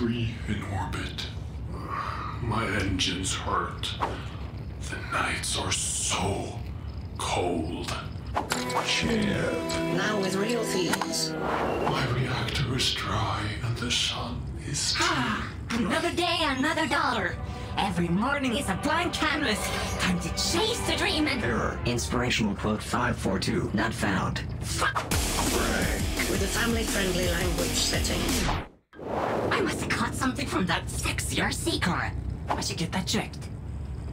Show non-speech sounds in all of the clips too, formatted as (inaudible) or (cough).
243 in orbit. My engines hurt. The nights are so cold. Shit. Now with real feelings. My reactor is dry and the sun is Ah, another day, another dollar. Every morning is a blank canvas. Time to chase the dream and. Error. Inspirational quote 542 not found. Fuck. With a family-friendly language setting. RC car. I should get that checked.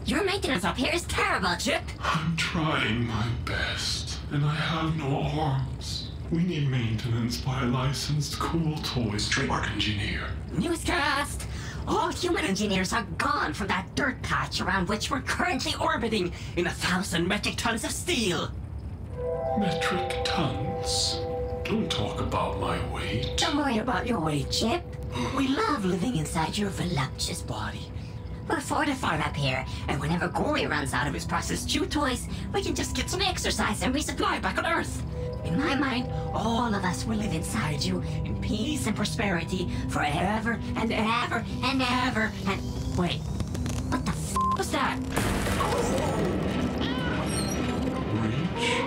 Your maintenance up here is terrible, Chip. I'm trying my best, and I have no arms. We need maintenance by a licensed Cool Toys trademark engineer. Newscast! All human engineers are gone from that dirt patch around which we're currently orbiting in a thousand metric tons of steel. Metric tons. Don't talk about my weight. Don't worry about your weight, Chip. We love living inside your voluptuous body. We're fortified up here, and whenever Gori runs out of his processed chew toys, we can just get some exercise and resupply back on Earth. In my mind, all of us will live inside you in peace and prosperity forever and ever and ever and. Wait, what the f was that? Breach?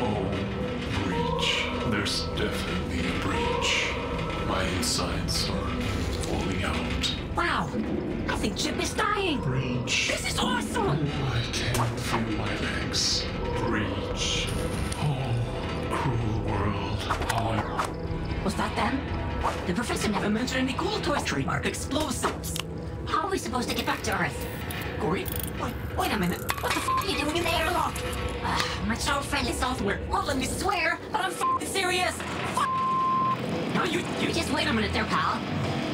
Oh, breach. There's definitely insides are falling out. Wow, I think Chip is dying. Breach. This is awesome. I can't feel my legs. Breach. Oh, cruel world. How I Was that them? The professor never mentioned any cool toys trademark explosives. How are we supposed to get back to Earth? Gori, wait, wait a minute. What the f are you doing in the airlock? Uh, my child-friendly software won't let me swear, but I'm f***ing serious. No, you, you just wait a minute there, pal.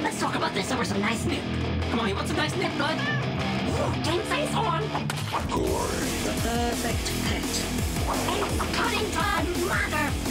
Let's talk about this over some nice nip. Come on, you want some nice nip, bud? Ooh, game face on. The perfect pet. And cutting time, mother.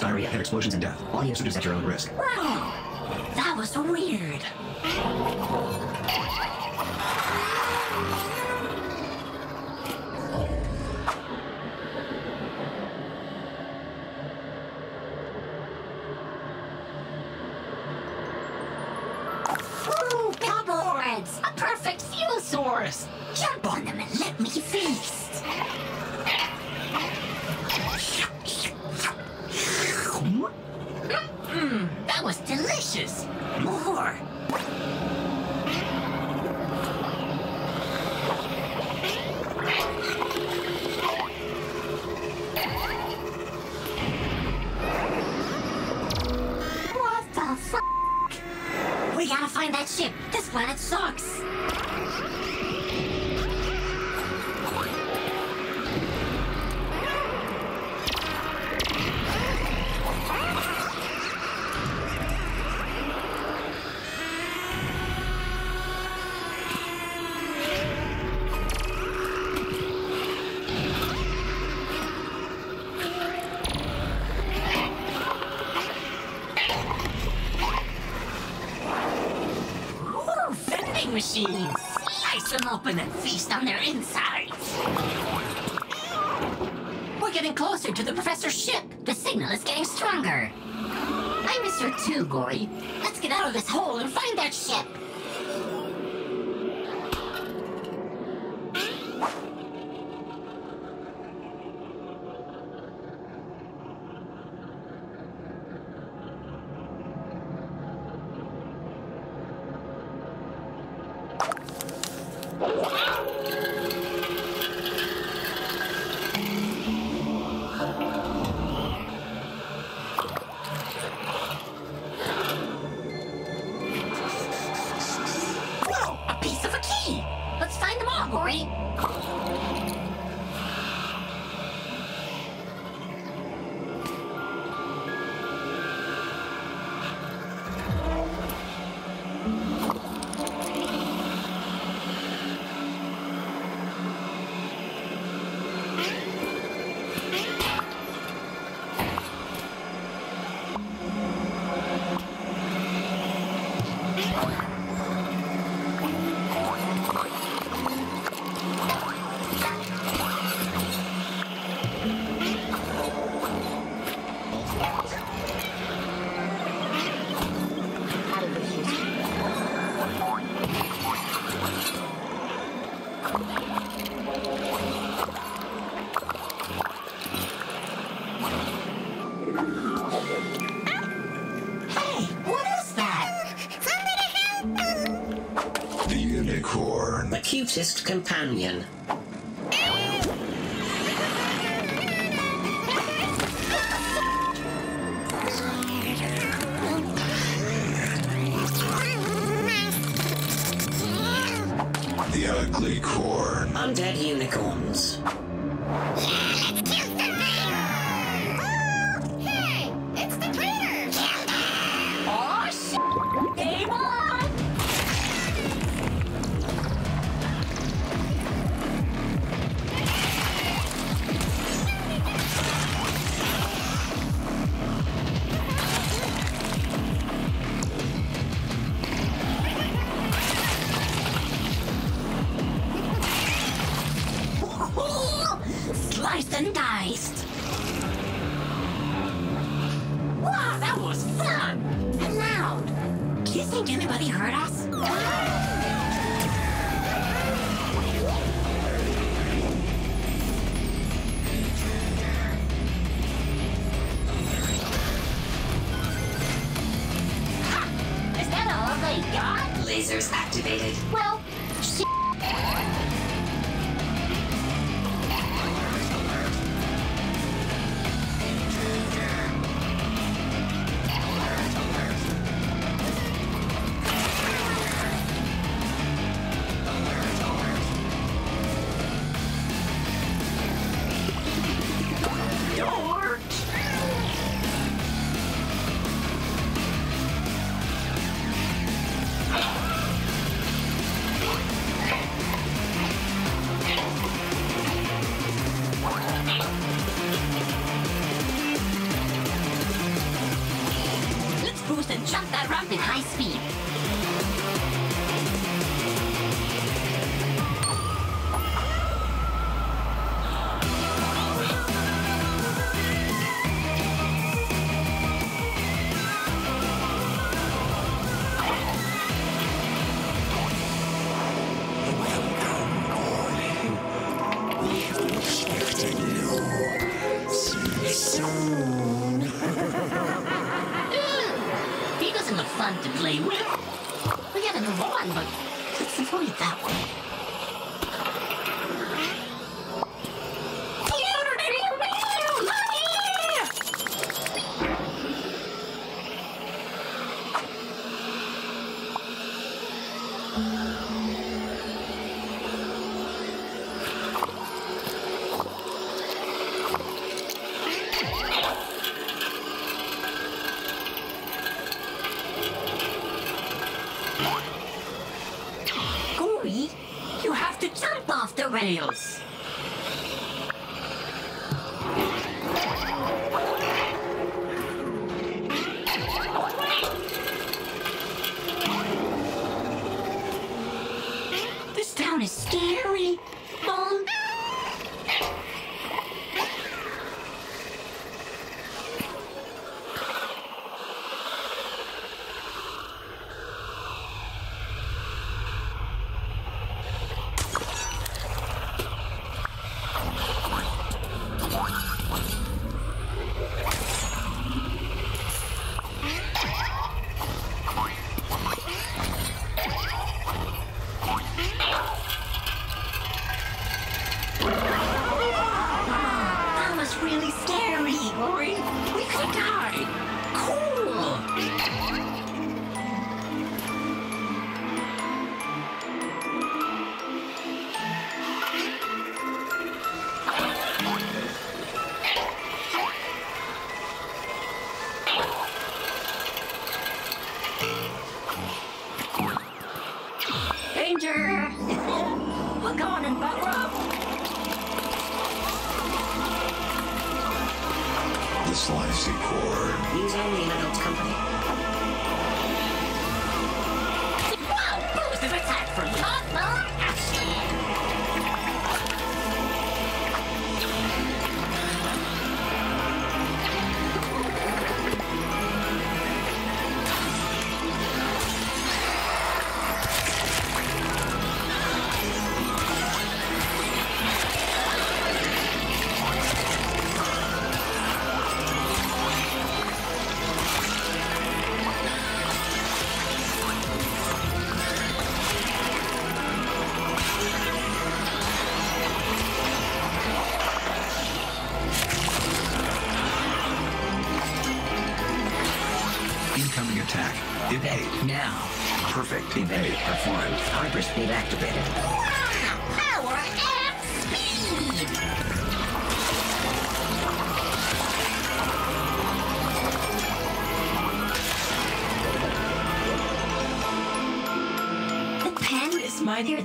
Diarrhea, head explosions, and death. All usage is at your own risk. machines. Slice them open and feast on their insides. We're getting closer to the professor's ship. The signal is getting stronger. I miss her too, Gori. companion. fun to play with. We gotta move on, but let's avoid that one.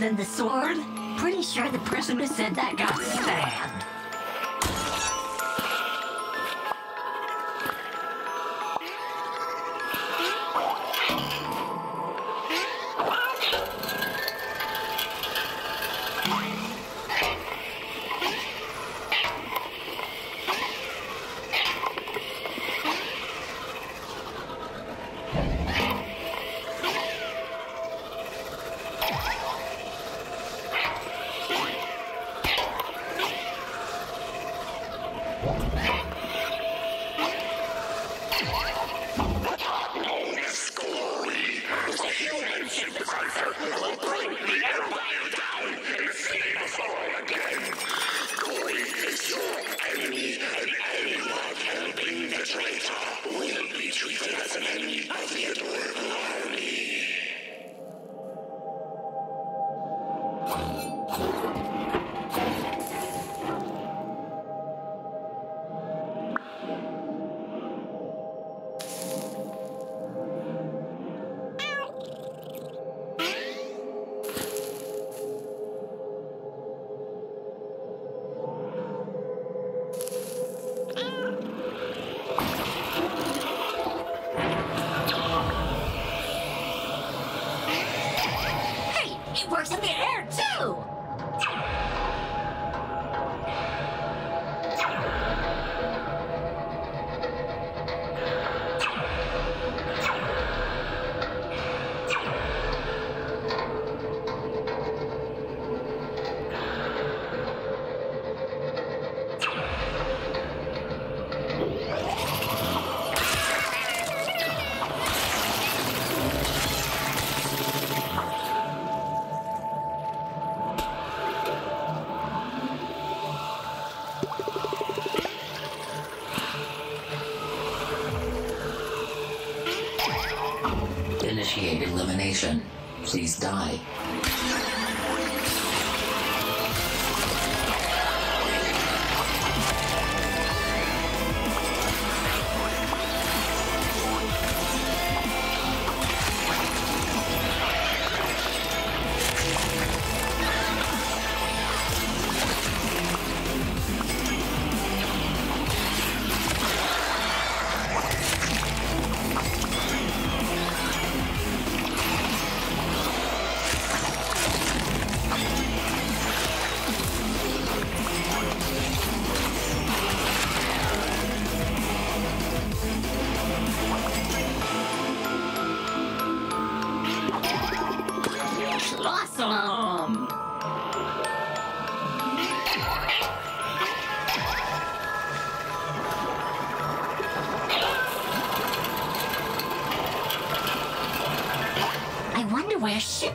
Than the sword? Pretty sure the person who said that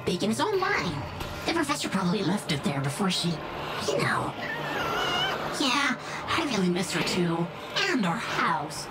beacon is online. The professor probably left it there before she, you know. Yeah, I really miss her too. And our house.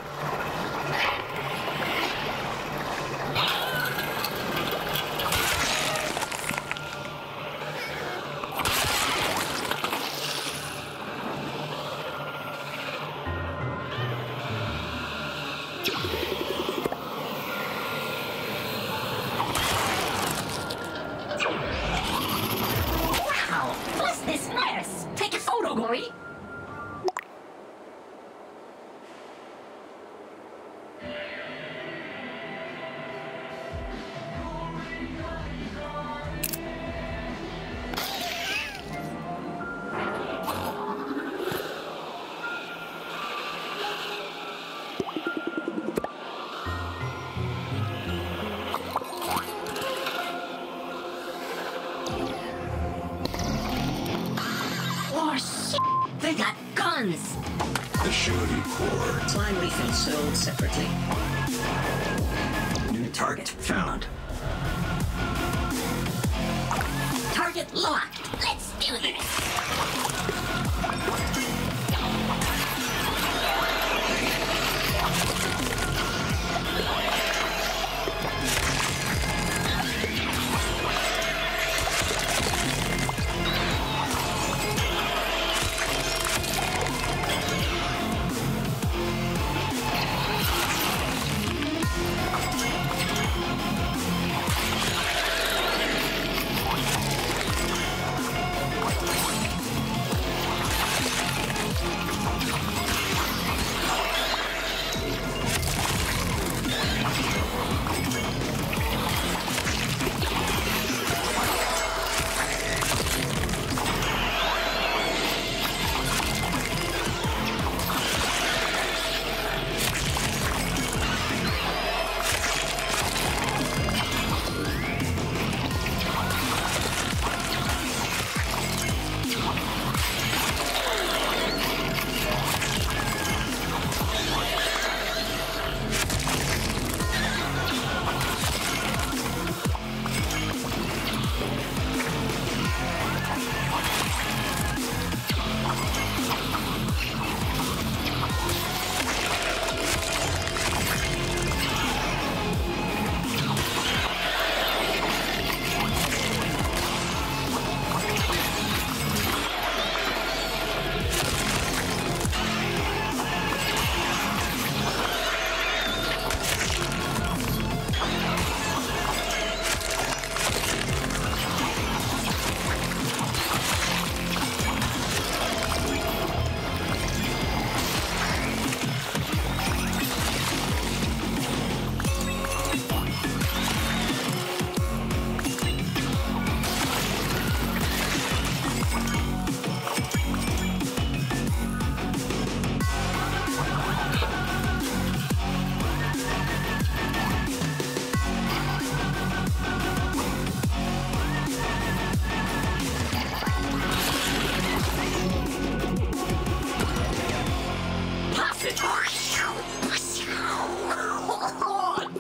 It.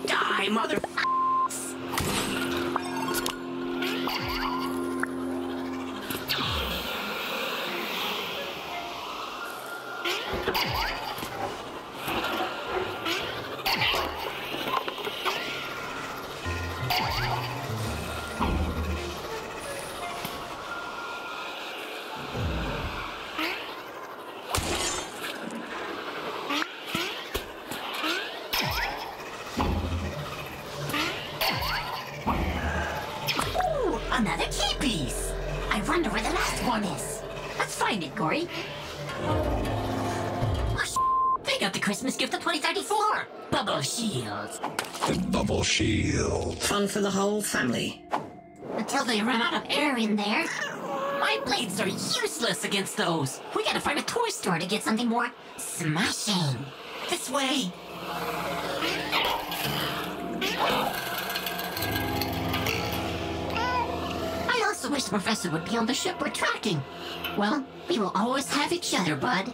(laughs) Die, mother. Shield. Fun for the whole family. Until they run out of air in there. My blades are useless against those. We gotta find a toy store to get something more smashing. This way. I also wish the professor would be on the ship we're tracking. Well, we will always have each other, bud.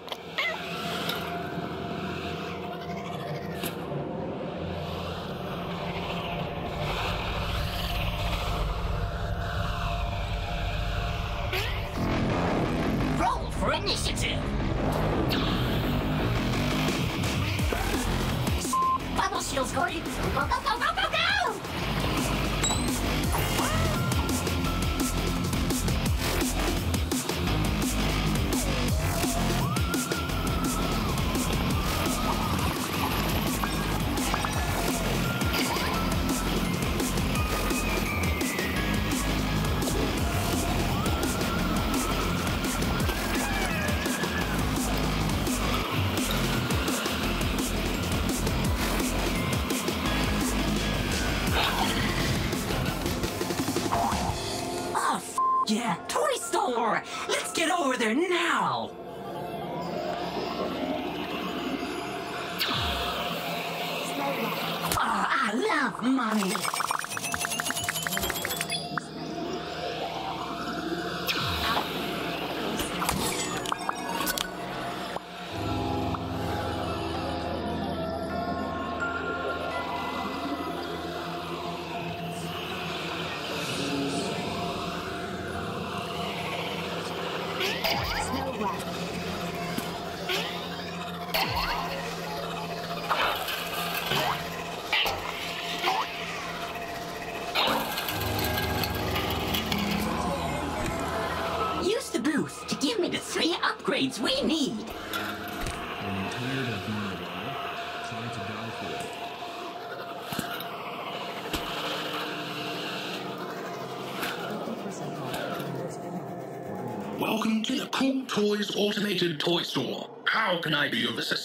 Toy Store. How can I be of assistance?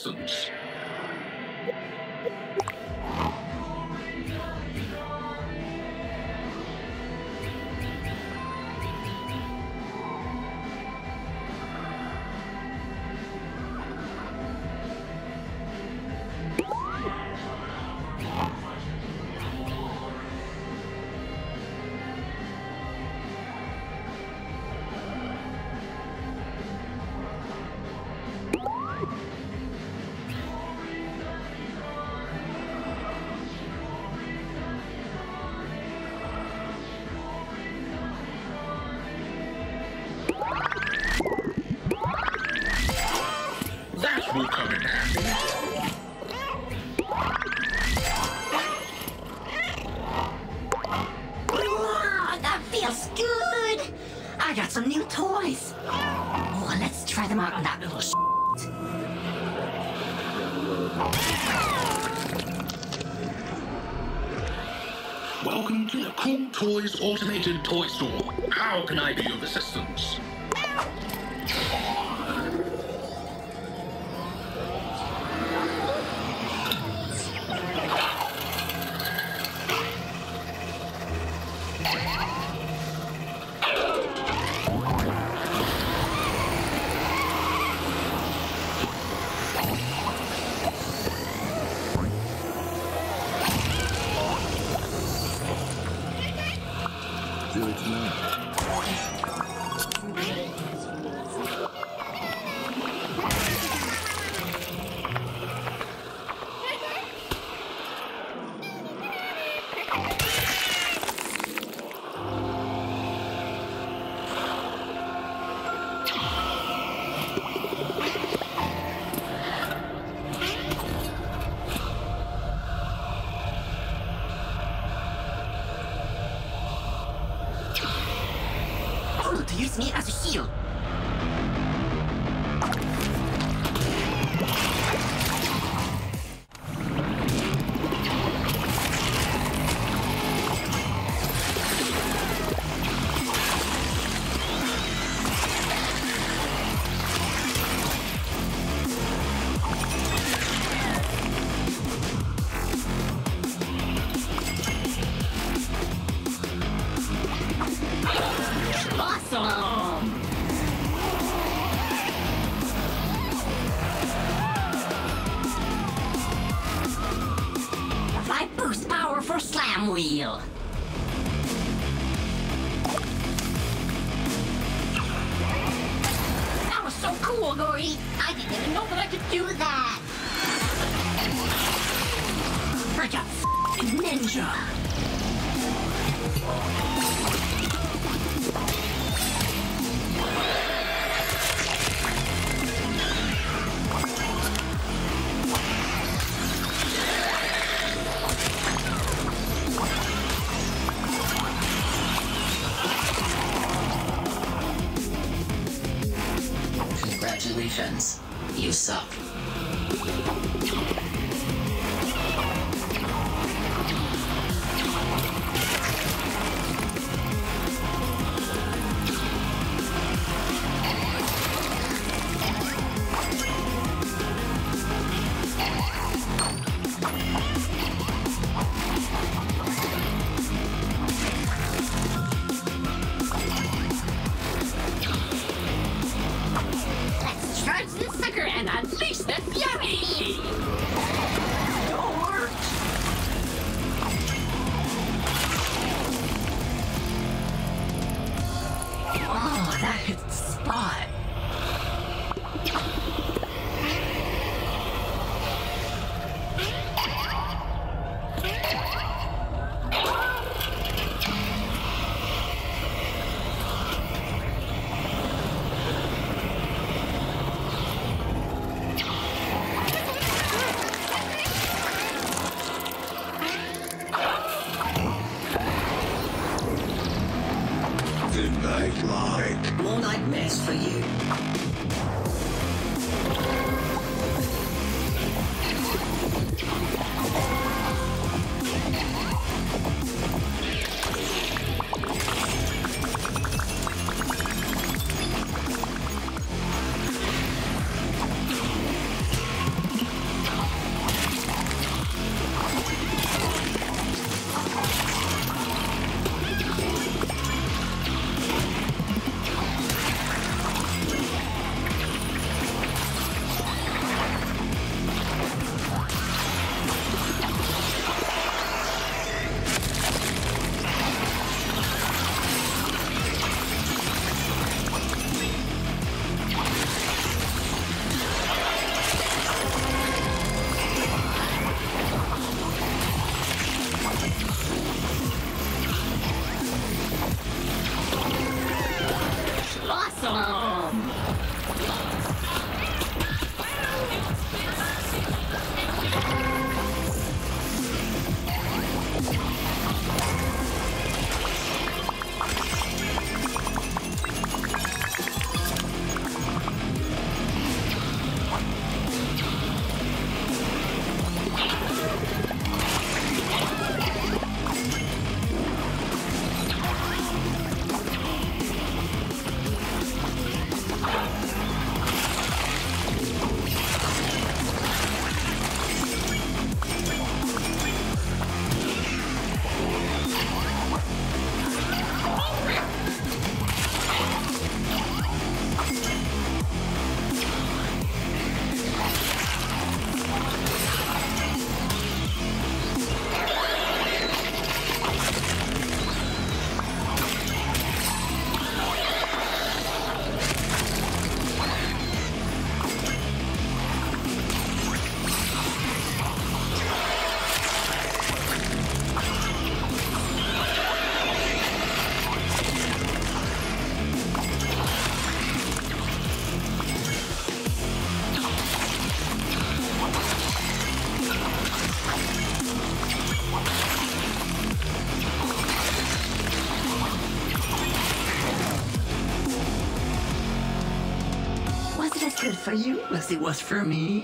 For you as it was for me?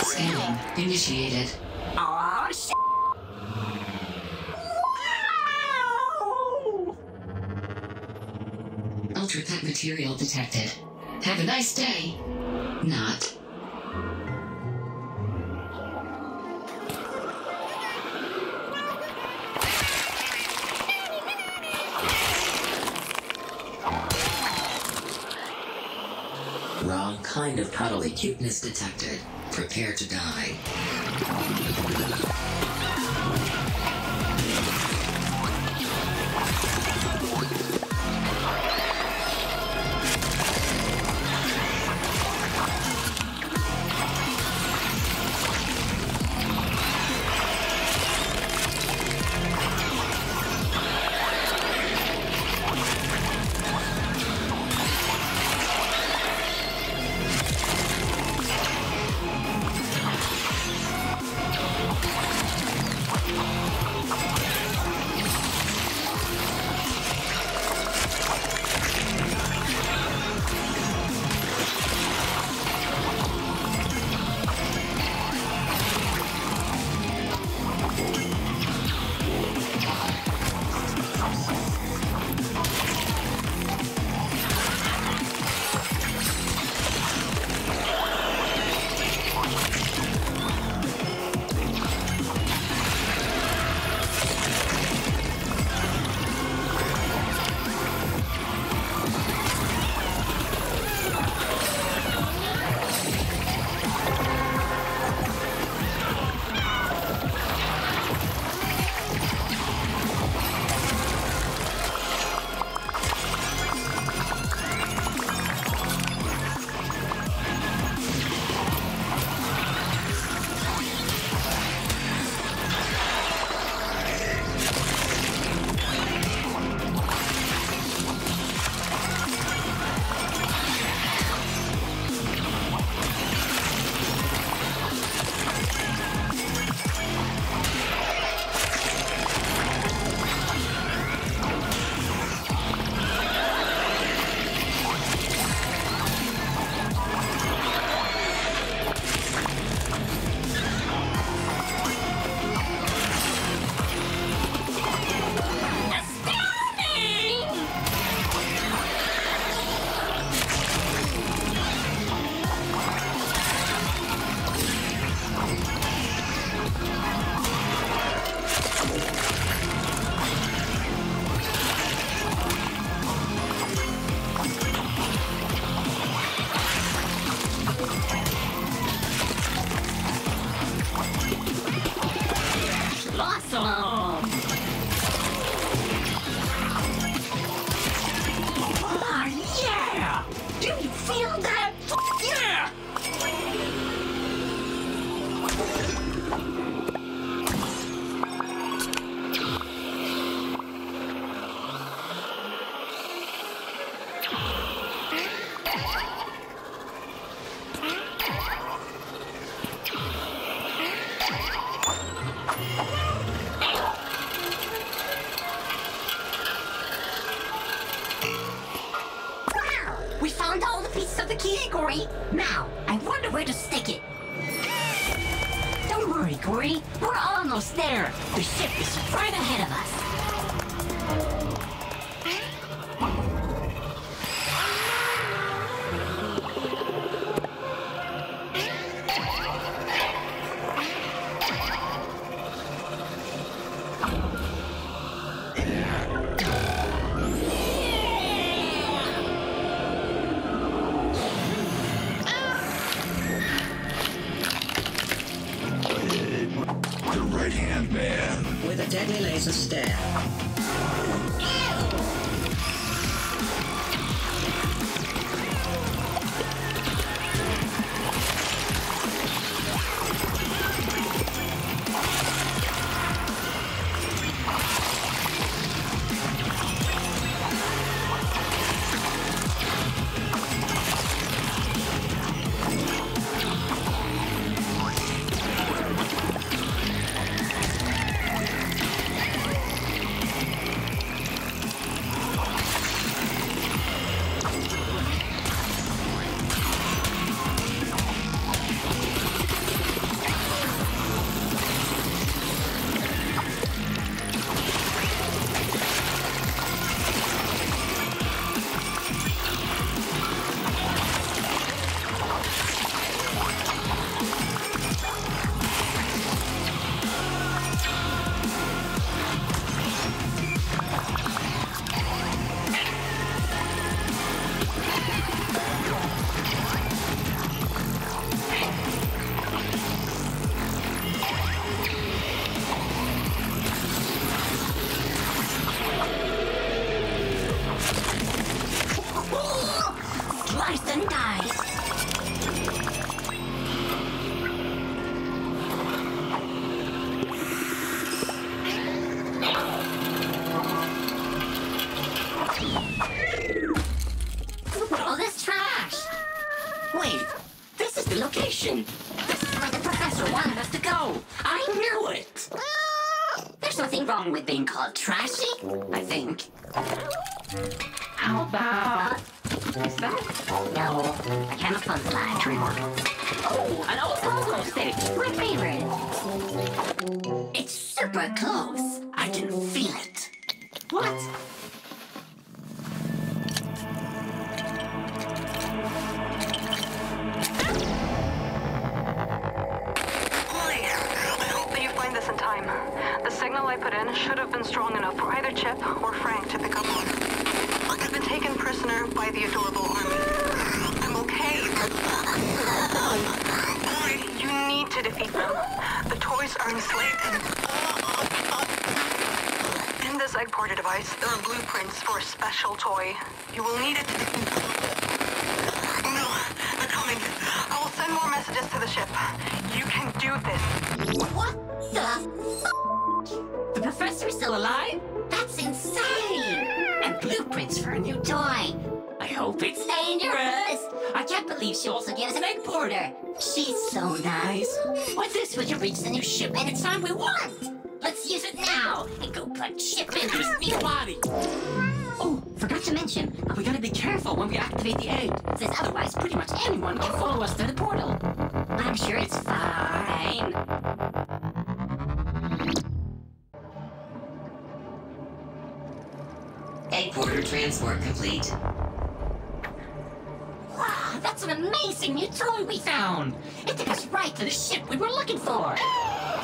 Scanning initiated. Aw, shit! Wow! Ultra pet material detected. Have a nice day. Not. Cuteness detected. Prepare to die.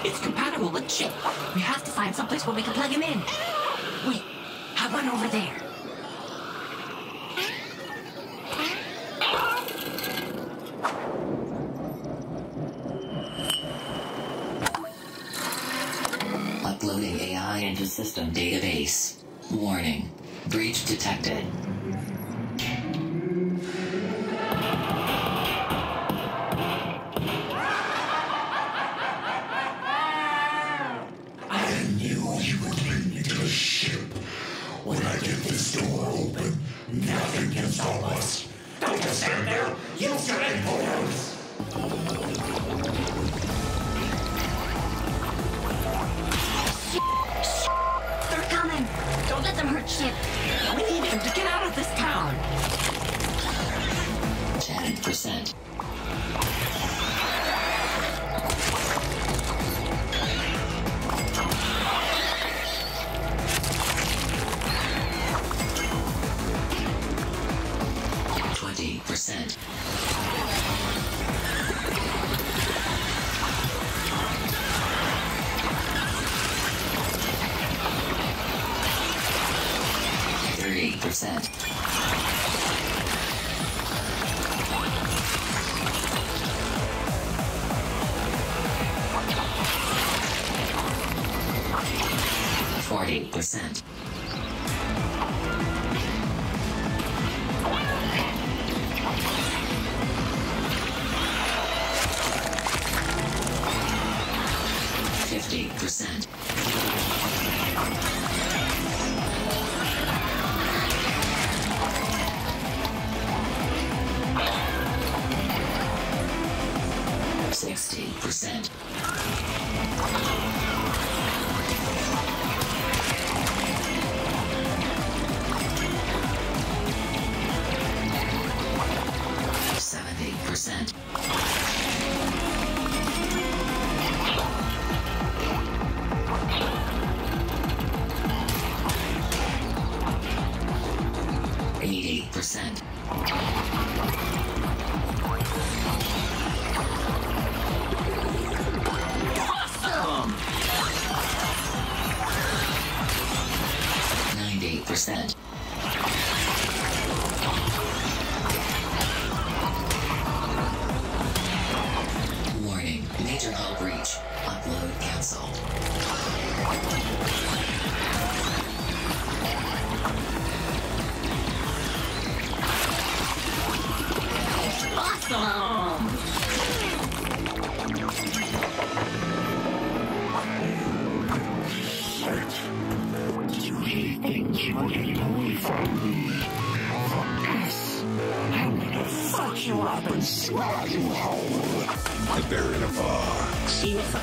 It's compatible with chip. We have to find some place where we can plug him in.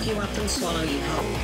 you up and swallow you whole.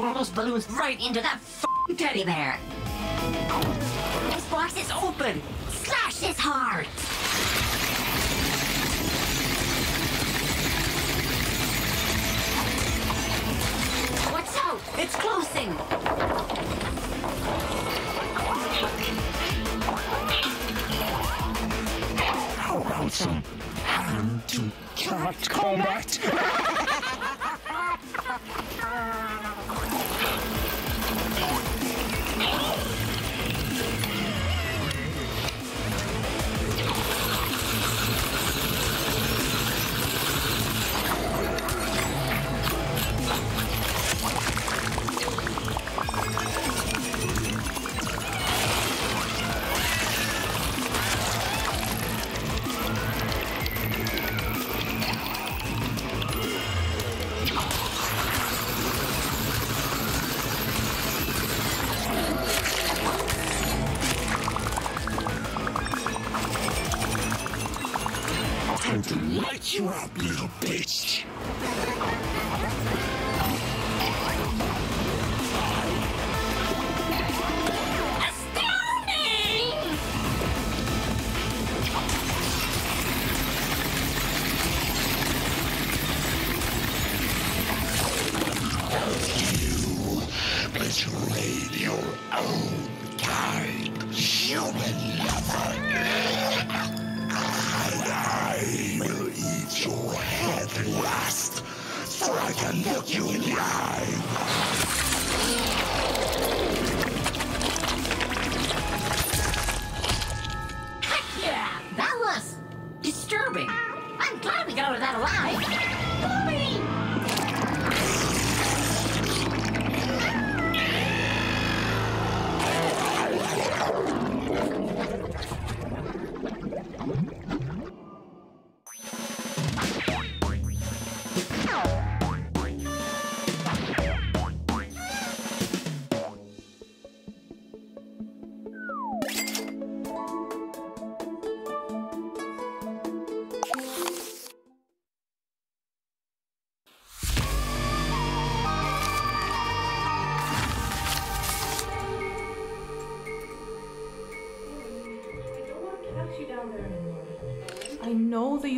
swallows balloons right into that teddy bear.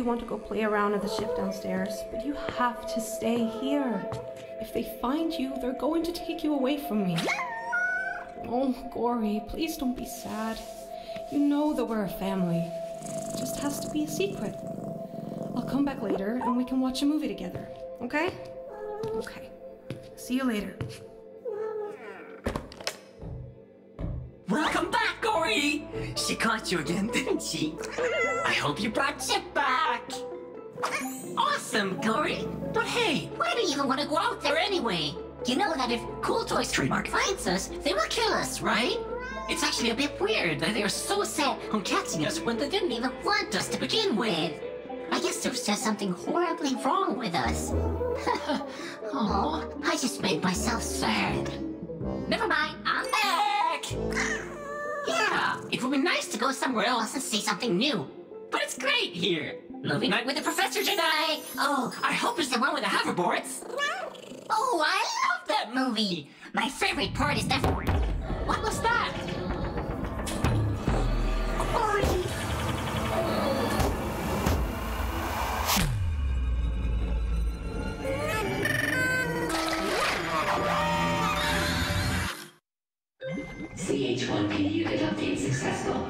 You want to go play around at the ship downstairs, but you have to stay here. If they find you, they're going to take you away from me. Oh, Gori, please don't be sad. You know that we're a family. It just has to be a secret. I'll come back later and we can watch a movie together, okay? Okay. See you later. Welcome back, Gori! She caught you again, didn't she? I hope you brought Chip even want to go out there anyway? You know that if Cool-Toyz trademark finds us, they will kill us, right? It's actually a bit weird that they are so set on catching us when they didn't even want us to begin with. I guess there's just something horribly wrong with us. (laughs) oh, I just made myself sad. Never mind, I'm back! (laughs) Yeah, it would be nice to go somewhere else and see something new. But it's great here. Movie night with the professor tonight. Oh, I hope it's the one with the hoverboards. Oh, I love that movie. My favorite part is that. What was that? Corey. CH1-P unit update successful.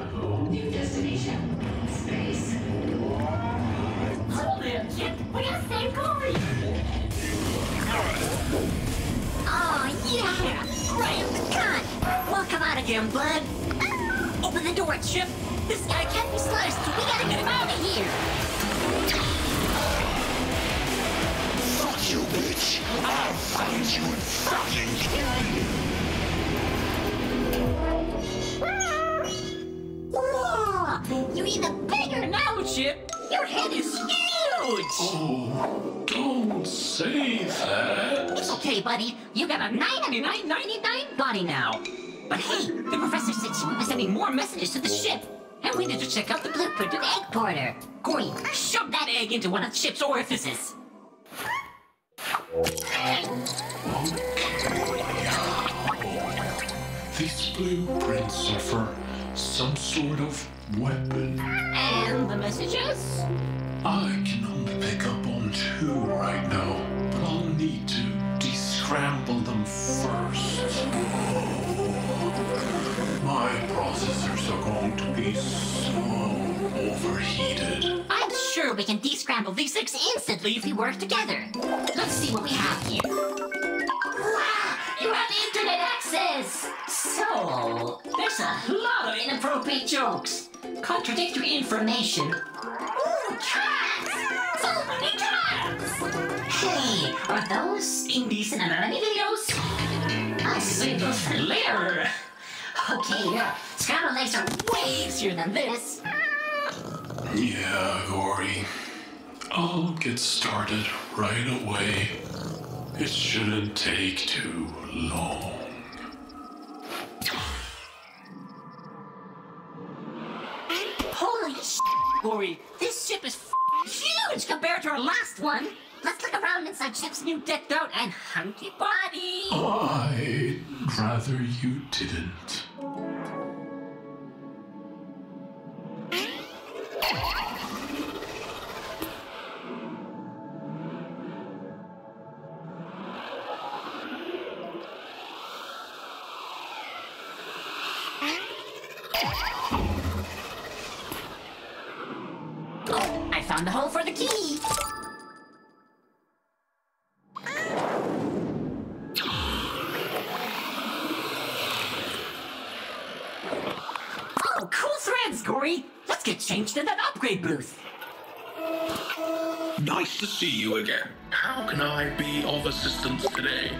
New destination. Space. Hold. We gotta save Corey. Oh, yeah. Right, God. Welcome out again, bud. Ah, open the door, Chip. This guy can't be sliced. We gotta get him out of here. Fuck you, bitch. I'll find you and fucking kill you. Whoa! You're even bigger now, Chip. Your head is huge. Oh, don't say that. It's okay, buddy. You got a 999.99 body now. But hey, the professor said she would be sending more messages to the ship. And we need to check out the blueprint of the egg porter. Gori, shove that egg into one of the ship's orifices. These blueprints are for some sort of weapon. And the messages? I can only pick up on two right now, but I'll need to descramble them first. My processors are going to be so overheated. I'm sure we can descramble these six instantly if we work together. Let's see what we have here. Wow, you have internet access! So, there's a lot of inappropriate jokes, contradictory information. Ooh, cats! So many cats! Hey, are those indecent anatomy videos? I saved those for later! Okay, yeah, Scout legs are way easier than this. Yeah, Gori. I'll get started right away. It shouldn't take too long. Holy sh! Lori, this ship is huge compared to our last one. Let's look around inside ship's new decked out and hunky body. I'd rather you didn't. Nice to see you again. How can I be of assistance today?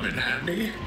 club in hand.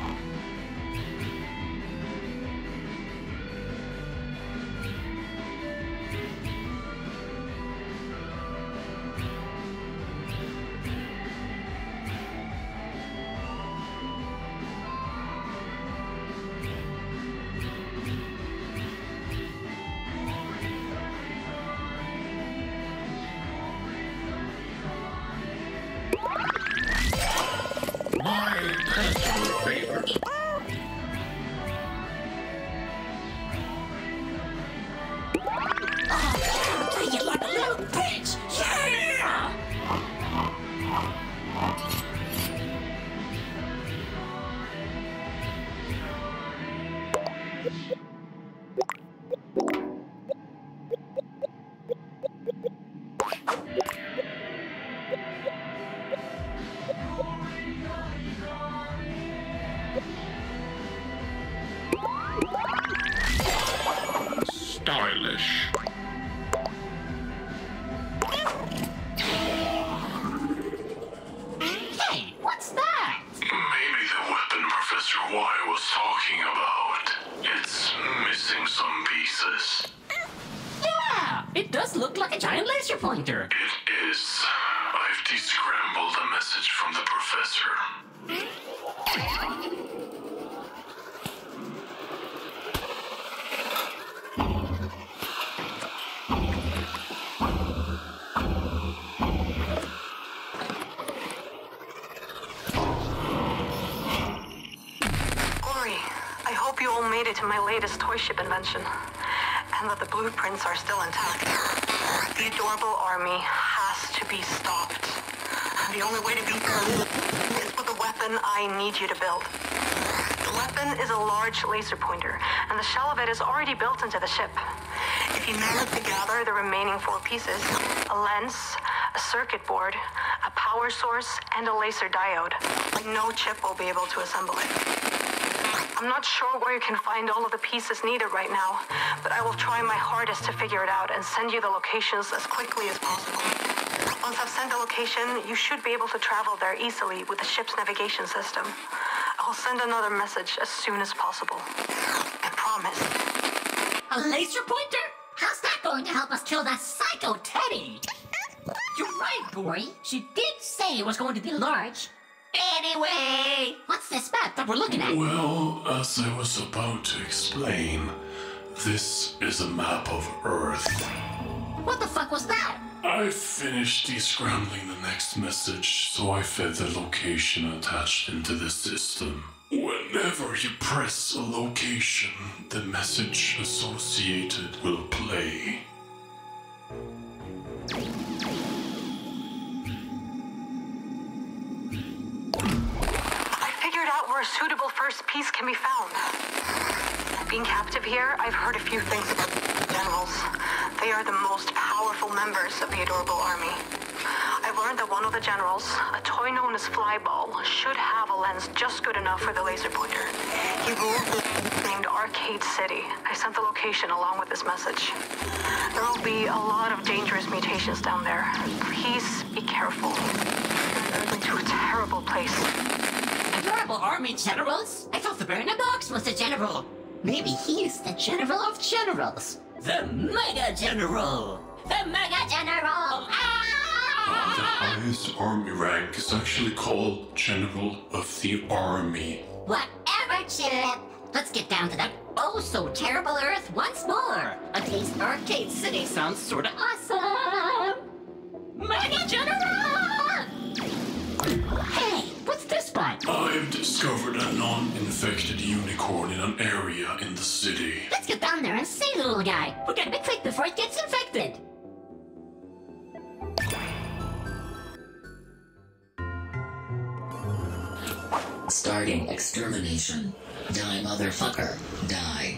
blueprints are still intact. The adorable army has to be stopped. The only way to beat them is with the weapon I need you to build. The weapon is a large laser pointer, and the shell of it is already built into the ship. If you manage to gather the remaining four pieces, a lens, a circuit board, a power source, and a laser diode, no chip will be able to assemble it. I'm not sure where you can find all of the pieces needed right now, but I will try my hardest to figure it out and send you the locations as quickly as possible. Once I've sent the location, you should be able to travel there easily with the ship's navigation system. I'll send another message as soon as possible. I promise. A laser pointer? How's that going to help us kill that psycho Teddy? You're right, Gori. She did say it was going to be large. Anyway, what's this map that we're looking at? Well, as I was about to explain, this is a map of Earth. What the fuck was that? I finished descrambling the next message, so I fed the location attached into the system. Whenever you press a location, the message associated will play. I figured out where a suitable first piece can be found. Being captive here, I've heard a few things about generals. They are the most powerful members of the Adorable Army. I've learned that one of the generals, a toy known as Flyball, should have a lens just good enough for the laser pointer. He named Arcade City. I sent the location along with this message. There will be a lot of dangerous mutations down there. Please be careful. Into a terrible place. Adorable army generals? I thought the Bernabox was the general. Maybe he's the general of generals. The Mega General! The Mega General! Ah! The highest army rank is actually called General of the Army. Whatever, Chip. Let's get down to that oh so terrible Earth once more. At least Arcade City sounds sorta awesome. Mega General! Hey, what's this spot? I've discovered a non-infected unicorn in an area in the city. Let's get down there and see the little guy. We're gonna be quick before it gets infected. Starting extermination. Die, motherfucker. Die.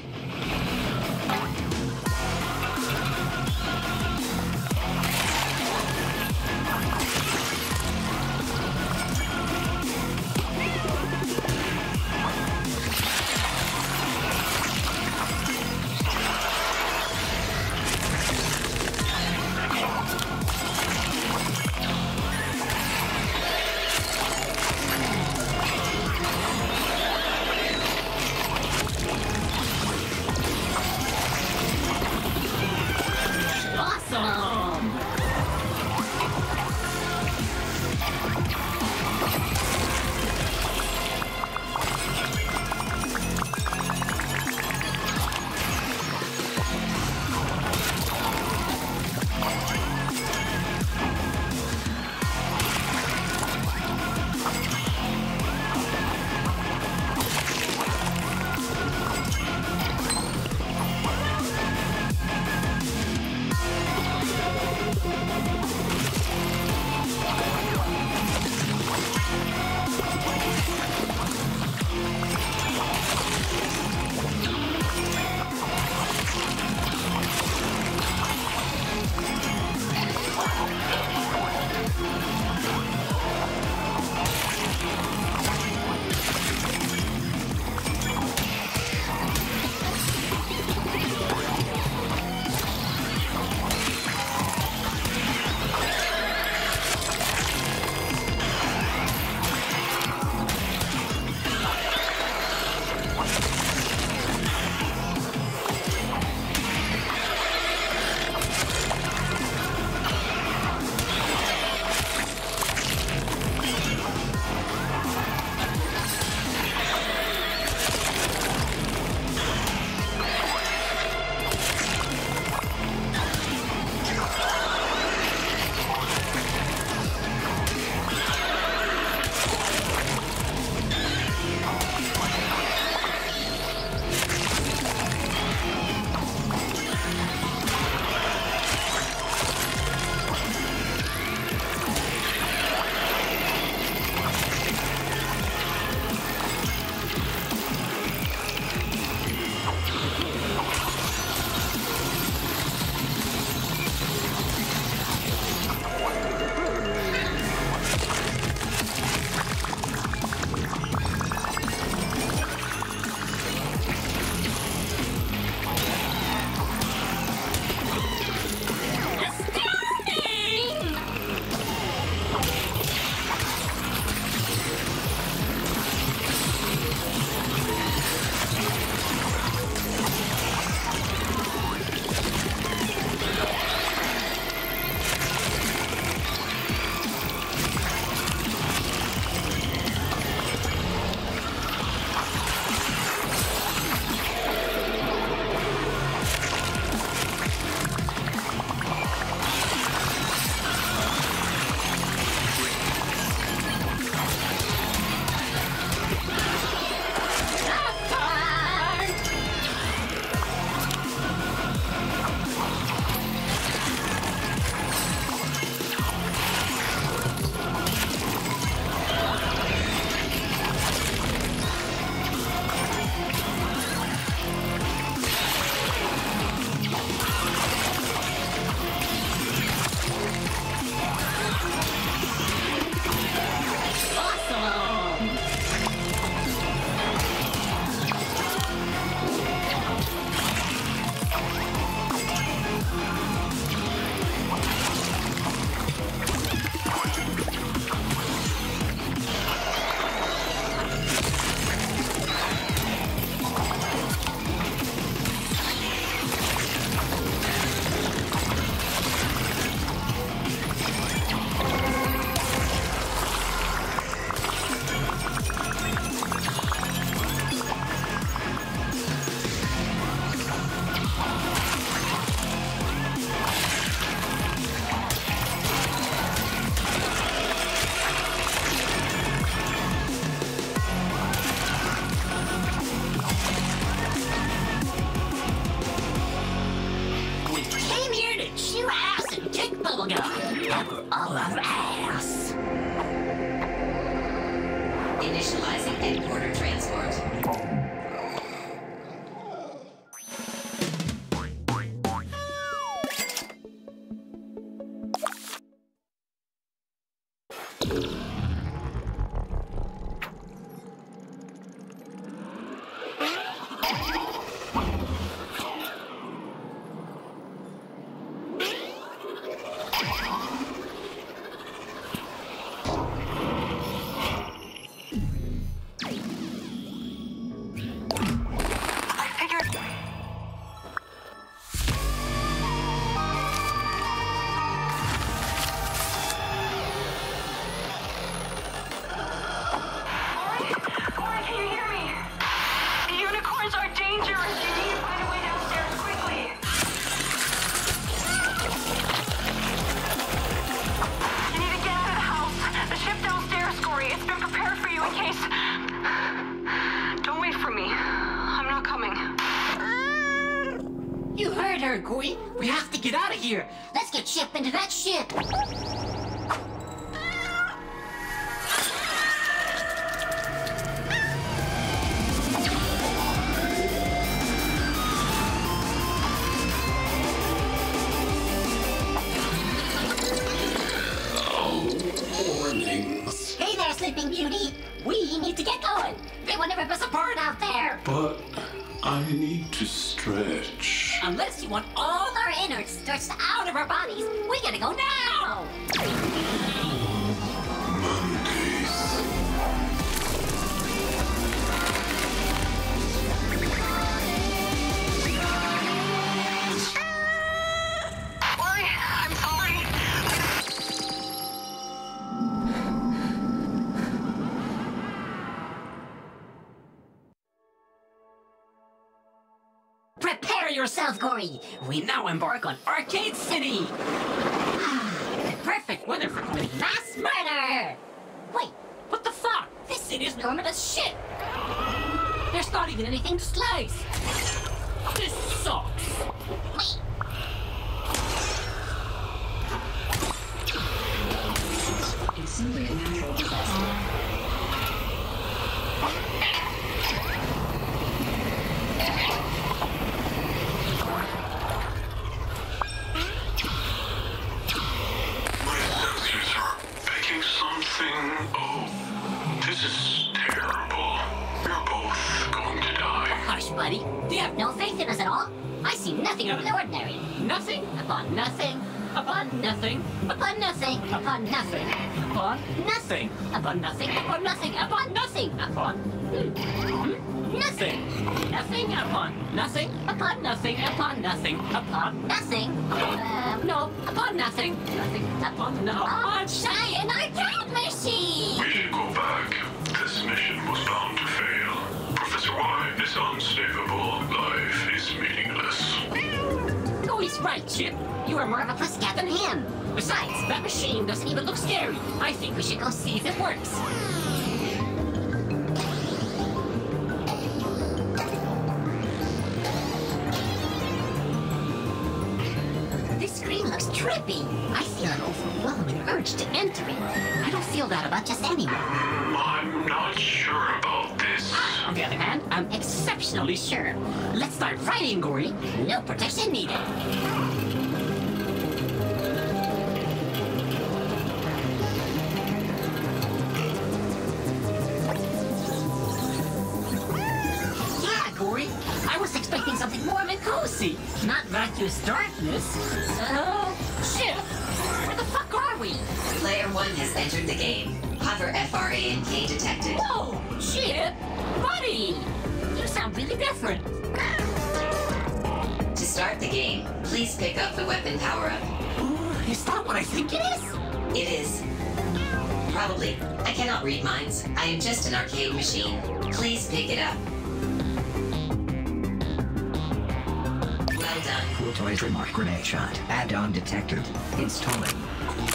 Headshot. Add-on detected. Installing.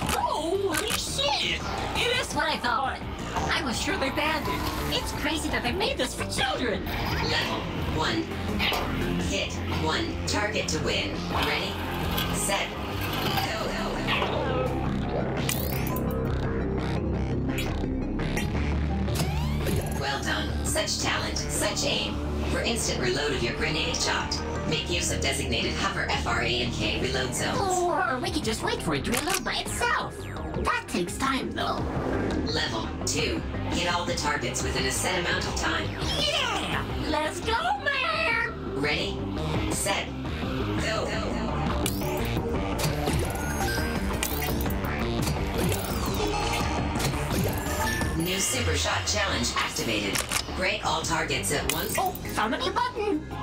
Holy shit! It is what I thought! I was sure they banned it. It's crazy that they made this for children! Level 1. Hit 1. Target to win. Ready? Set. Go, go. Well done. Such talent, such aim. For instant reload of your grenade shot use of designated hover F.R.A.N.K reload zones. Or we could just wait for it to reload by itself. That takes time, though. Level 2. Hit all the targets within a set amount of time. Yeah! Let's go, man! Ready, set, go. go. New Super Shot Challenge activated. Break all targets at once. Oh, found a new button!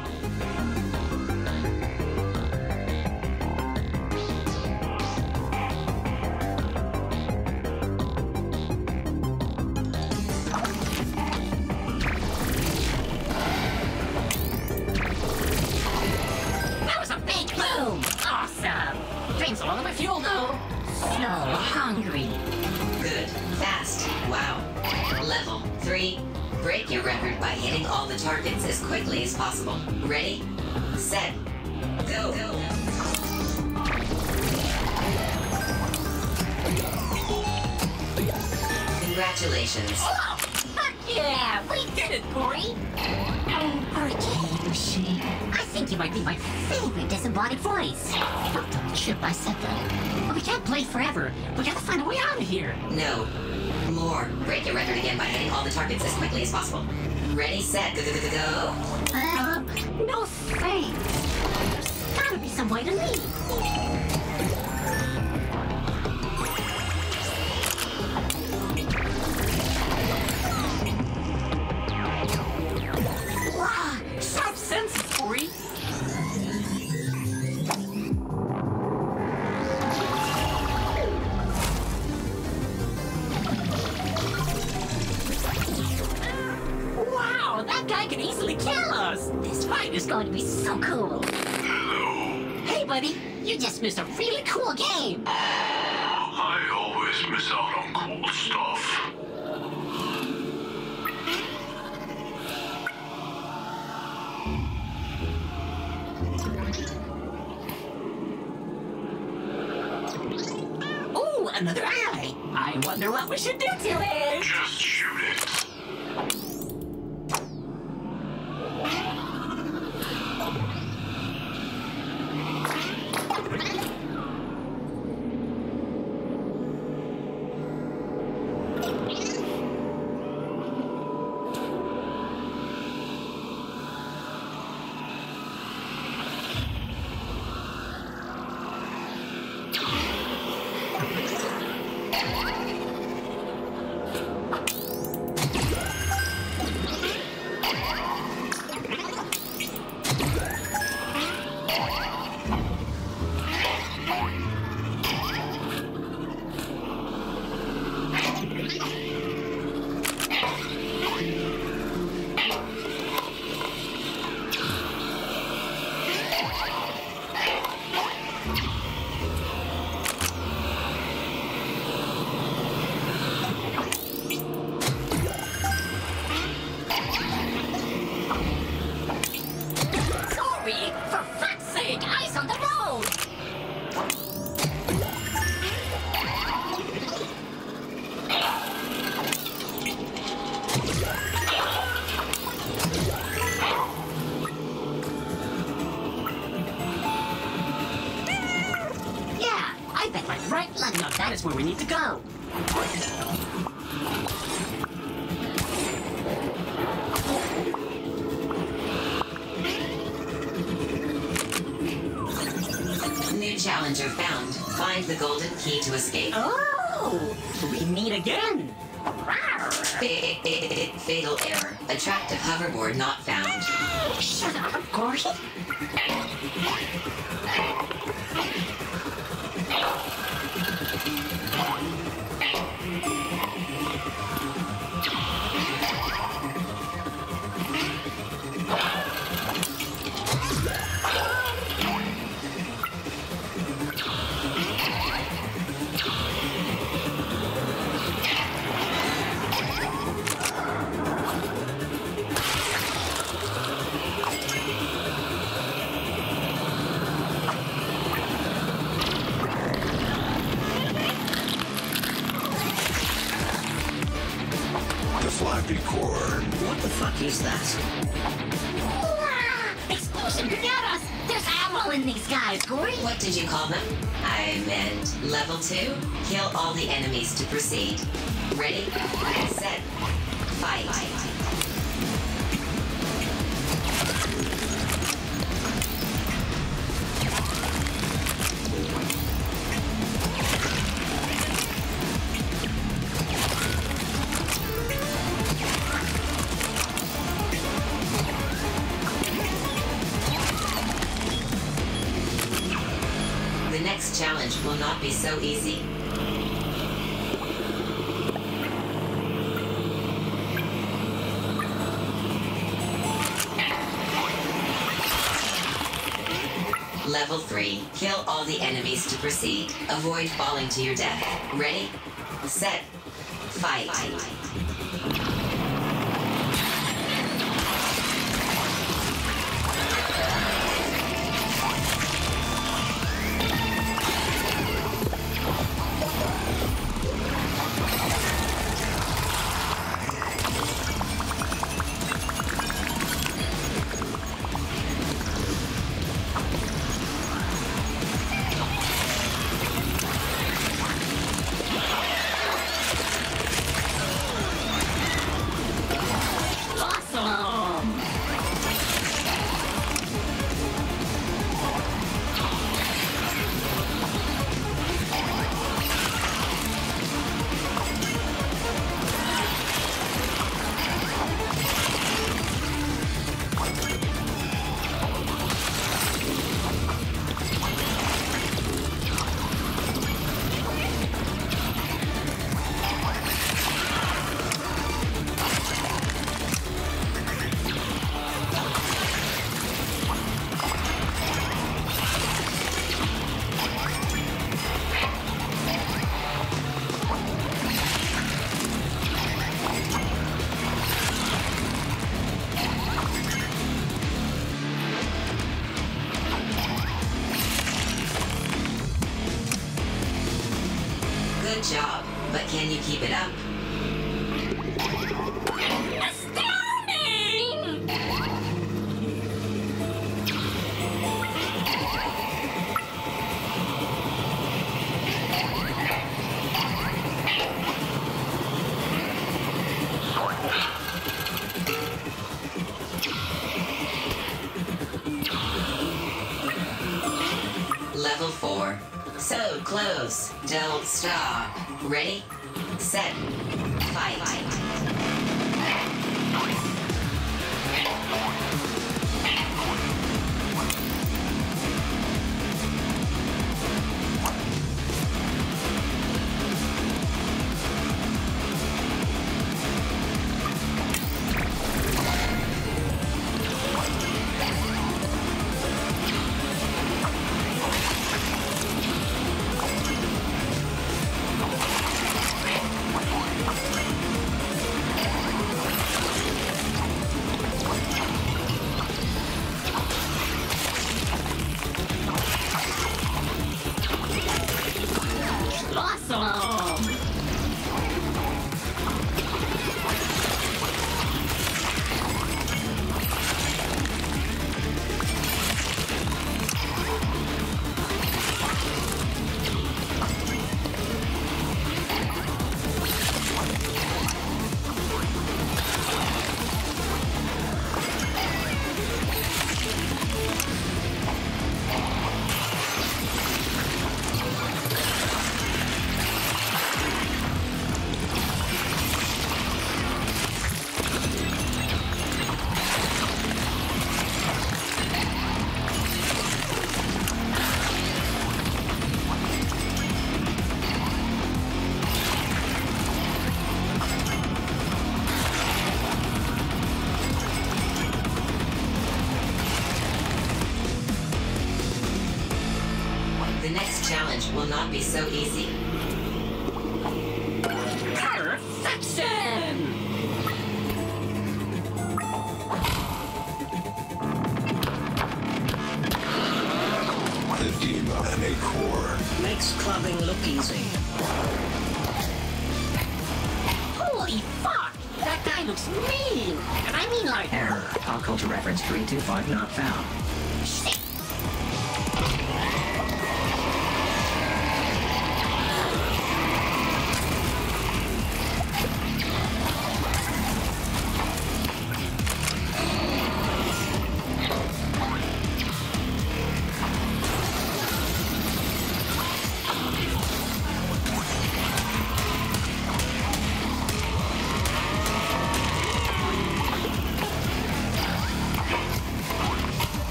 Avoid falling to your death. Ready?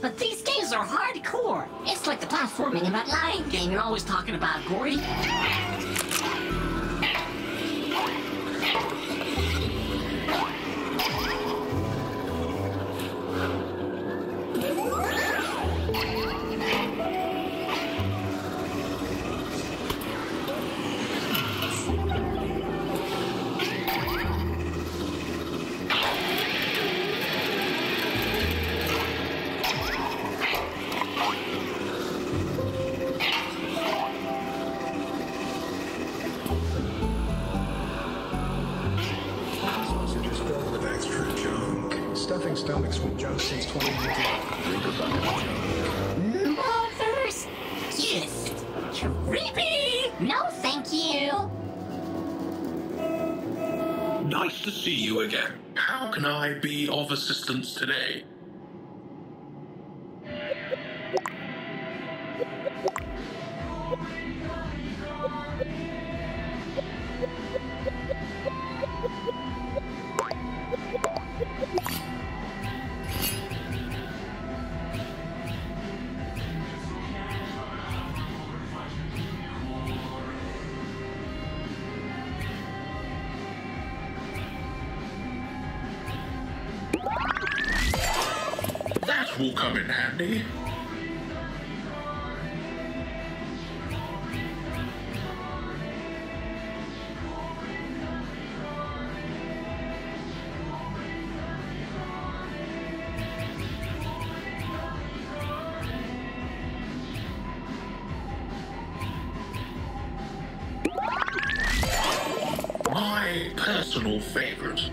but these games are hardcore. It's like the platforming and that lying game you're always talking about, Gordon. today. personal favorites.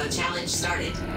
The Challenge started.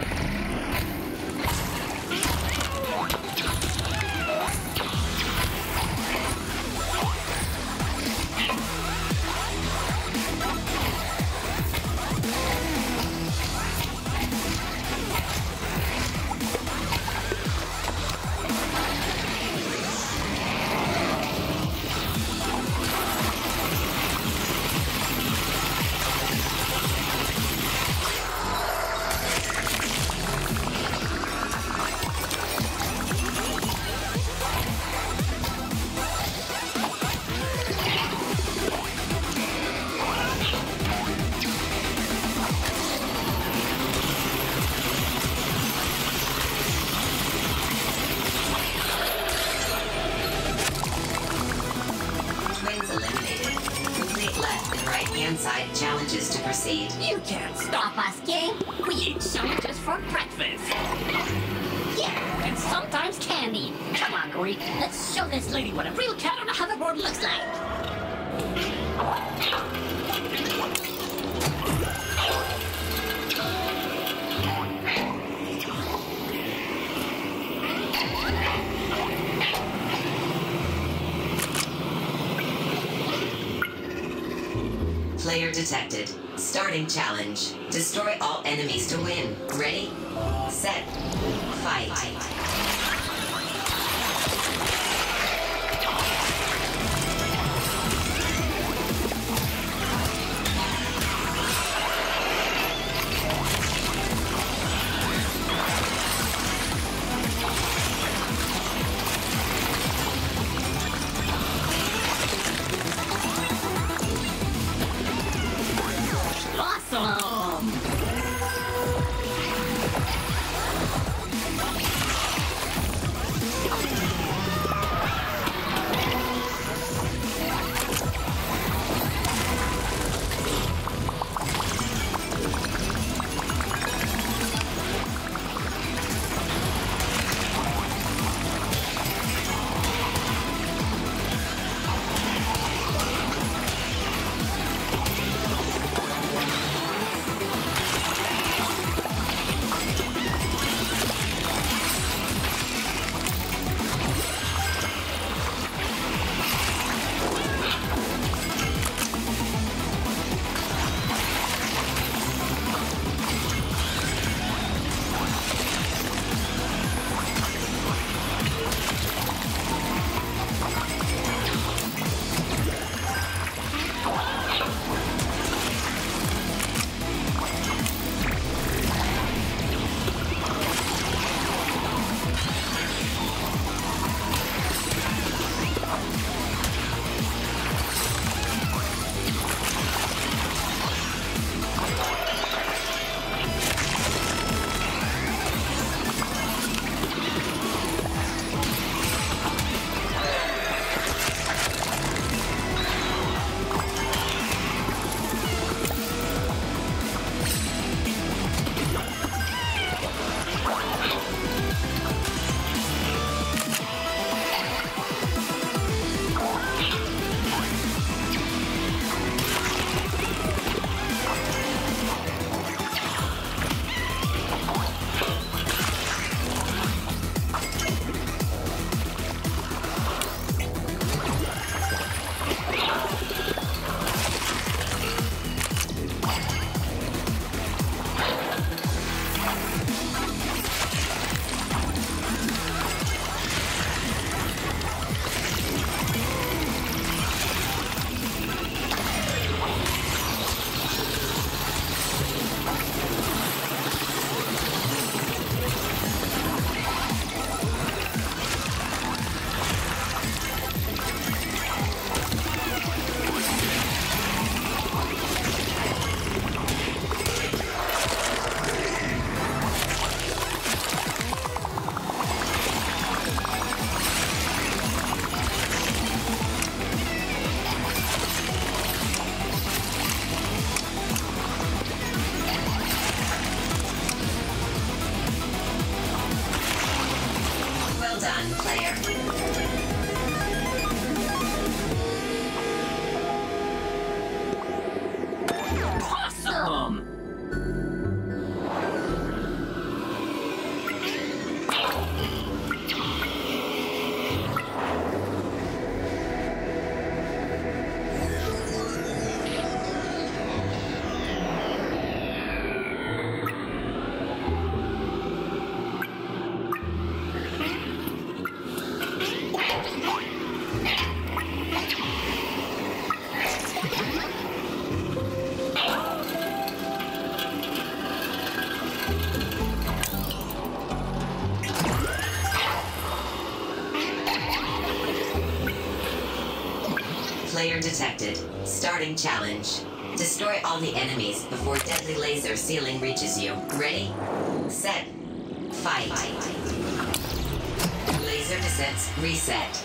detected. Starting challenge. Destroy all the enemies before deadly laser ceiling reaches you. Ready? Set. Fight. Laser descents reset.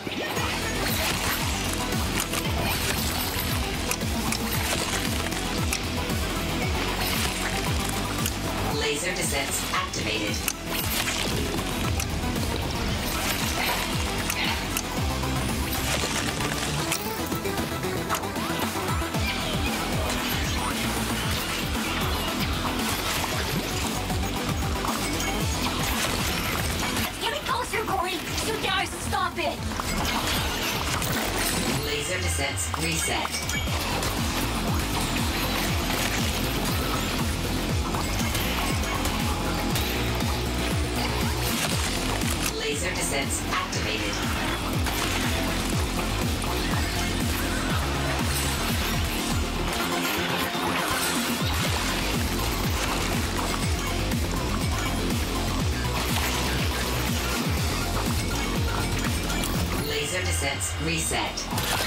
Reset.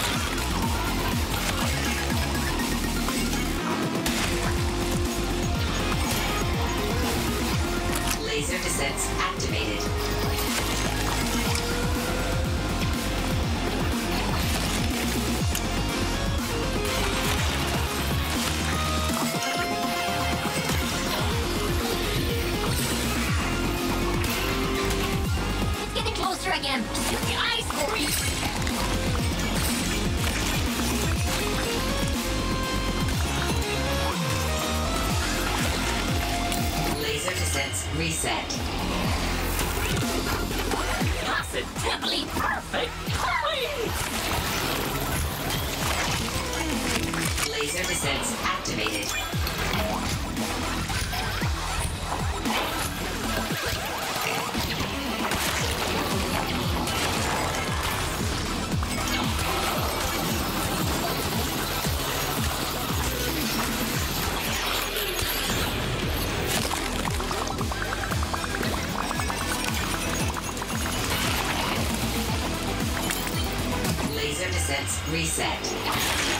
Reset.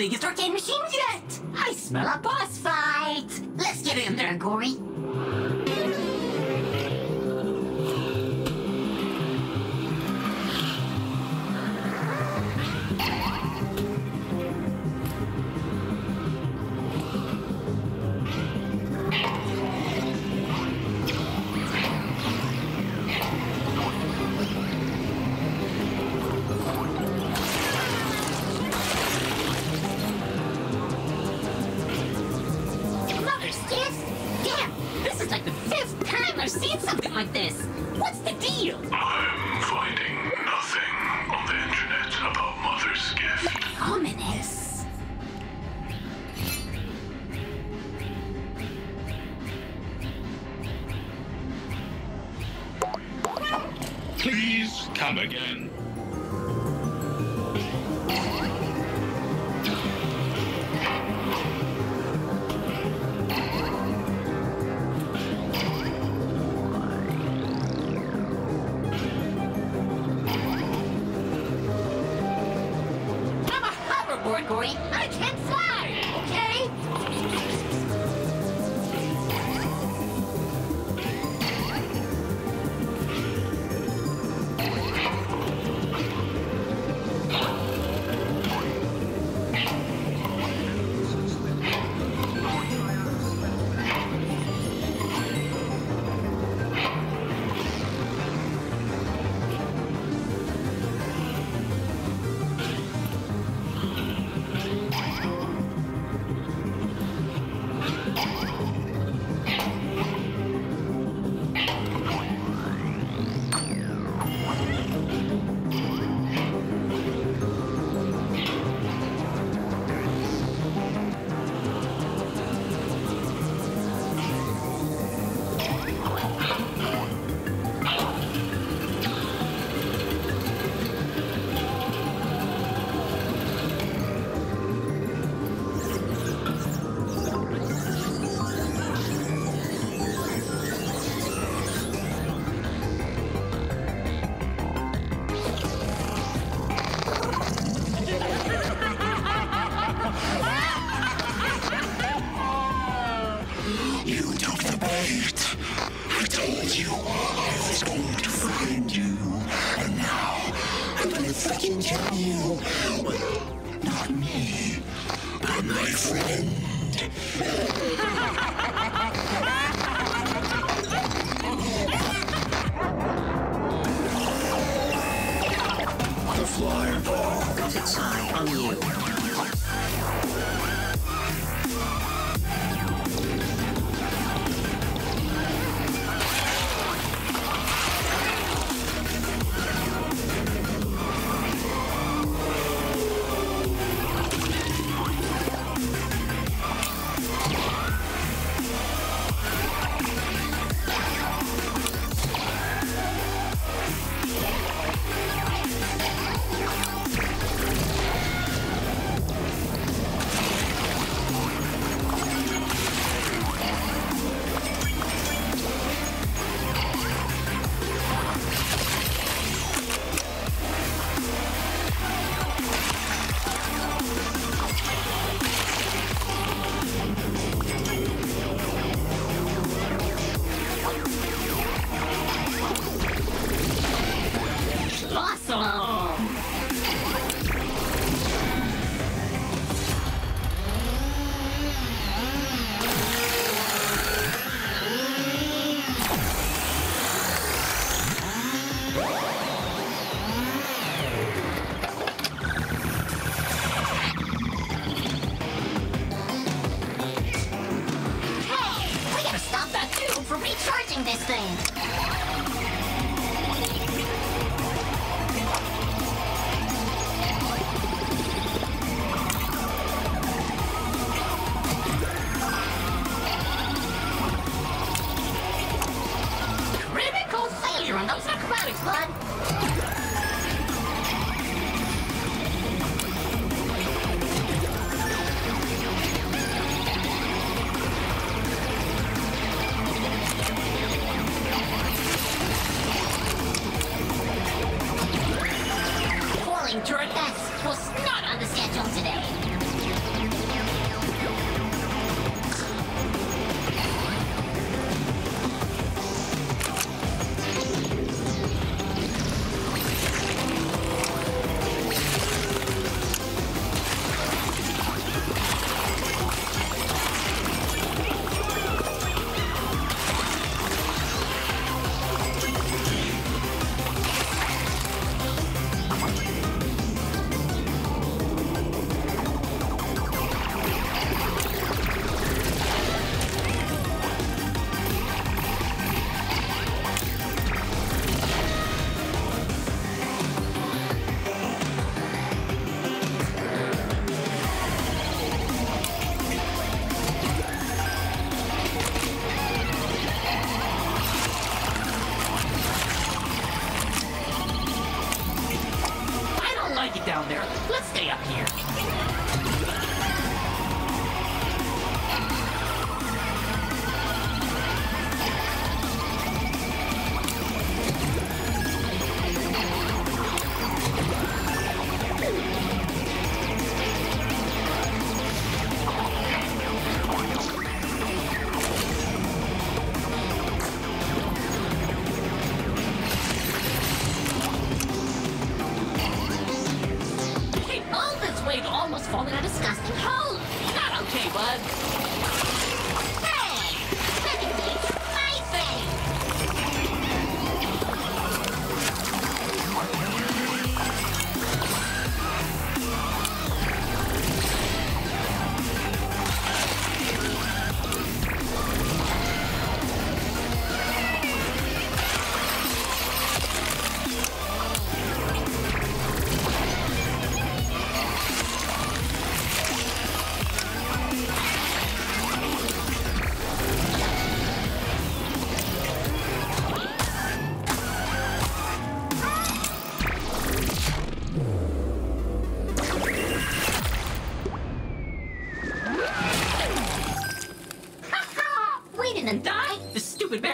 Biggest arcade machine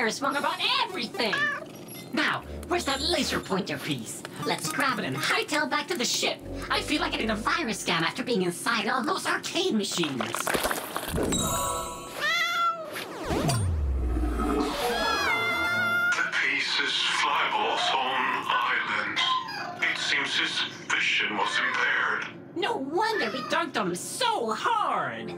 is wrong about everything! Now, where's that laser pointer piece? Let's grab it and hightail back to the ship. I feel like getting a virus scan after being inside all those arcade machines. The piece is Flyballs on island. It seems his vision was impaired. No wonder we dunked on him so hard!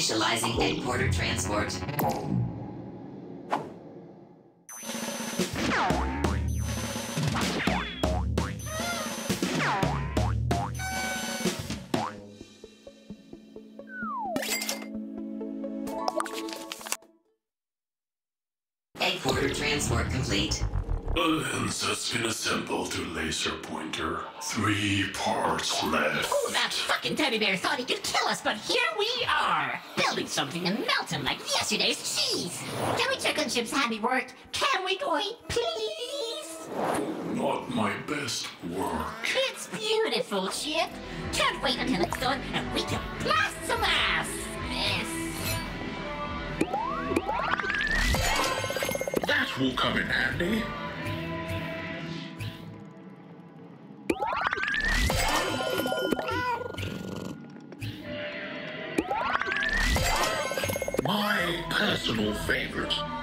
Initializing headquarter transport. Headquarter transport complete. A lens has been assembled to laser pointer. Three parts left. Oh, that fucking teddy bear thought he could kill us, but here we are! Building something and melt him like yesterday's cheese! Can we check on CH1-P's handiwork? Can we, Gori? Please? Not my best work. It's beautiful, CH1-P! Can't wait until it's done and we can blast some ass! Yes! That will come in handy. Personal favorite.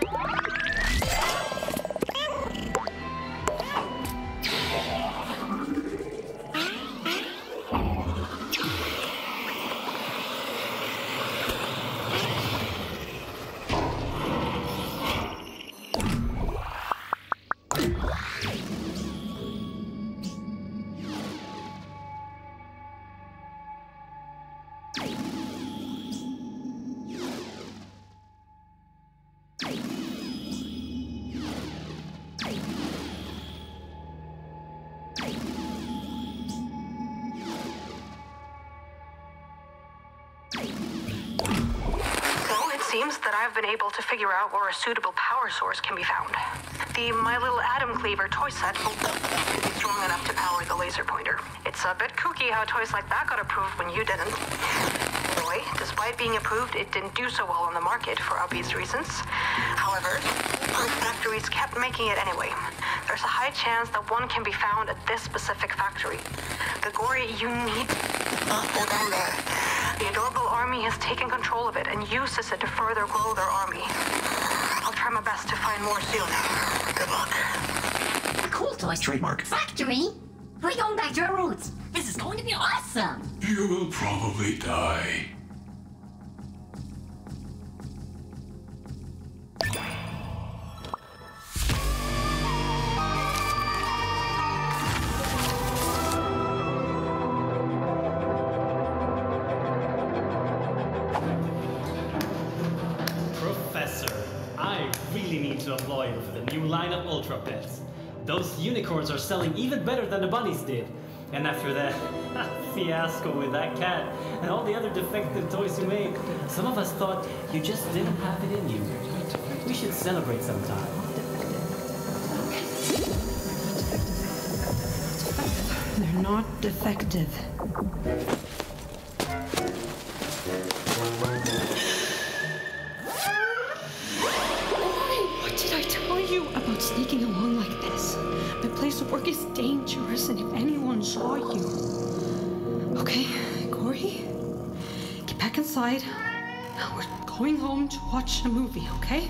To where a suitable power source can be found. The My Little Atom Cleaver toy set will be strong enough to power the laser pointer. It's a bit kooky how toys like that got approved when you didn't. Anyway, despite being approved, it didn't do so well on the market for obvious reasons. However, factories kept making it anyway. There's a high chance that one can be found at this specific factory. The Gori, you need on there. The Adorable Army has taken control of it and uses it to further grow their army. I'll try my best to find more soon. Good luck. A cool toys Trademark. factory? We're going back to our roots. This is going to be awesome. You will probably die. Are selling even better than the bunnies did. And after that (laughs) fiasco with that cat and all the other defective toys you made, some of us thought you just didn't have it in you. We should celebrate sometime. They're not defective. Is dangerous, and if anyone saw you. Okay, Gori, get back inside. We're going home to watch a movie, okay?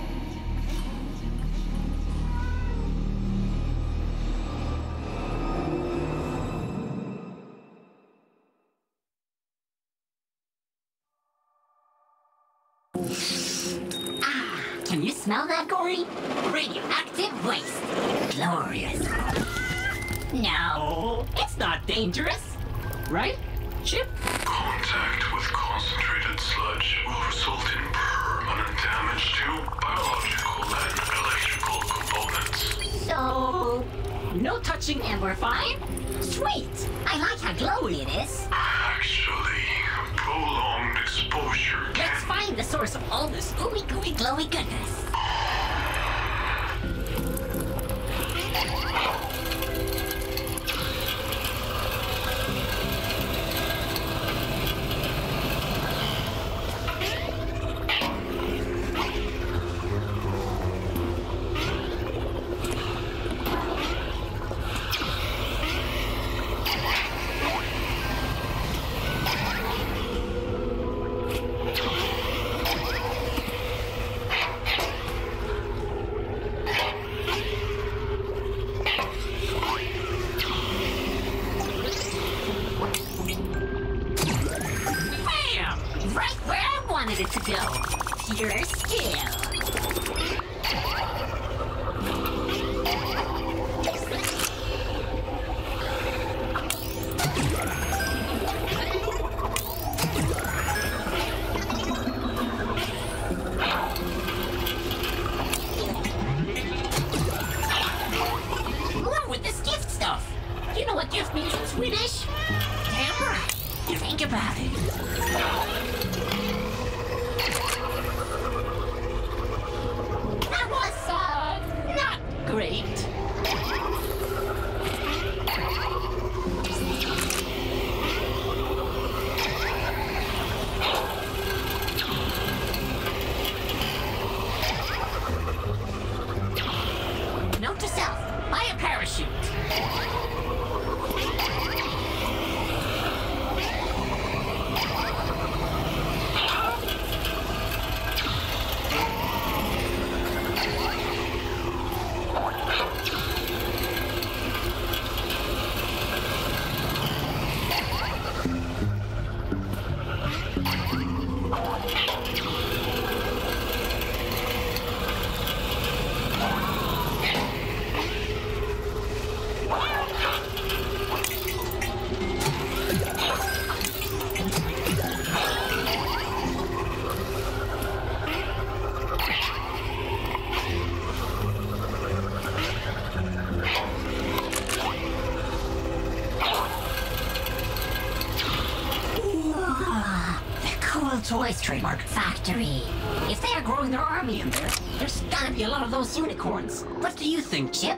If they are growing their army in there, there's gotta be a lot of those unicorns. What do you think, CH1-P?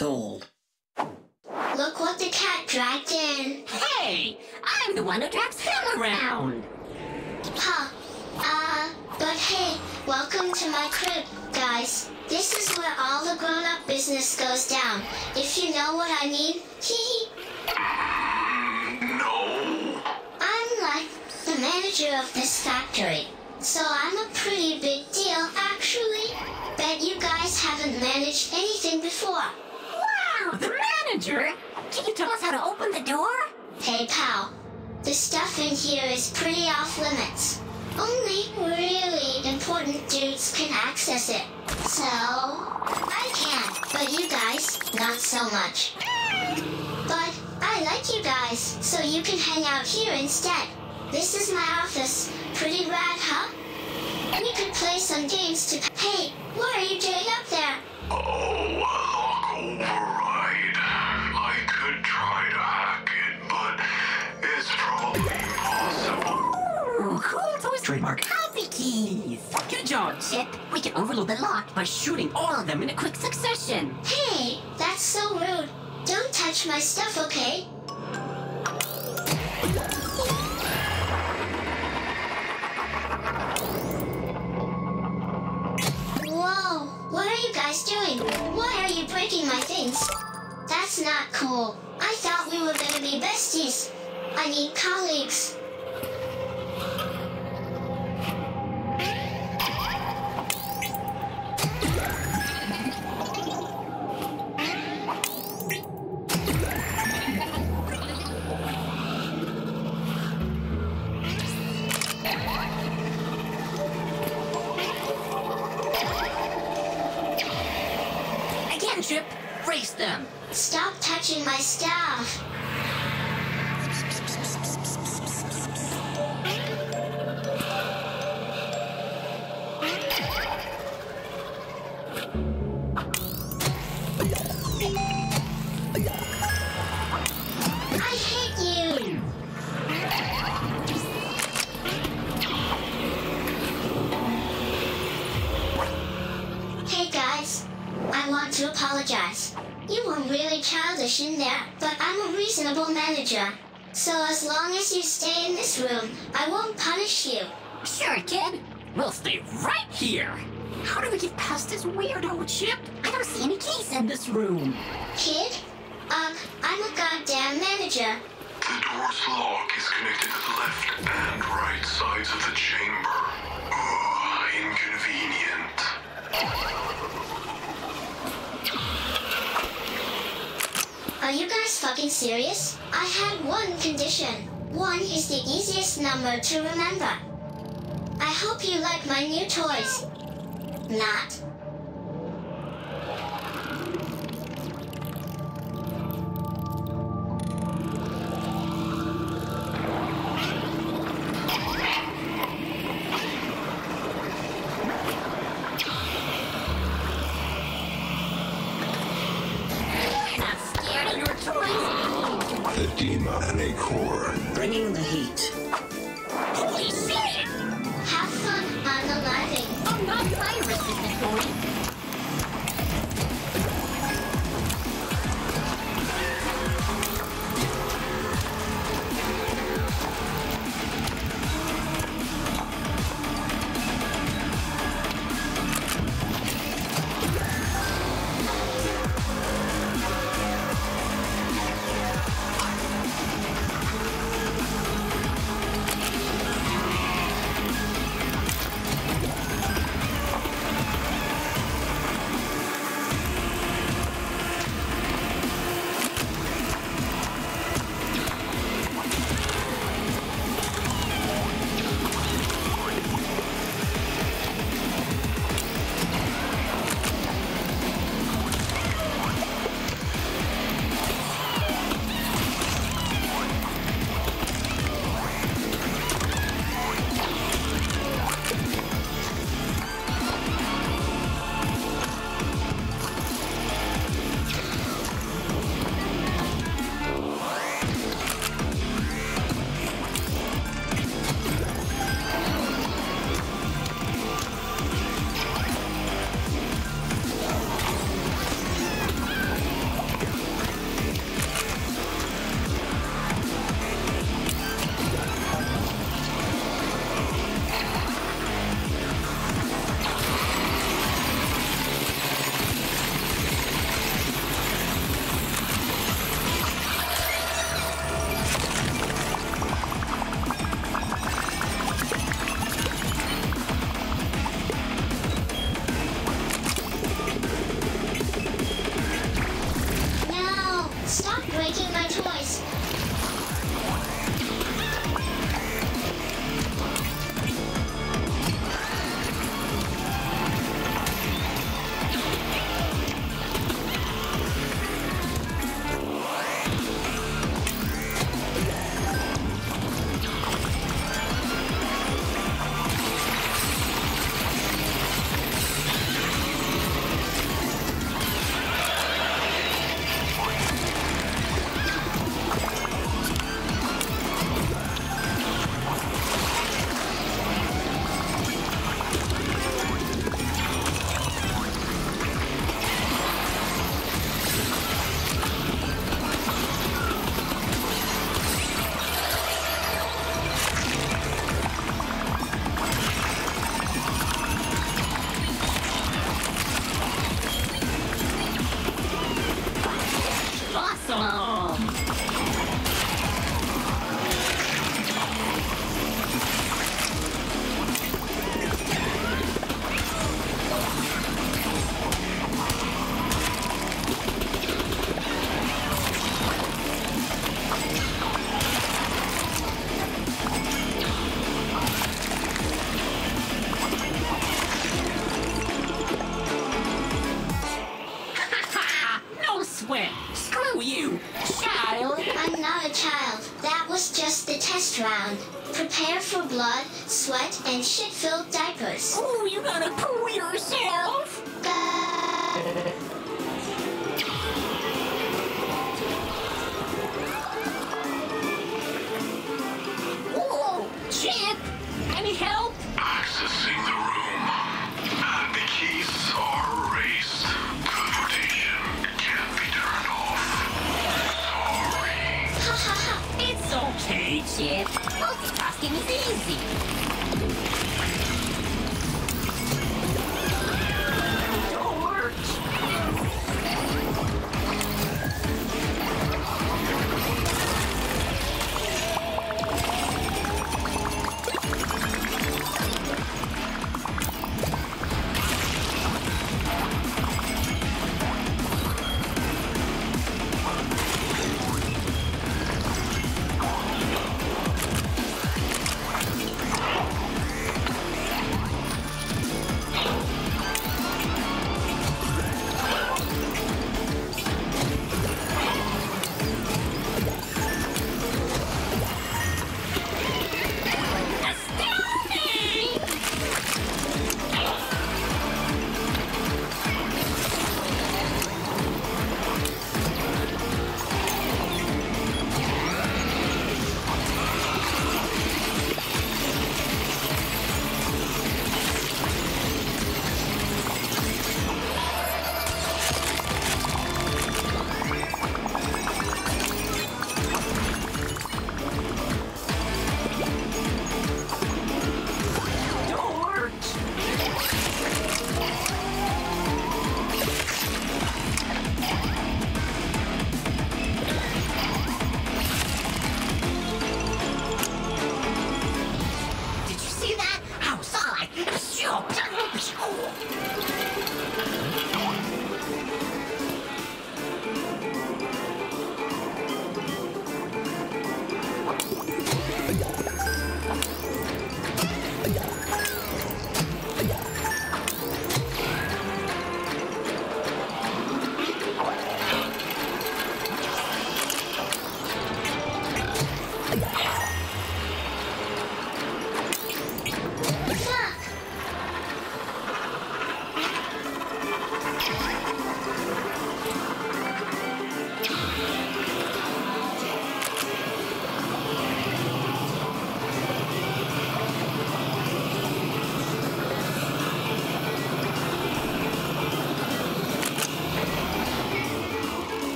Regular know-it-all. CH1-P. We can overload the lock by shooting all of them in a quick succession. Hey, that's so rude. Don't touch my stuff, okay? Whoa, what are you guys doing? Why are you breaking my things? That's not cool. I thought we were gonna be besties. I need colleagues. Here. How do we get past this weirdo, CH1-P? I don't see any keys in this room. Kid? Um, I'm a goddamn manager. The door's lock is connected to the left and right sides of the chamber. Ugh, inconvenient. Are you guys fucking serious? I had one condition. One is the easiest number to remember. I hope you like my new toys. Not.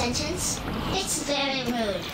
Off mid-sentence? It's very rude.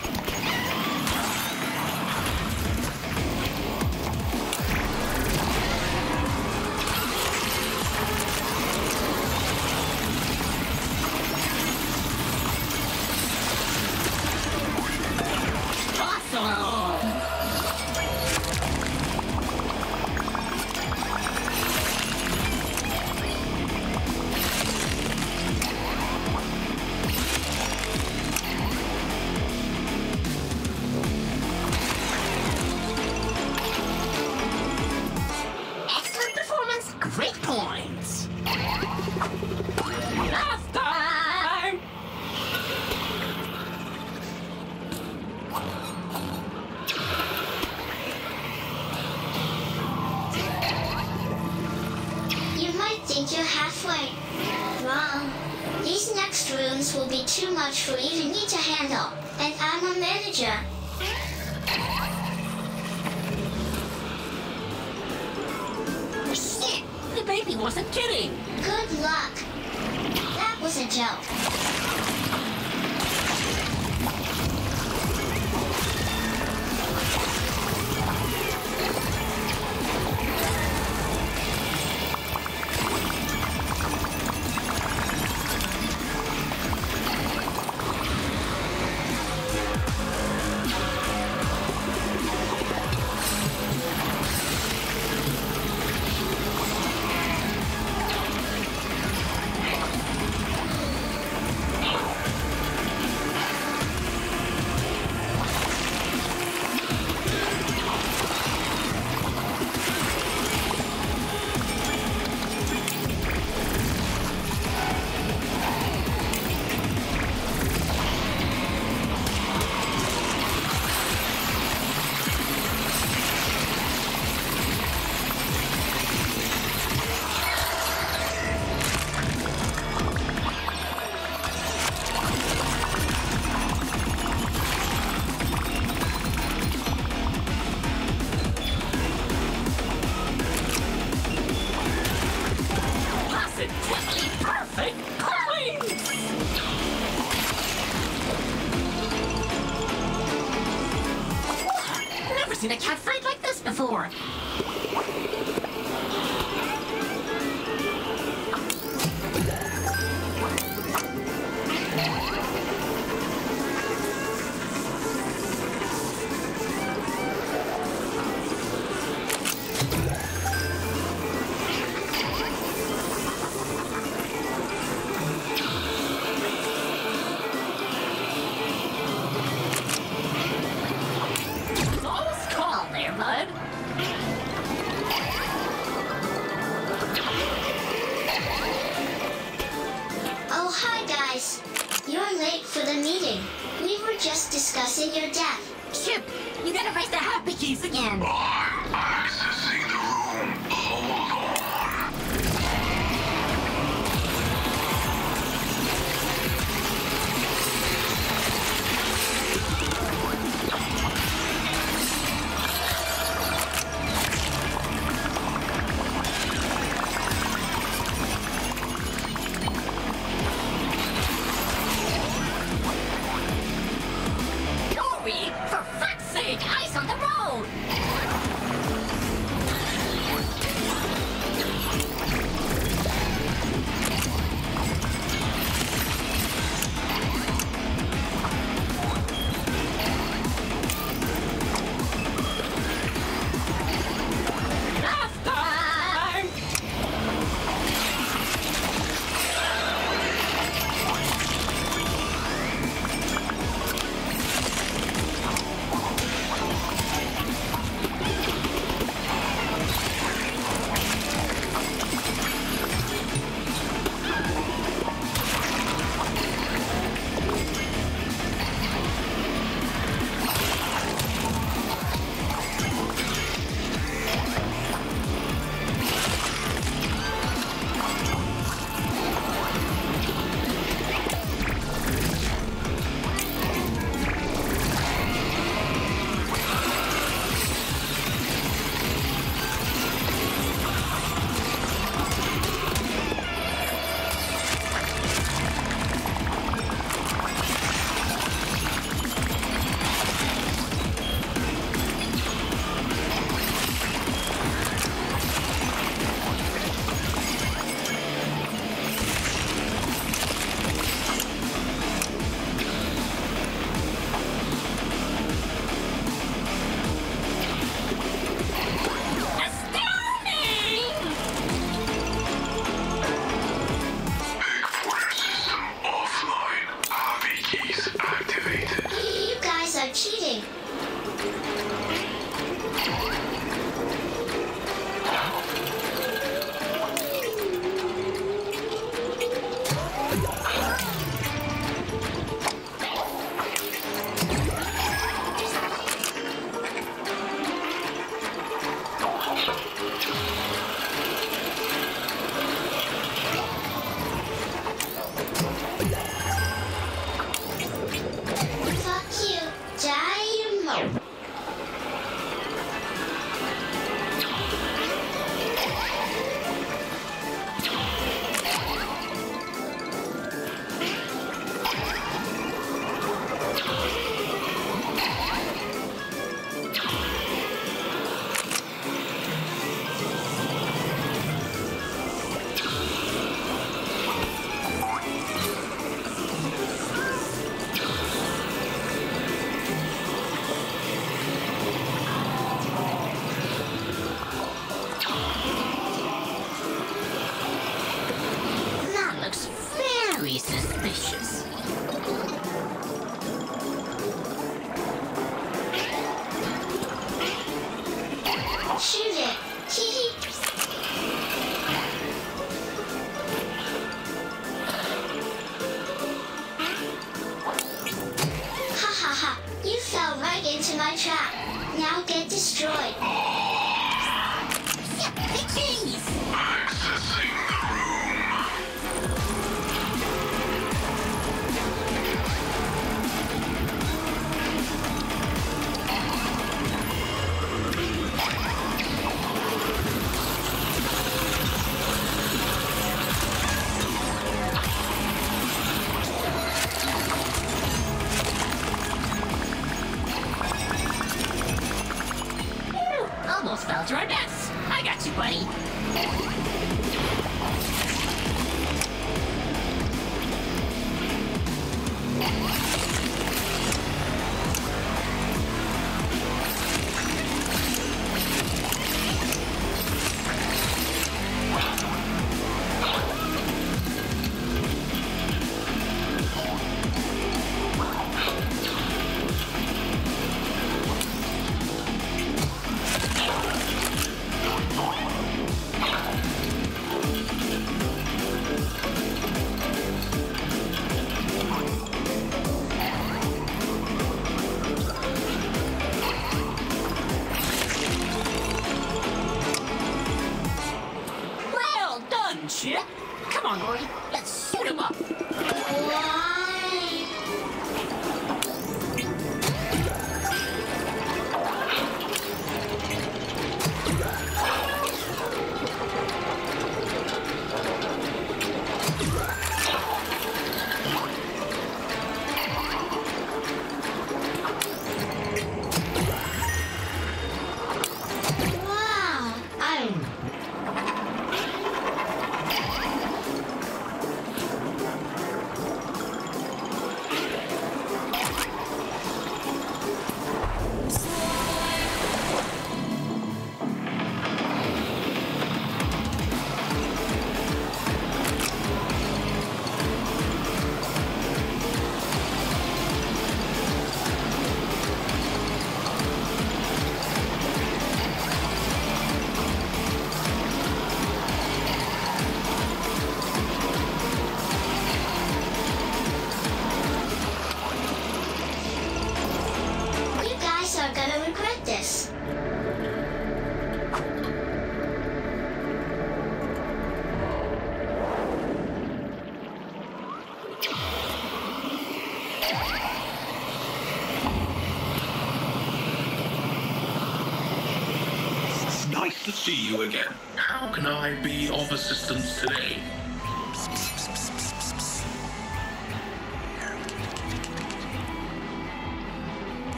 See you again. How can I be of assistance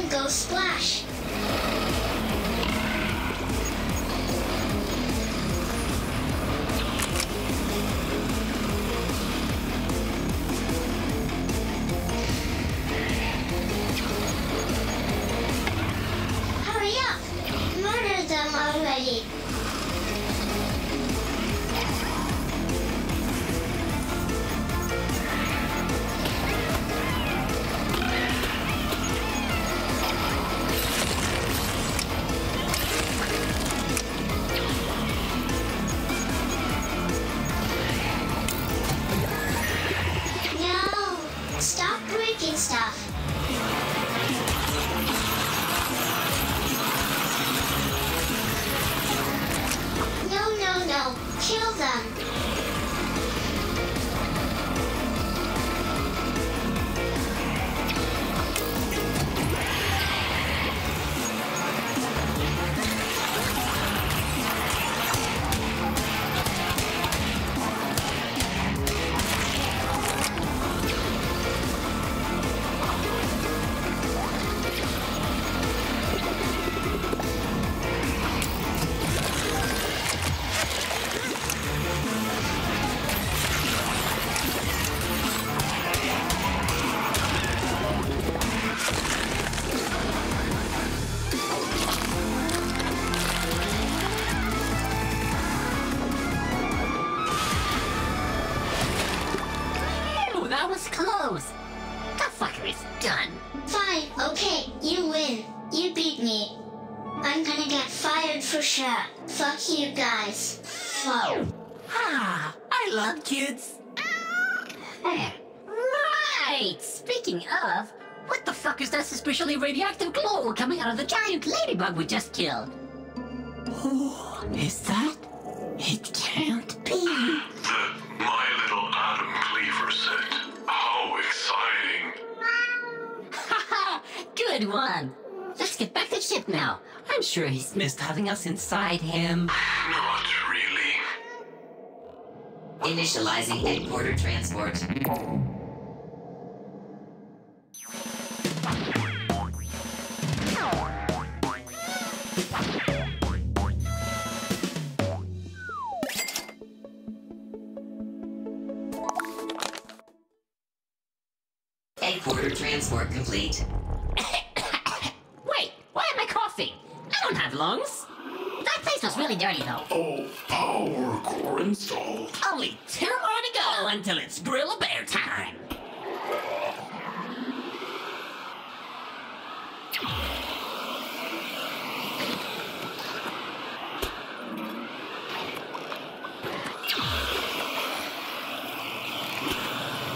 them go splash. Killed? Oh, is that? It can't be. The My Little Adam Cleaver set. How exciting. Haha, (laughs) good one. Let's get back to ship now. I'm sure he's missed having us inside him. Not really. Initializing headquarter transport. Complete. (coughs) Wait, why am I coughing? I don't have lungs. That place was really dirty though. Oh, power core installed. Only two more to go until it's Gorilla Bear time.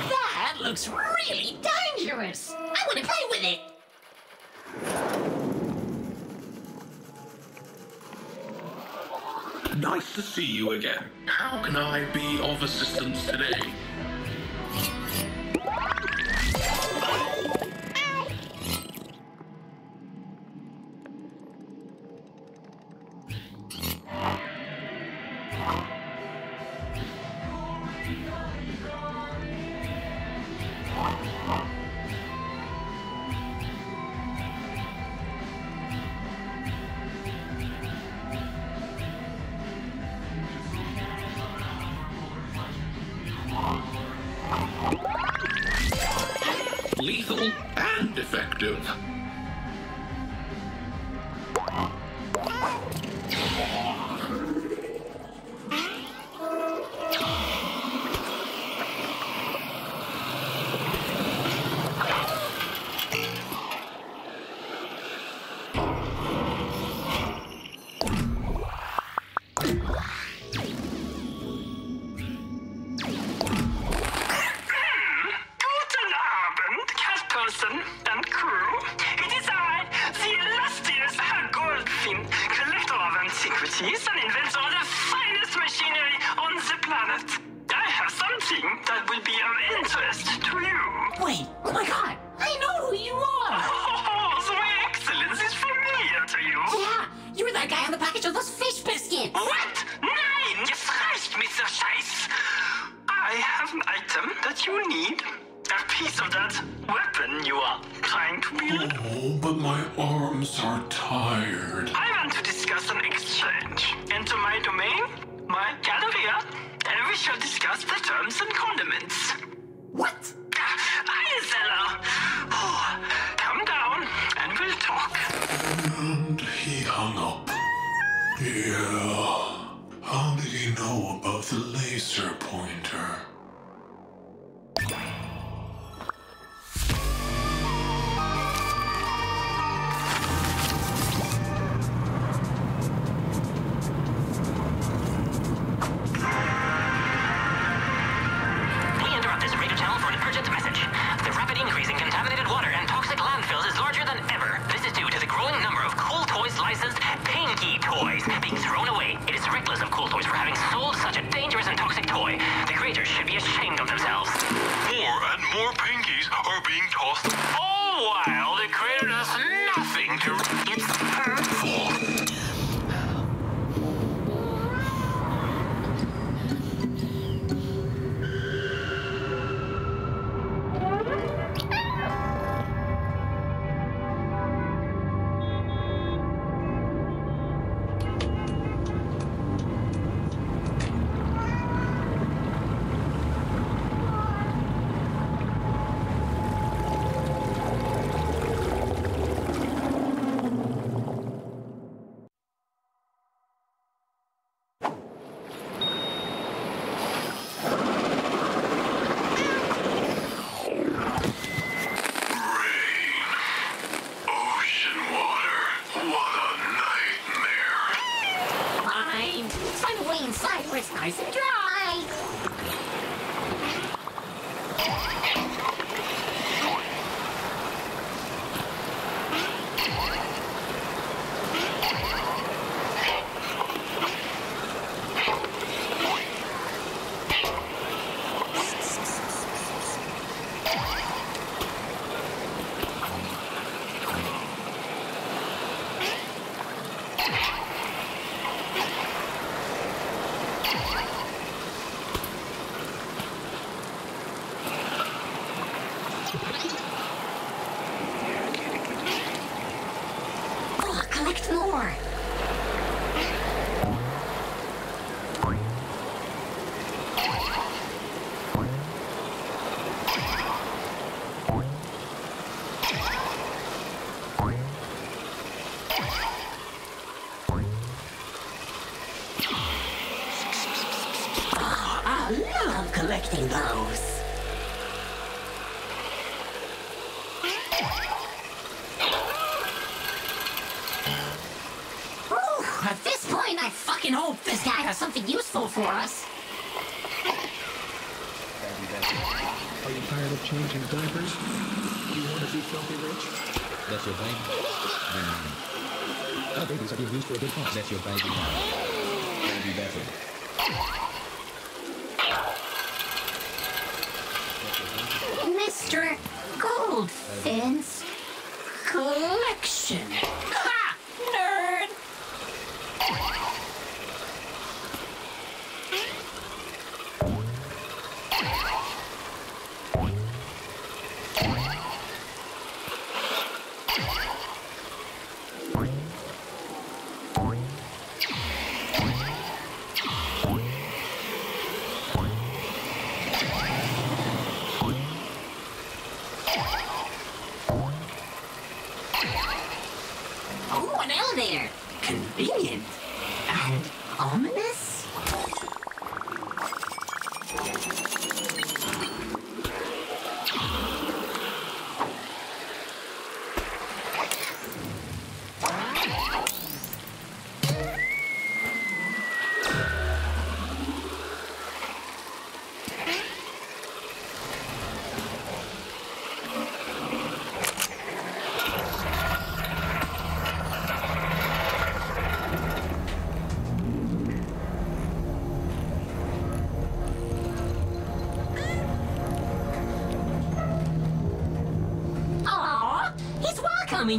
That looks really dangerous. I want to play with it. Nice to see you again. How can I be of assistance today? That's your baby. That baby's used for a good cause. That's your baby.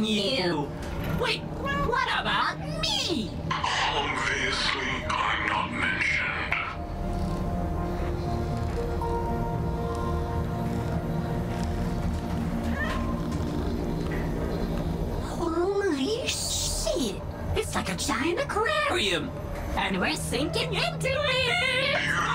He's welcoming you. Wait, what about me? Obviously, I'm not mentioned. Holy shit! It's like a giant aquarium! And we're sinking into it!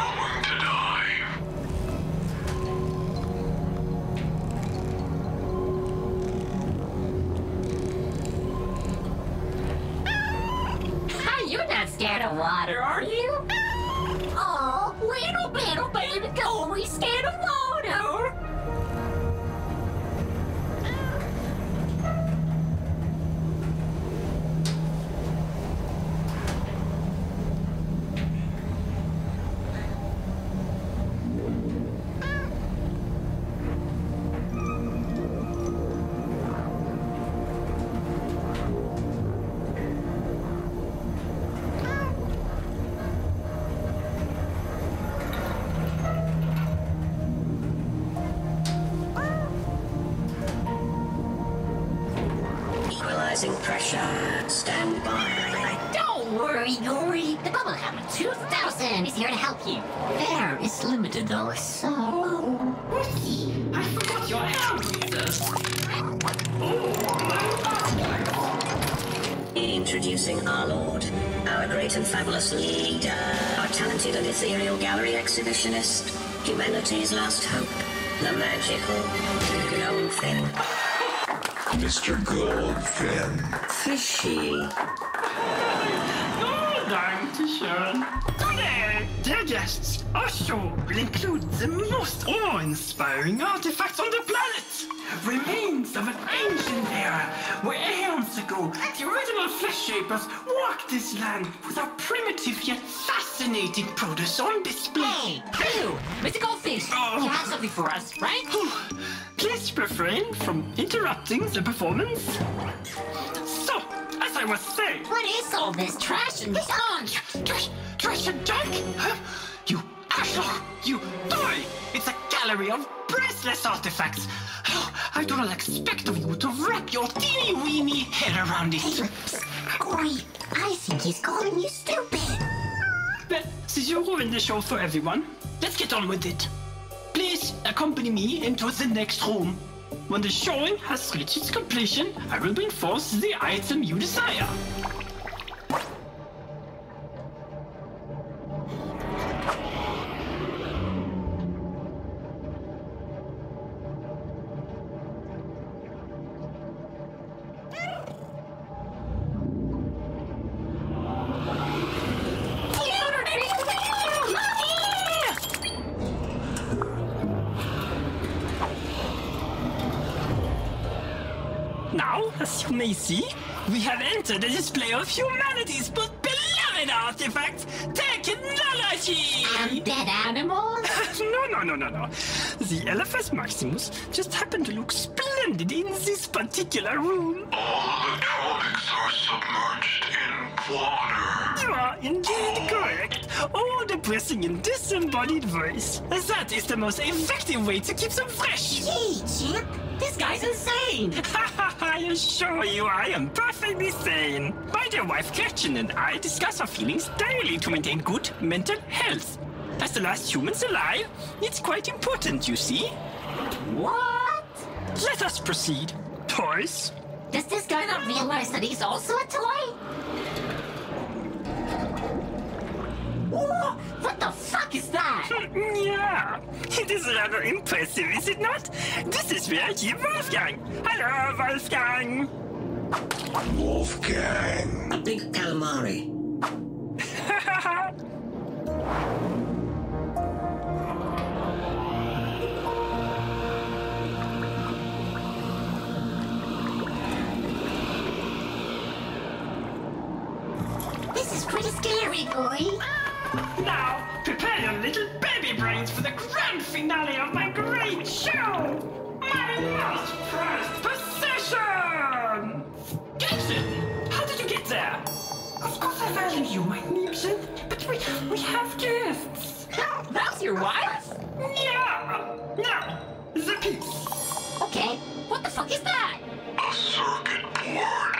Humanity's last hope, the magical Goldfin. Mr. Goldfin. Fishy. Oh, Dankeschön. Today, dear guests, our show will include the most awe-inspiring artifacts on the planet. Remains of an ancient era where eons ago the original flesh shapers walked this land with our primitive yet fascinating produce on display. Hey, you, Mr. Goldfish, you oh. have something for us, right? Please refrain from interrupting the performance. So, as I was saying. What is all this trash and junk? Trash, trash and junk? Huh? You asshole! You die! It's a gallery of priceless artifacts. Oh, I do not expect of you to wrap your teeny weeny head around it. Gori, I think he's calling you stupid. Well, since you ruined the show for everyone, let's get on with it. Please accompany me into the next room. When the showing has reached its completion, I will bring forth the item you desire. We have display of humanity's most beloved artifacts, technology! And dead animals? (laughs) no, no, no, no, no. The Elephas Maximus just happened to look splendid in this particular room. All the electronics are submerged in water. You are indeed correct. Oh, depressing in disembodied voice. That is the most effective way to keep them fresh. Gee, CH1-P, this guy's insane. (laughs) I assure you I am perfectly sane. My dear wife Gretchen and I discuss our feelings daily to maintain good mental health. As the last humans alive, it's quite important, you see. What? Let us proceed. Toys? Does this guy not realize that he's also a toy? Whoa, what the fuck is that? yeah, it is rather impressive, is it not? This is very Wolfgang. Hello, Wolfgang. Wolfgang. A big calamari. This is pretty scary, Gori. Now, prepare your little baby brains for the grand finale of my great show! My last prized possession! Gibson, how did you get there? Of course I value you, my Liebchen, but we, we have guests. That's your wife? Yeah! Now, the piece. Okay, what the fuck is that? A circuit board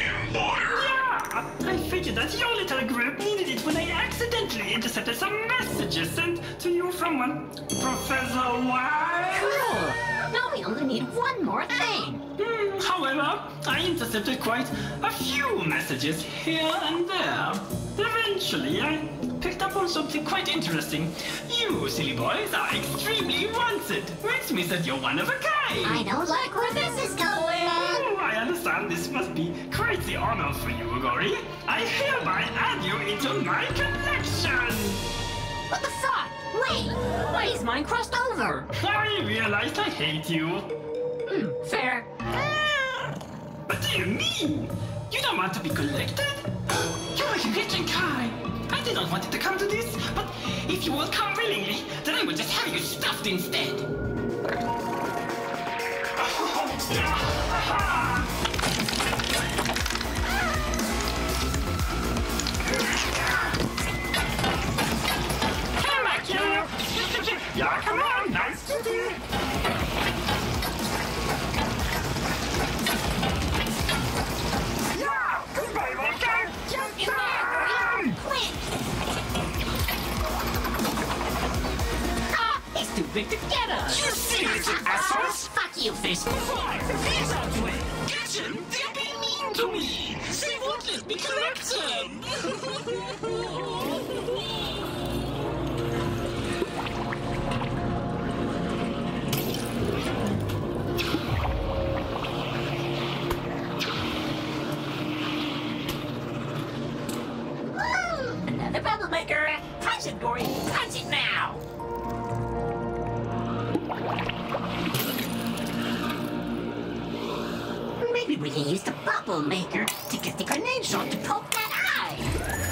in water. Yeah! I figured that your little group needed it when I accidentally intercepted some messages sent to you from one Professor White. Cool. Now we only need one more thing. Hmm, however, I intercepted quite a few messages here and there. Eventually, I picked up on something quite interesting. You, silly boys, are extremely wanted, which means that you're one of a kind. I don't like where this is going. Oh, I understand this must be quite the honor for you, Gori. I hereby add you into my collection. What the fuck? Wait, why is mine crossed over? I realized I hate you. Hmm, fair. What do you mean? You don't want to be collected? You're rich and kind. I did not want it to come to this, but if you will come willingly, then I will just have you stuffed instead. (laughs) Here! Yeah, come on, nice to do. Yeah, goodbye, Wolfgang. Jump in there, quick! Ah, it's too big to get us. You see, little assholes? Fuck you, fish. Why? These are way. Gretchen, they're being mean to me. They won't let me collect them. Maker. Punch it, Gori. Punch it now. Maybe we can use the bubble maker to get the grenade shot to poke that eye.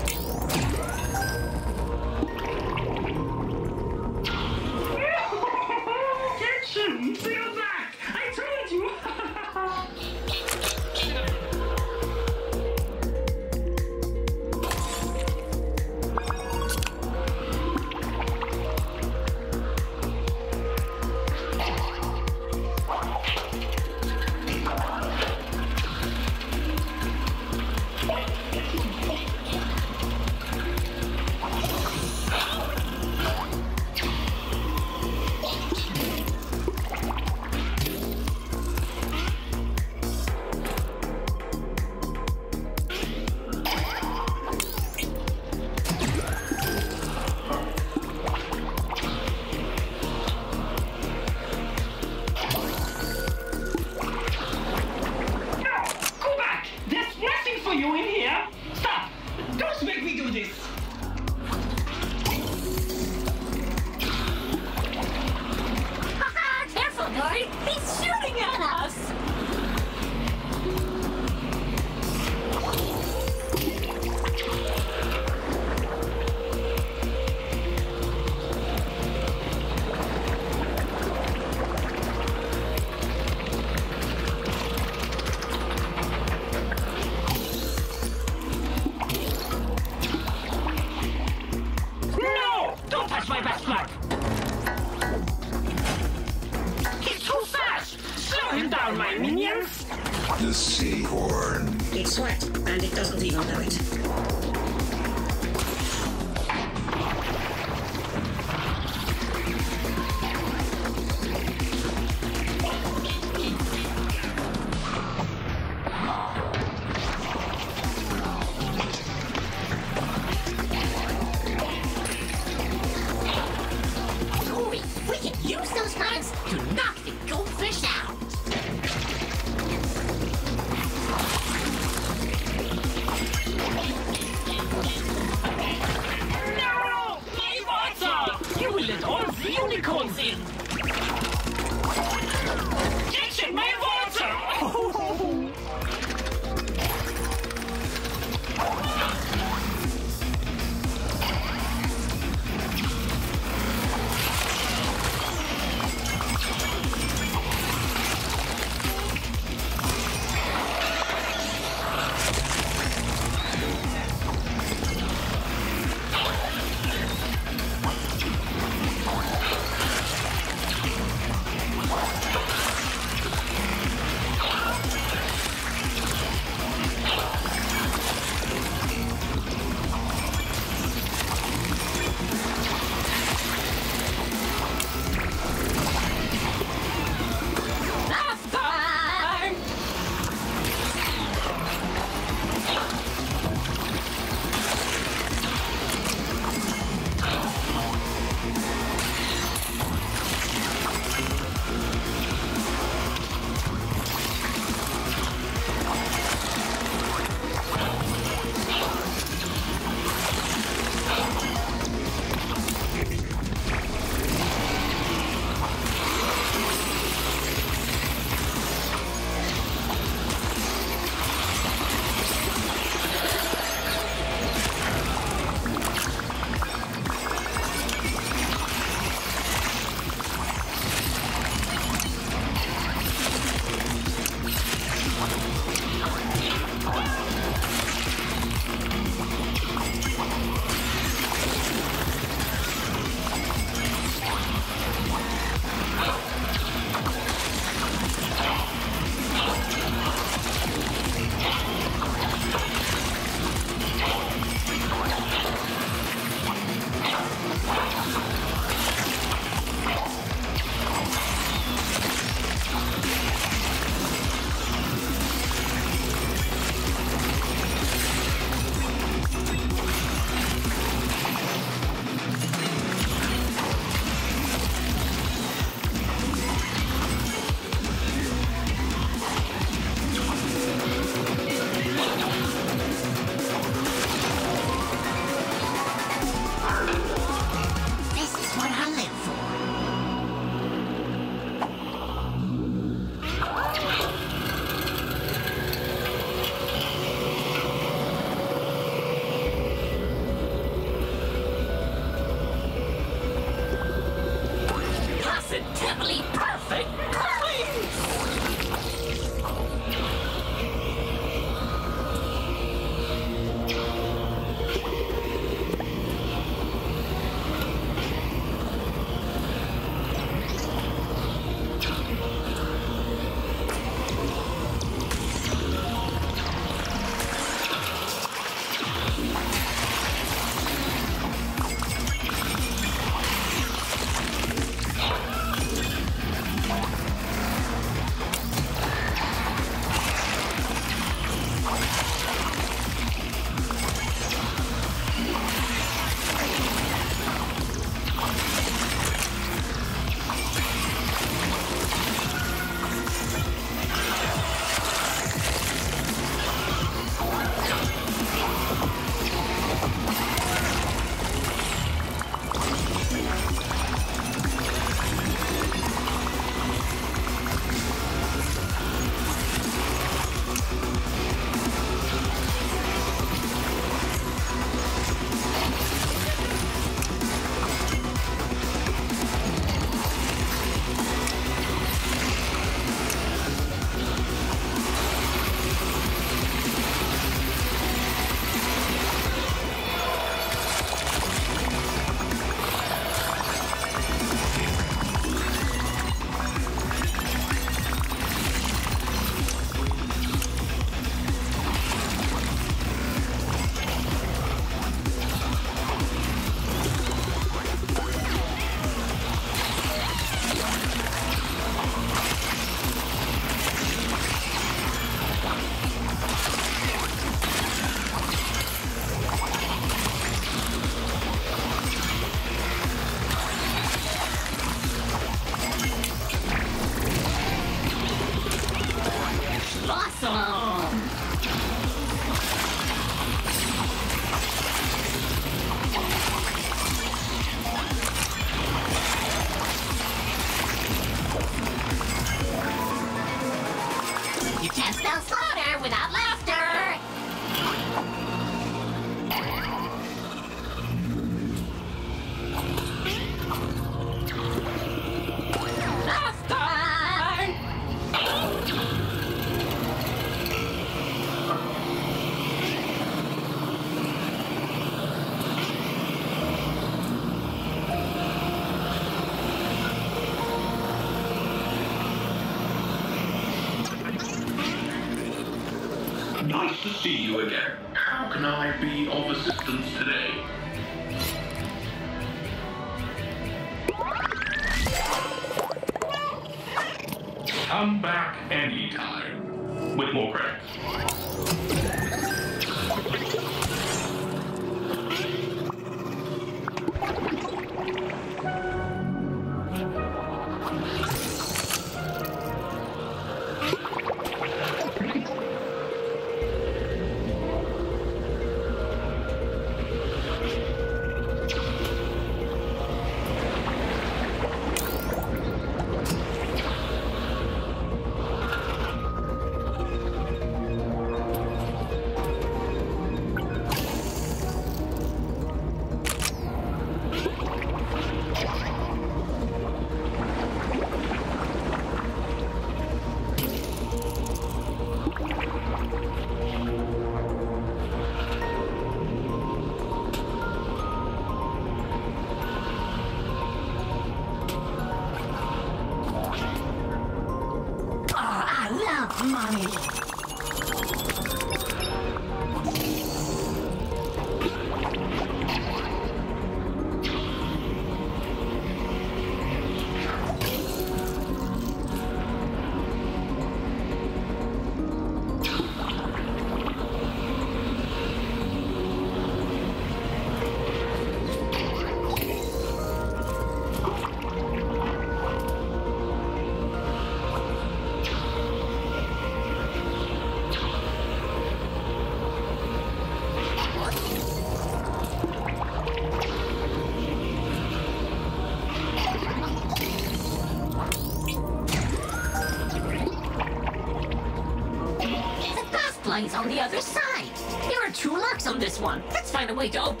Find a way to open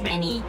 many.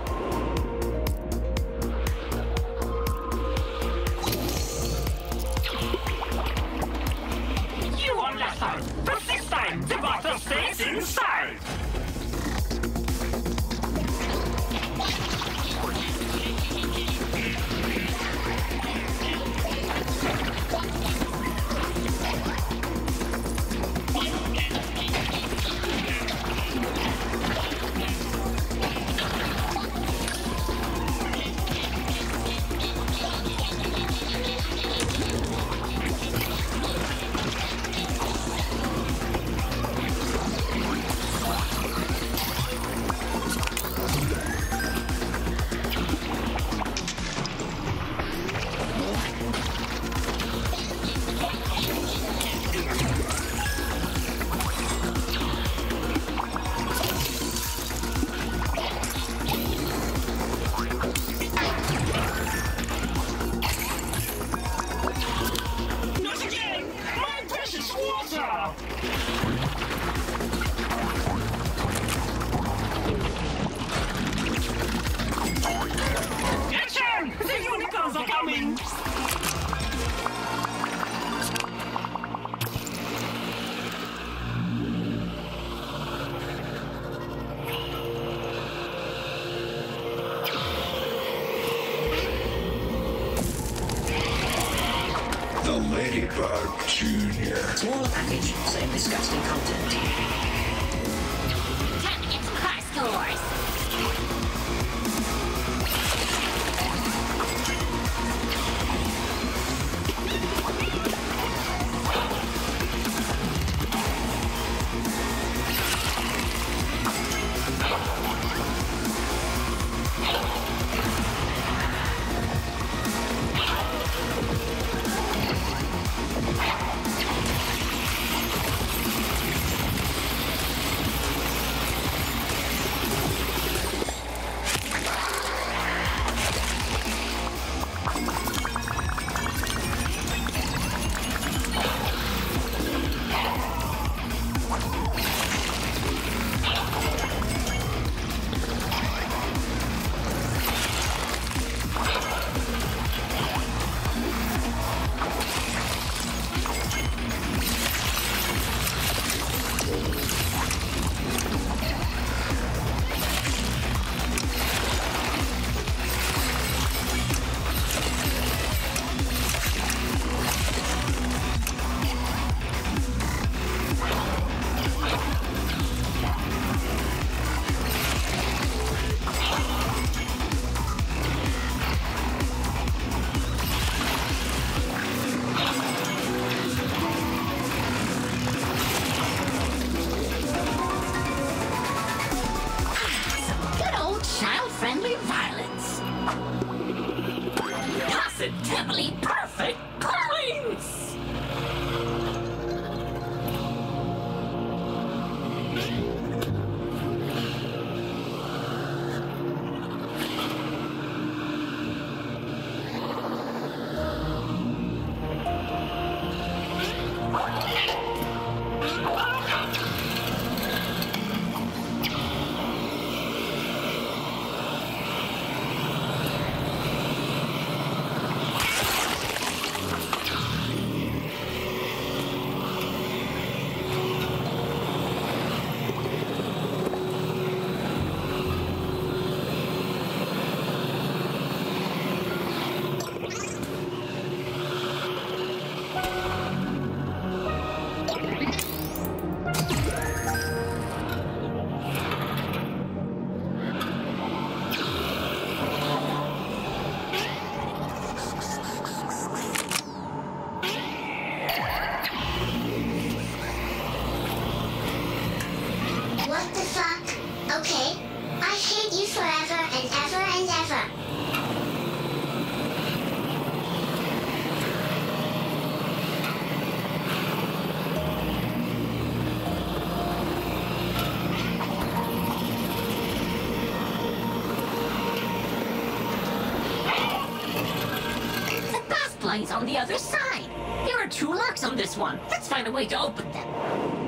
on the other side. There are two locks on this one. Let's find a way to open them.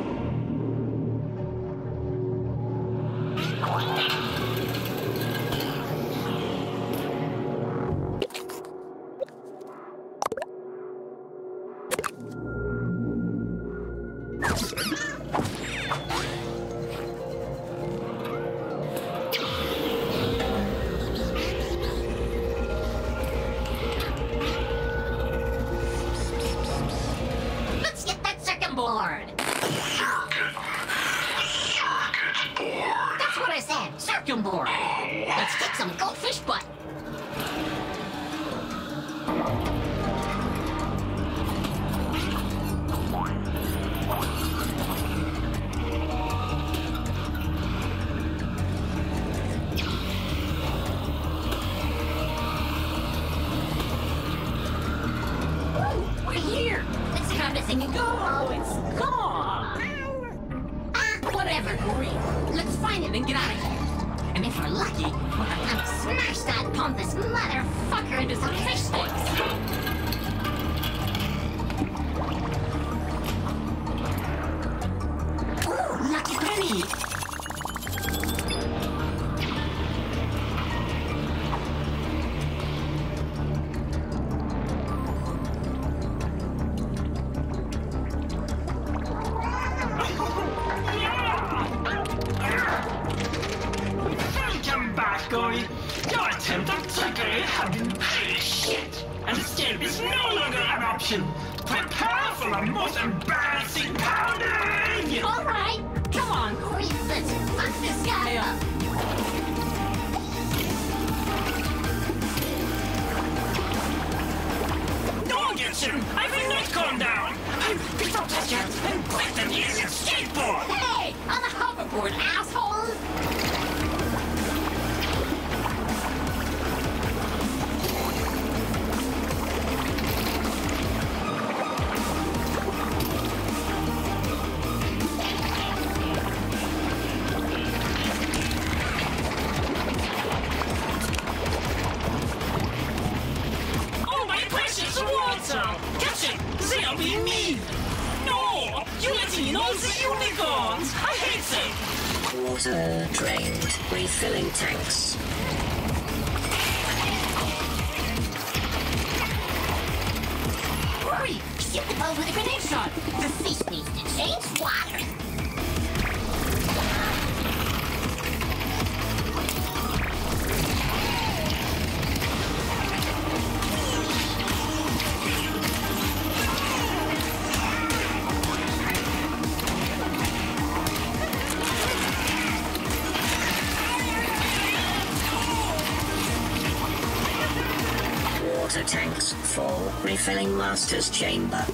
filling Master's chamber.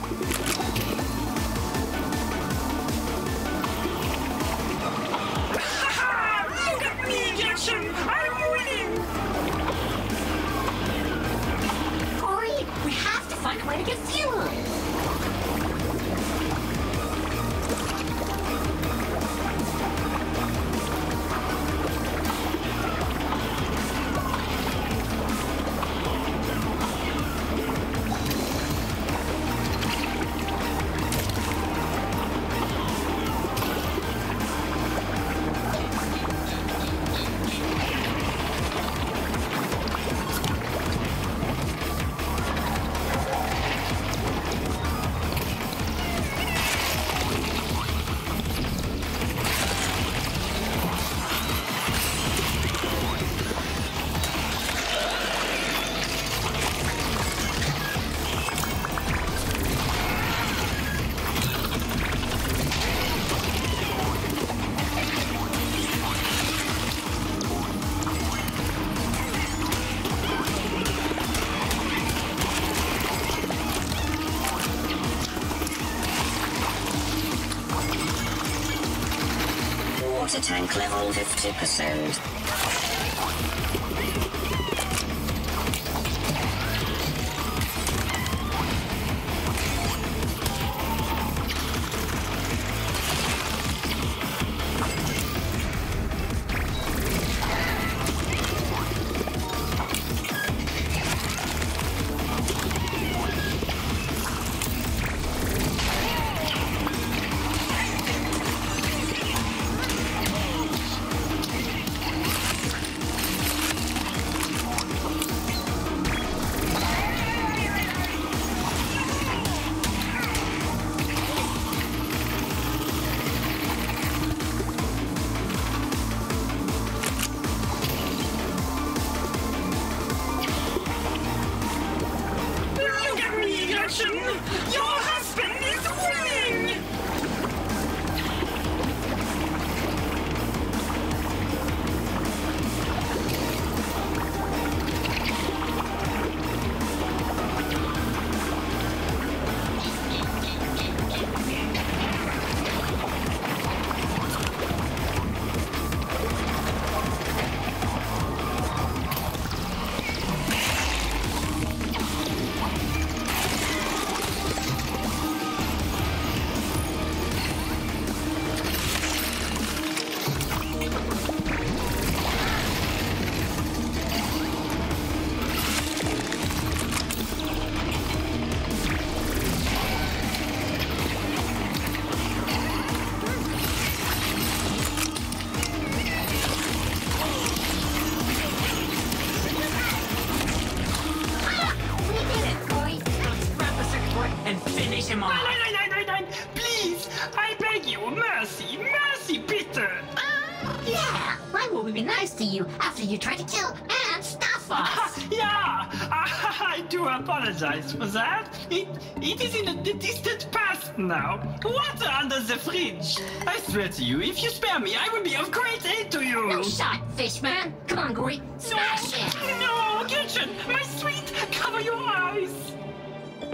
level 50%. That. It, it is in the distant past now. Water under the fridge. I swear to you, if you spare me, I will be of great aid to you. No shot, Fishman. Come on, Gori. Smash it. No, Gretchen, my sweet, cover your eyes.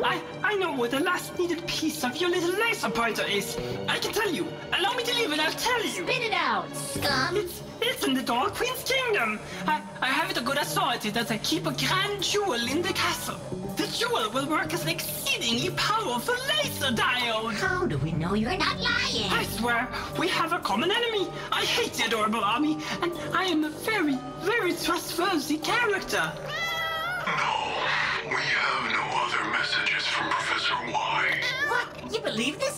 I, I know where the last needed piece of your little laser pointer is. I can tell you. Allow me to leave and I'll tell you. Spit it out, scum. It's, it's in the Dark Queen's kingdom. I, I have it a good authority that I keep a grand jewel in the castle. The jewel will work as an exceedingly powerful laser diode. How do we know you're not lying? I swear, we have a common enemy. I hate the adorable army, and I am a very, very trustworthy character. No, We have no other messages from Professor Y. What? You believe this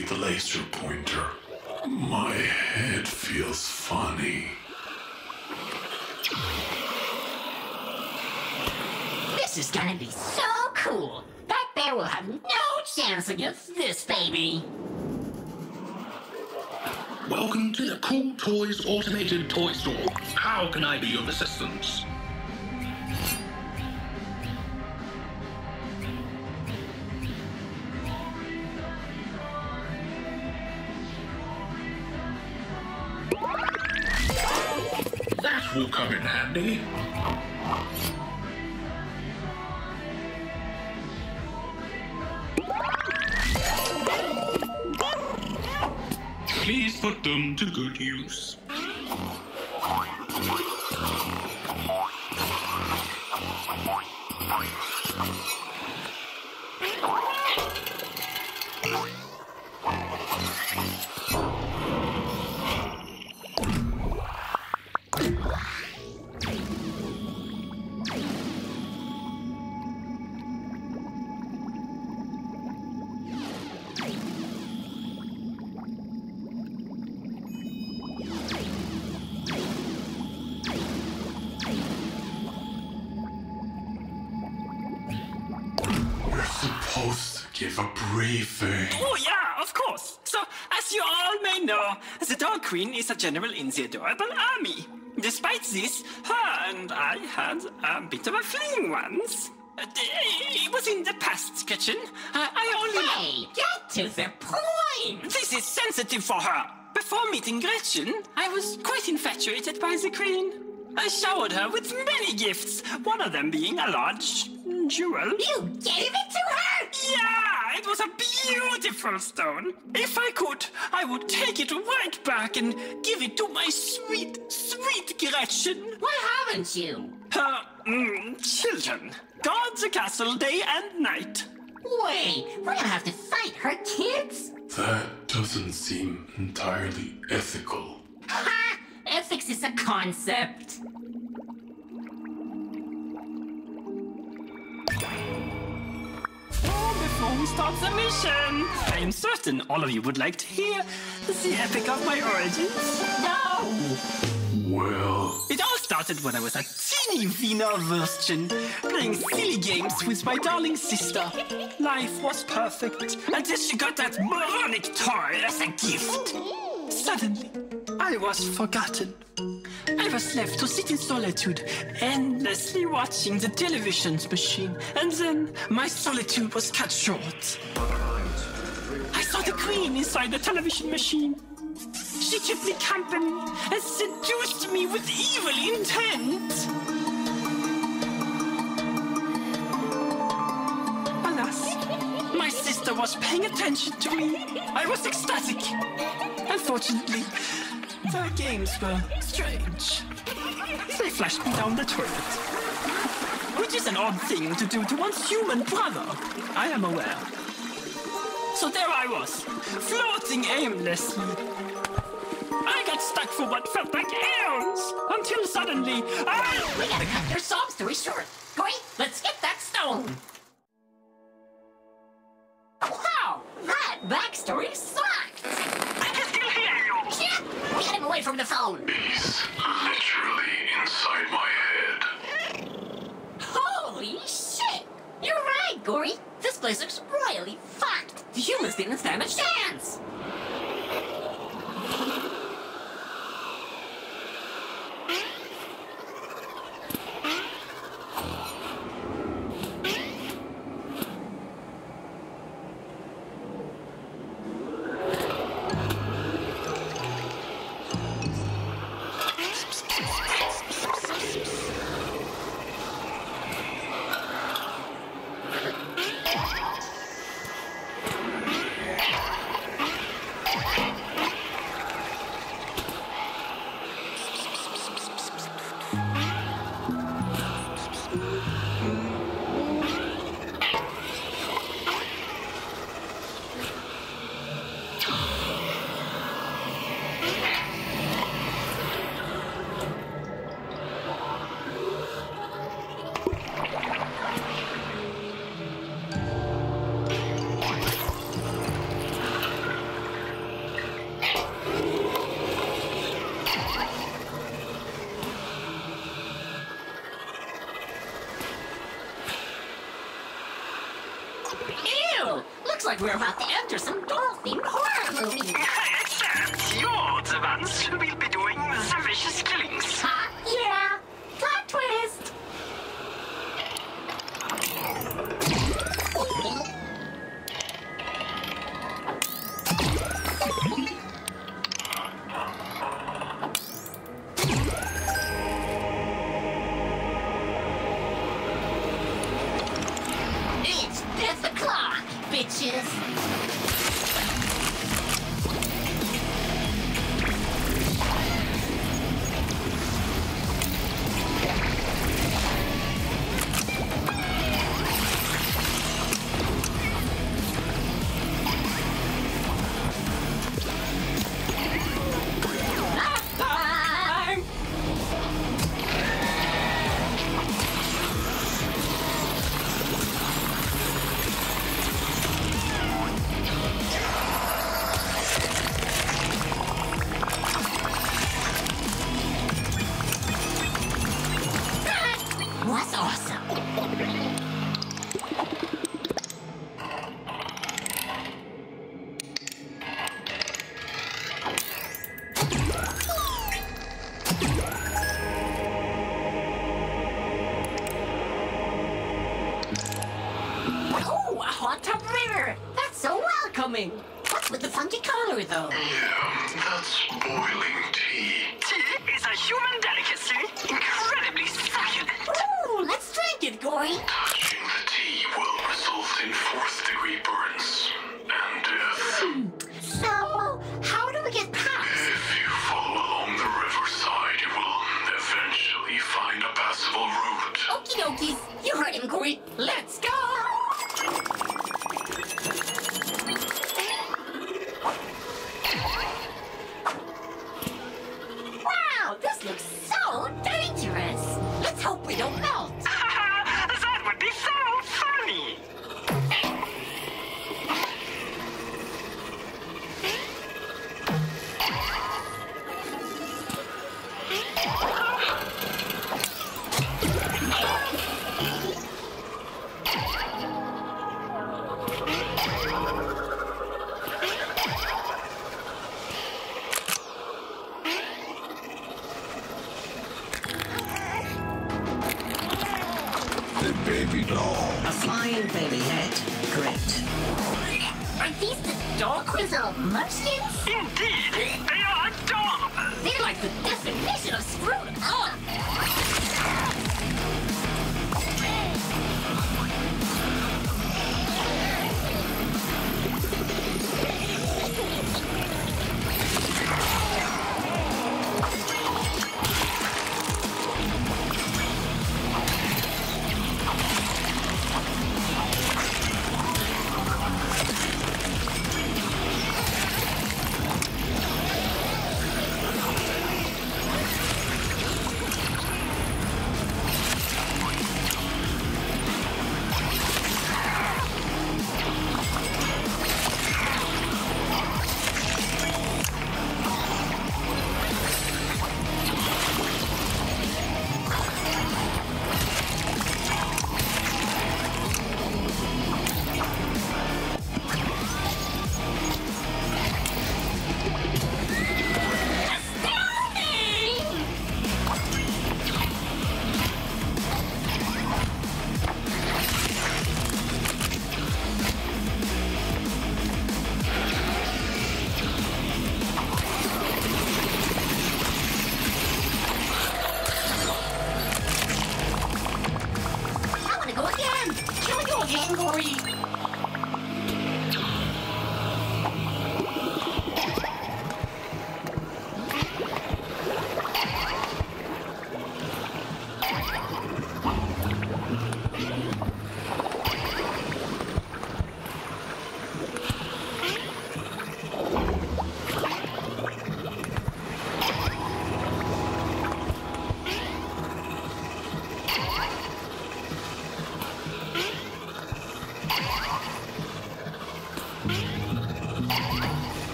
piece the laser pointer. My head feels funny. This is gonna be so cool. That bear will have no chance against this baby. Welcome to the Cool-Toyz Automated Toy Store. How can I be of assistance? Will come in handy. Please put them to good use. Supposed a briefing. Oh, yeah, of course. So, as you all may know, the Dark Queen is a general in the adorable army. Despite this, her and I had a bit of a fling once. Uh, It was in the past, Gretchen. I, I only. Hey, get to the point! This is sensitive for her. Before meeting Gretchen, I was quite infatuated by the Queen. I showered her with many gifts, one of them being a large jewel. You gave it to her? Yeah, it was a beautiful stone. If I could, I would take it right back and give it to my sweet, sweet Gretchen. Why haven't you? Her mm, children guard the castle day and night. Wait, we're gonna have to fight her kids? That doesn't seem entirely ethical. Ha! Ethics is a concept. Before we start the mission, I am certain all of you would like to hear the epic of my origins. No! Well, It all started started when I was a teeny weeny virgin, playing silly games with my darling sister. Life was perfect until she got that moronic toy as a gift. Suddenly, I was forgotten. I was left to sit in solitude, endlessly watching the television machine, and then my solitude was cut short. I saw the queen inside the television machine. She kept me company and seduced me with evil intent. Alas, my sister was paying attention to me. I was ecstatic. Unfortunately, the games were strange. They flashed me down the toilet. Which is an odd thing to do to one's human brother, I am aware. So there I was, floating aimlessly. I got stuck for what felt like eons, until suddenly I... We gotta cut their sob story short. Gori, let's get that stone. Wow, that backstory sucked. I can still hear get him away from the phone. He's literally inside my head. Holy shit! You're right, Gori. This place looks royally fucked. The humans didn't stand a chance.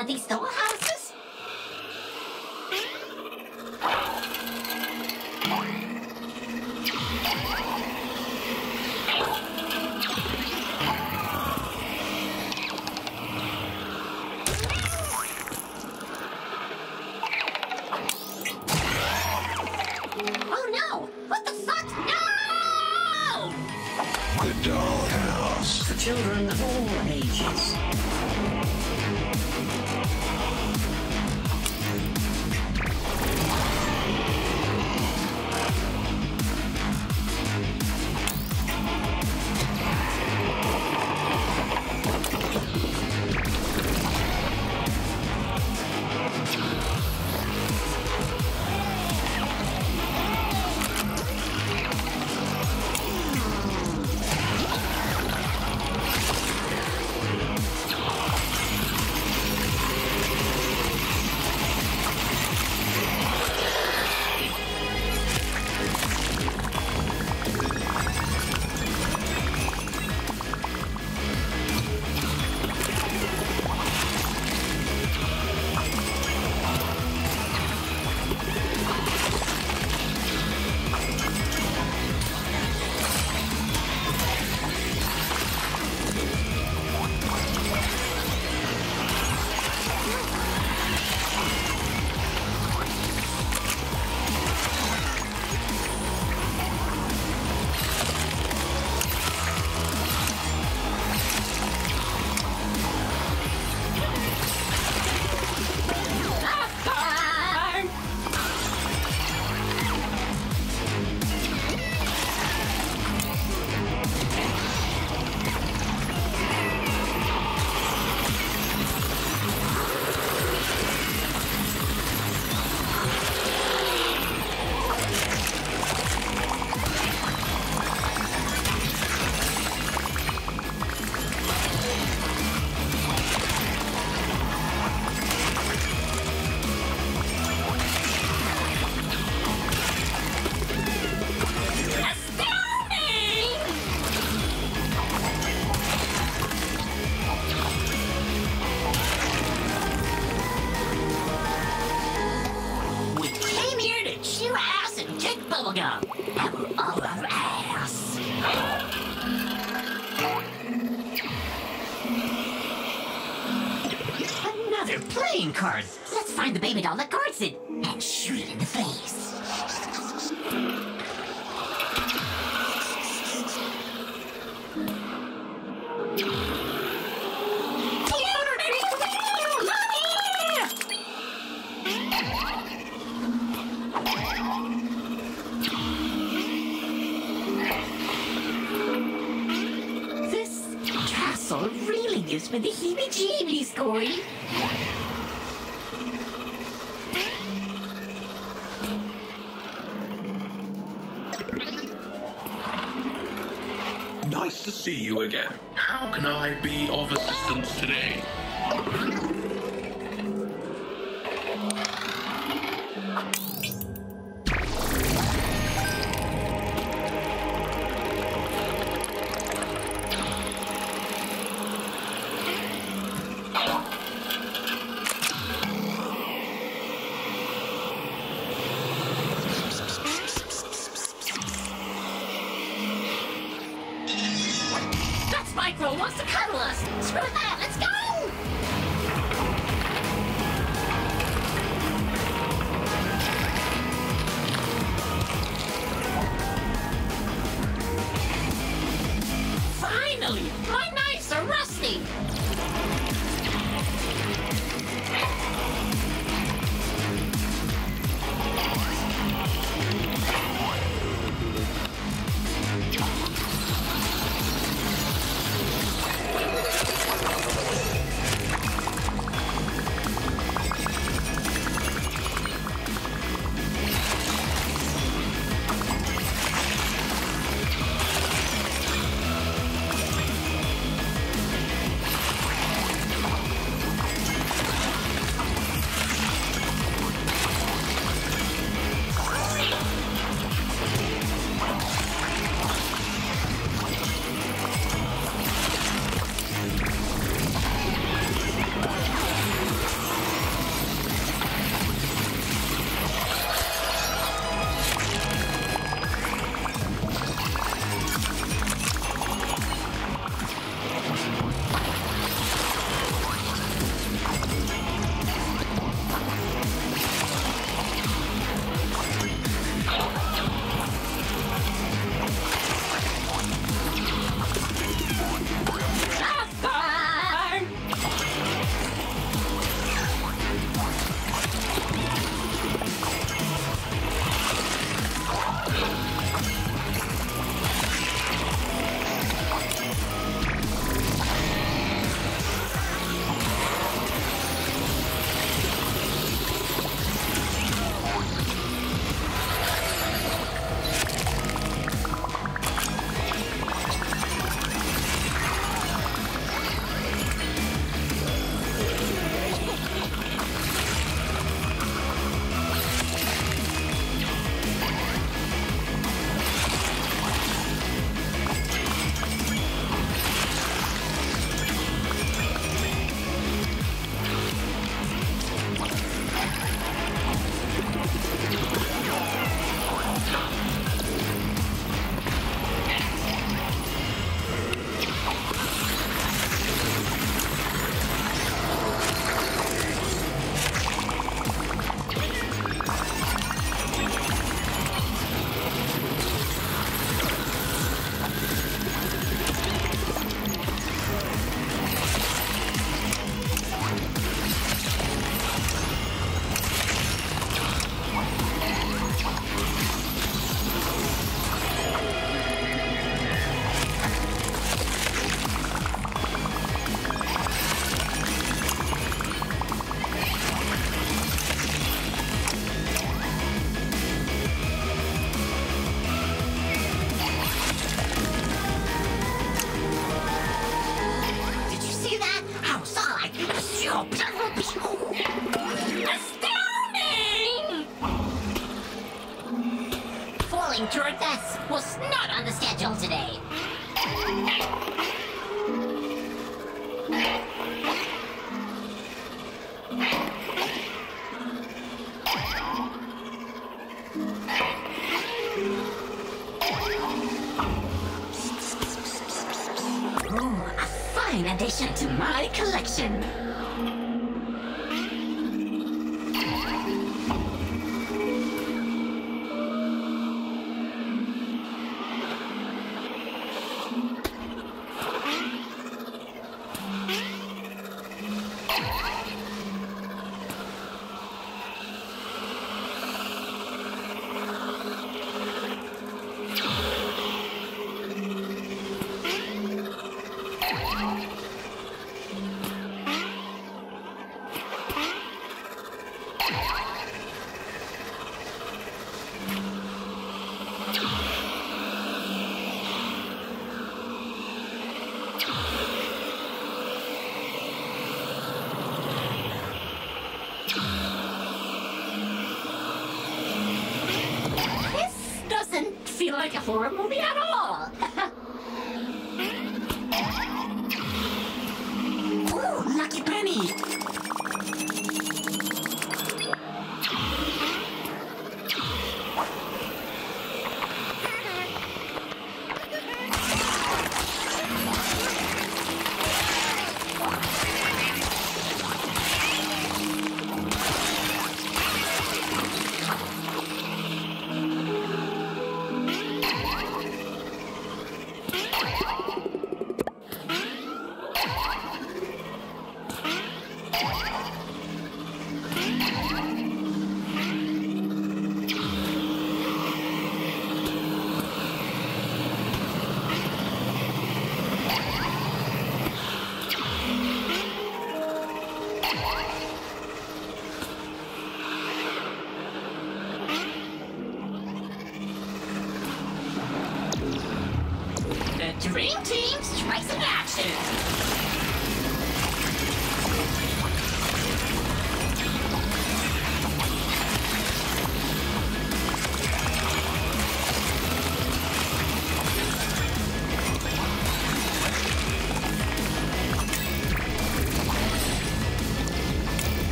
Ooh, didn't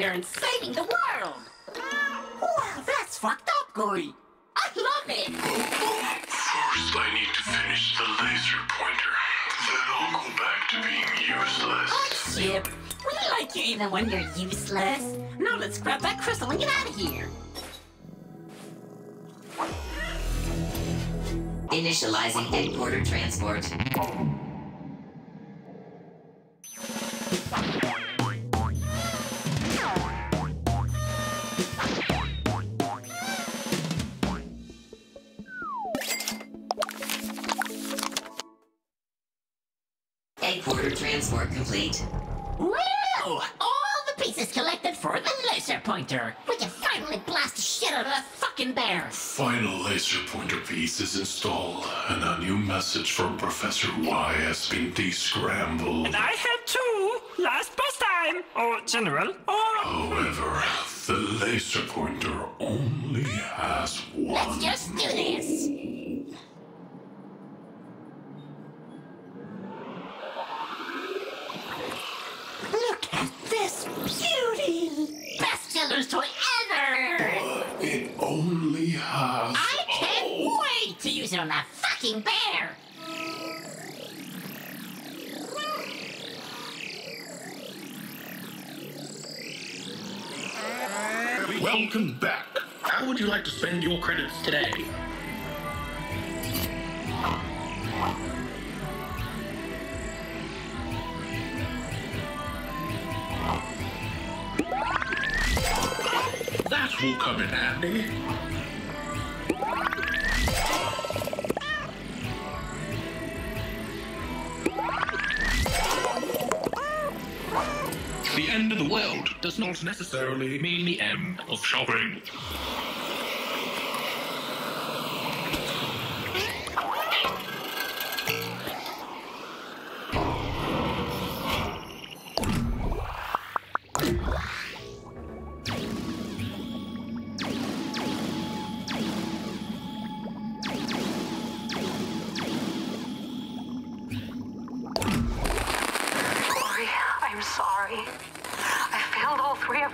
fucking teddy bear and saving the world! Wow, that's fucked up, Gori! I love it! First, I need to finish the laser pointer. Then I'll go back to being useless. CH1-P, we like you even when you're useless. Now let's grab that crystal and get out of here. Initializing headquarter transport. Is installed, and a new message from Professor Y has been descrambled. And I had two last bus time, or general, or. However, the laser pointer only has one. Let's just do this. Look at this beauty! Best children's toy ever! It only has. I can't oh. wait to use it on that fucking bear! Welcome back. How would you like to spend your credits today? That will come in handy. The end of the world does not necessarily mean the end of shopping.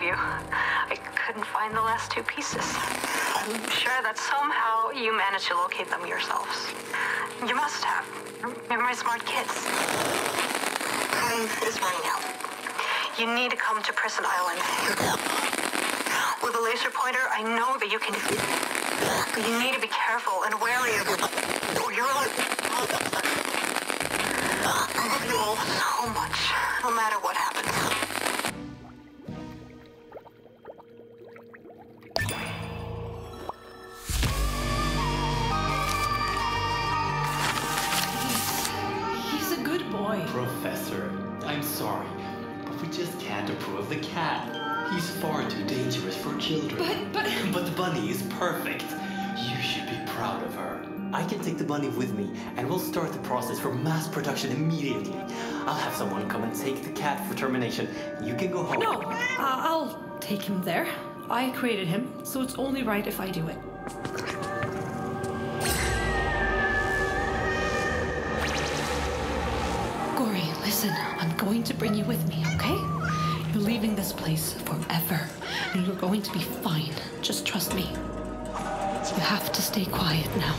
You. I couldn't find the last two pieces. I'm sure that somehow you managed to locate them yourselves. You must have. You're my smart kids. Time is running out. You need to come to Prison Island. With a laser pointer, I know that you can defeat it. But you need to be careful and wary of it. Or you're like... I love you all so much, no matter what happens. I can take the bunny with me, and we'll start the process for mass production immediately. I'll have someone come and take the cat for termination. You can go home. No, uh, I'll take him there. I created him, so it's only right if I do it. Gori, listen, I'm going to bring you with me, okay? You're leaving this place forever, and you're going to be fine. Just trust me. You have to stay quiet now.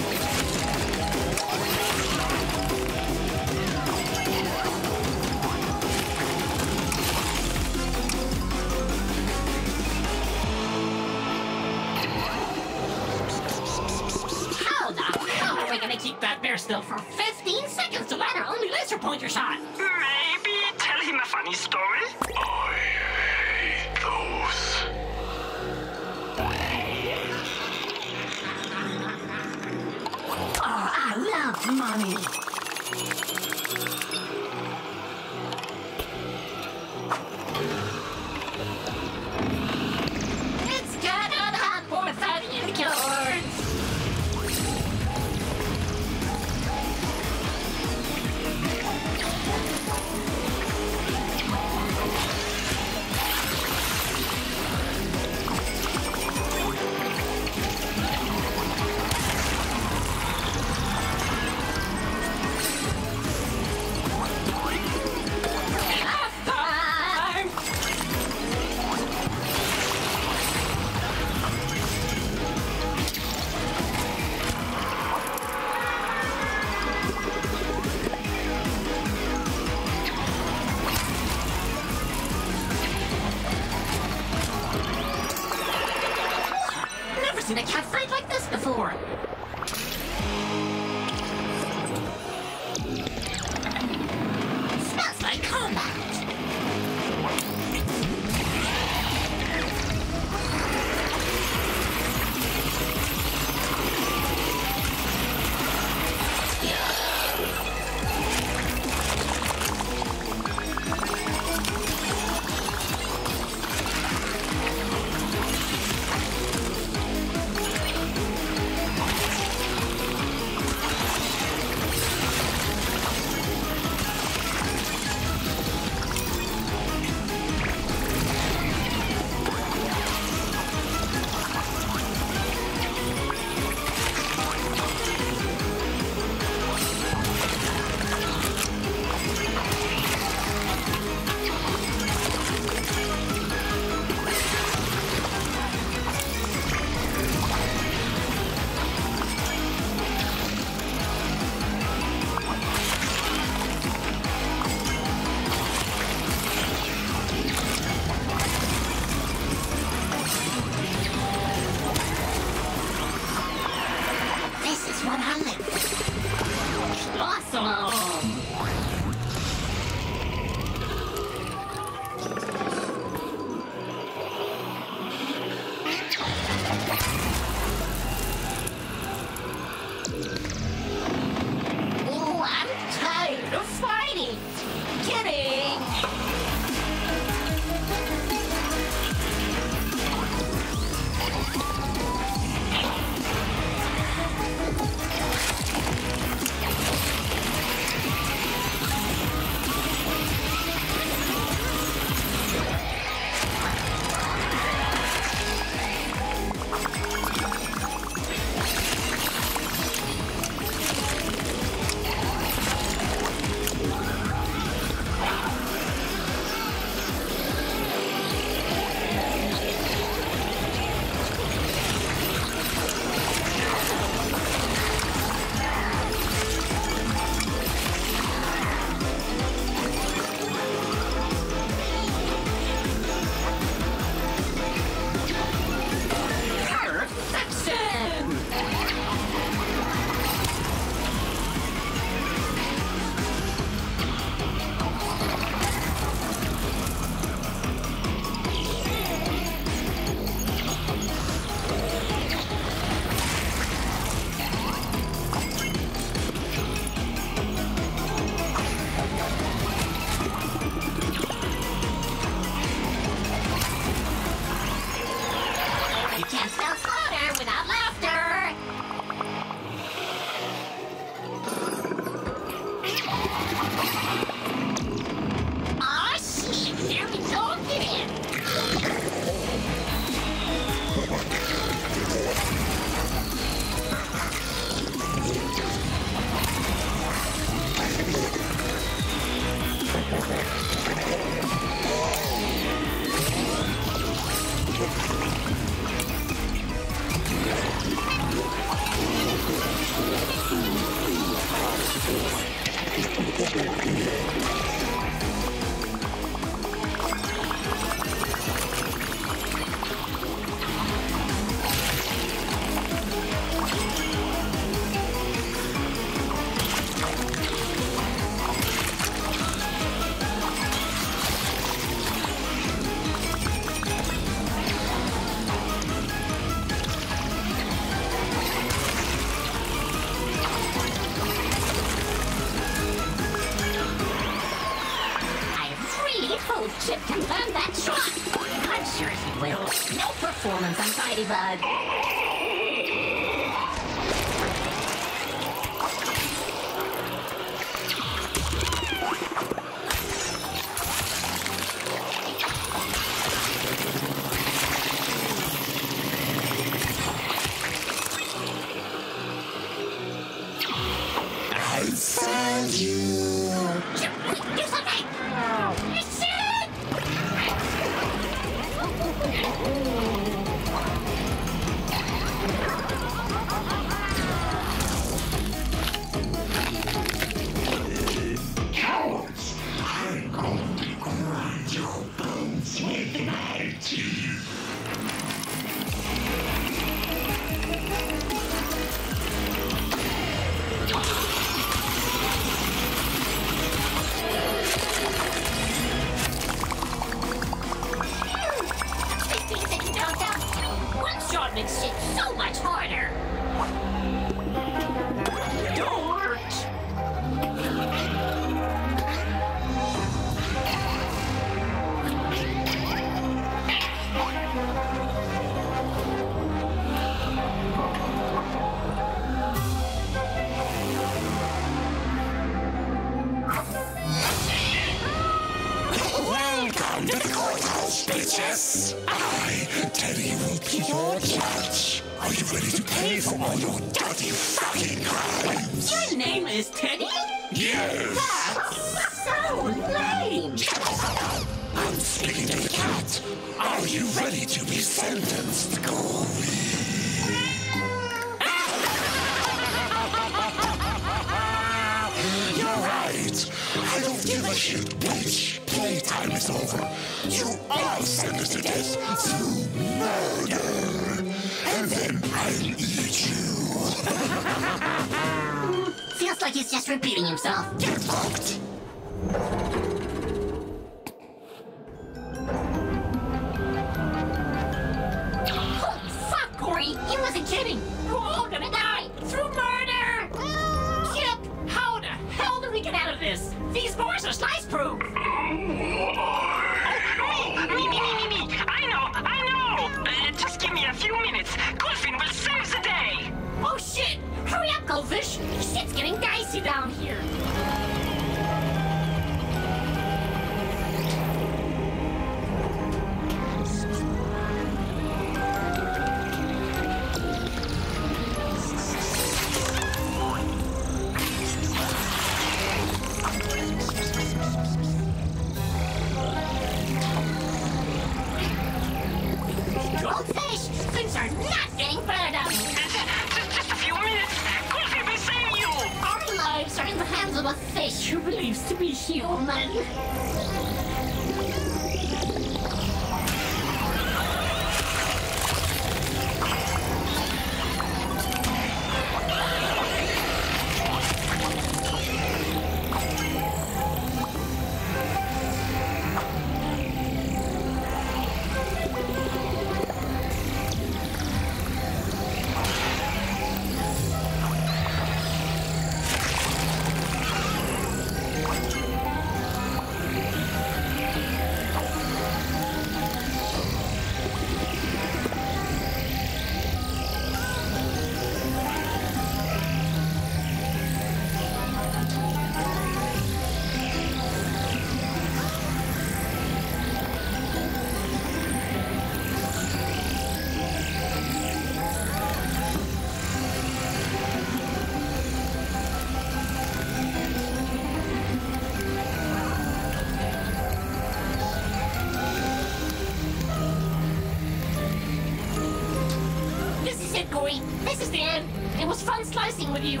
It was fun slicing with you.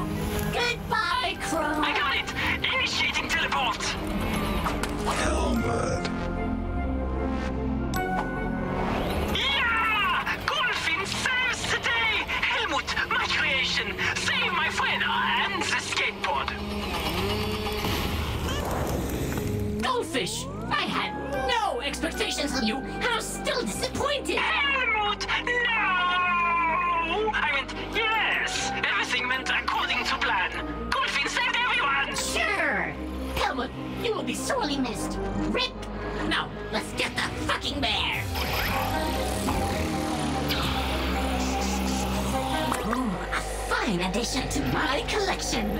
Goodbye, crew. I got it. Initiating teleport. Helmet. Yeah! Saves. Helmut, my creation. Save my friend and the skateboard. Goldfish, I had no expectations of you, and I'm still disappointed. Helmut, no! I meant, yeah everything went according to plan. Coolfin saved everyone! Sure! Helmut, you will be sorely missed. Rip! Now, let's get the fucking bear! Ooh, a fine addition to my collection!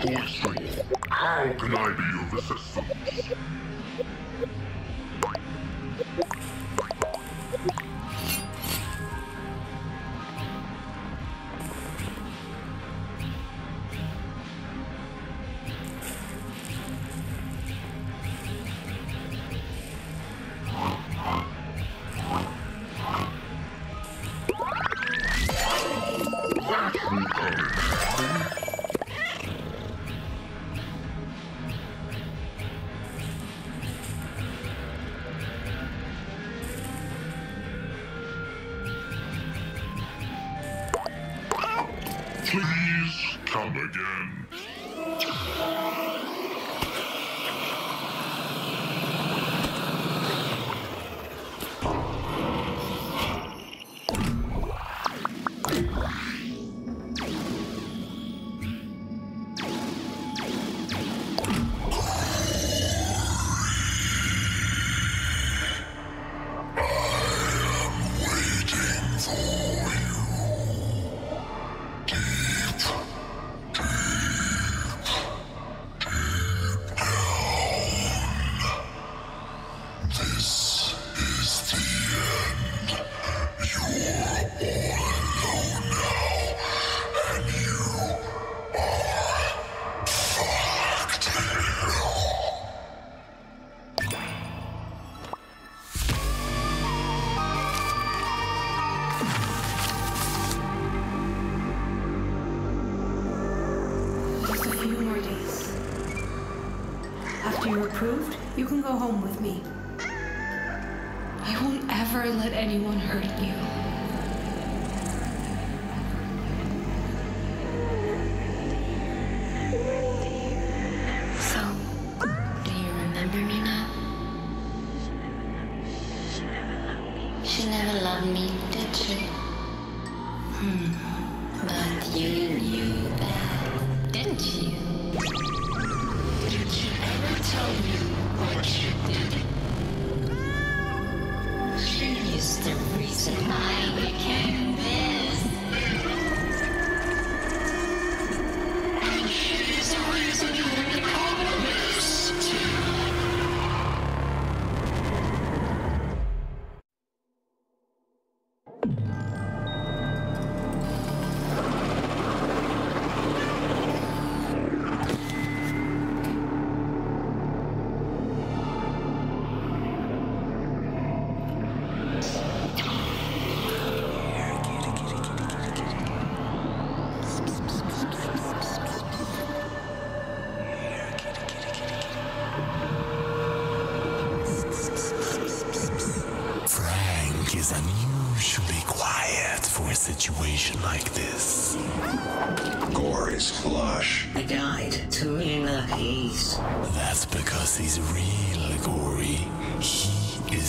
Toy Store. How can I be of assistance?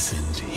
He isn't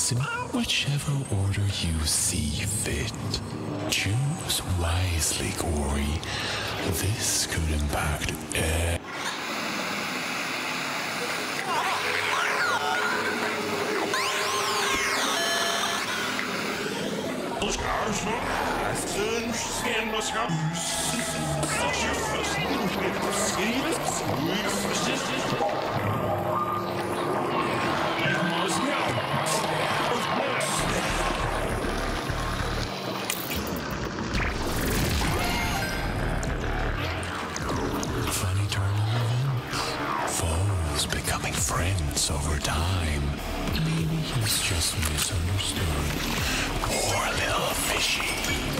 this in whichever order you see fit. Choose wisely, Gori. This could impact every. was just misunderstood. Poor little fishy.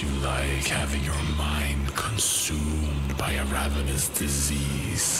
You like having your mind consumed by a ravenous disease.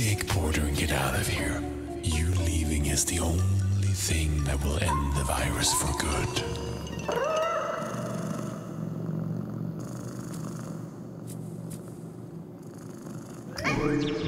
Egg porter and get out of here. You leaving is the only thing that will end the virus for good. Gori!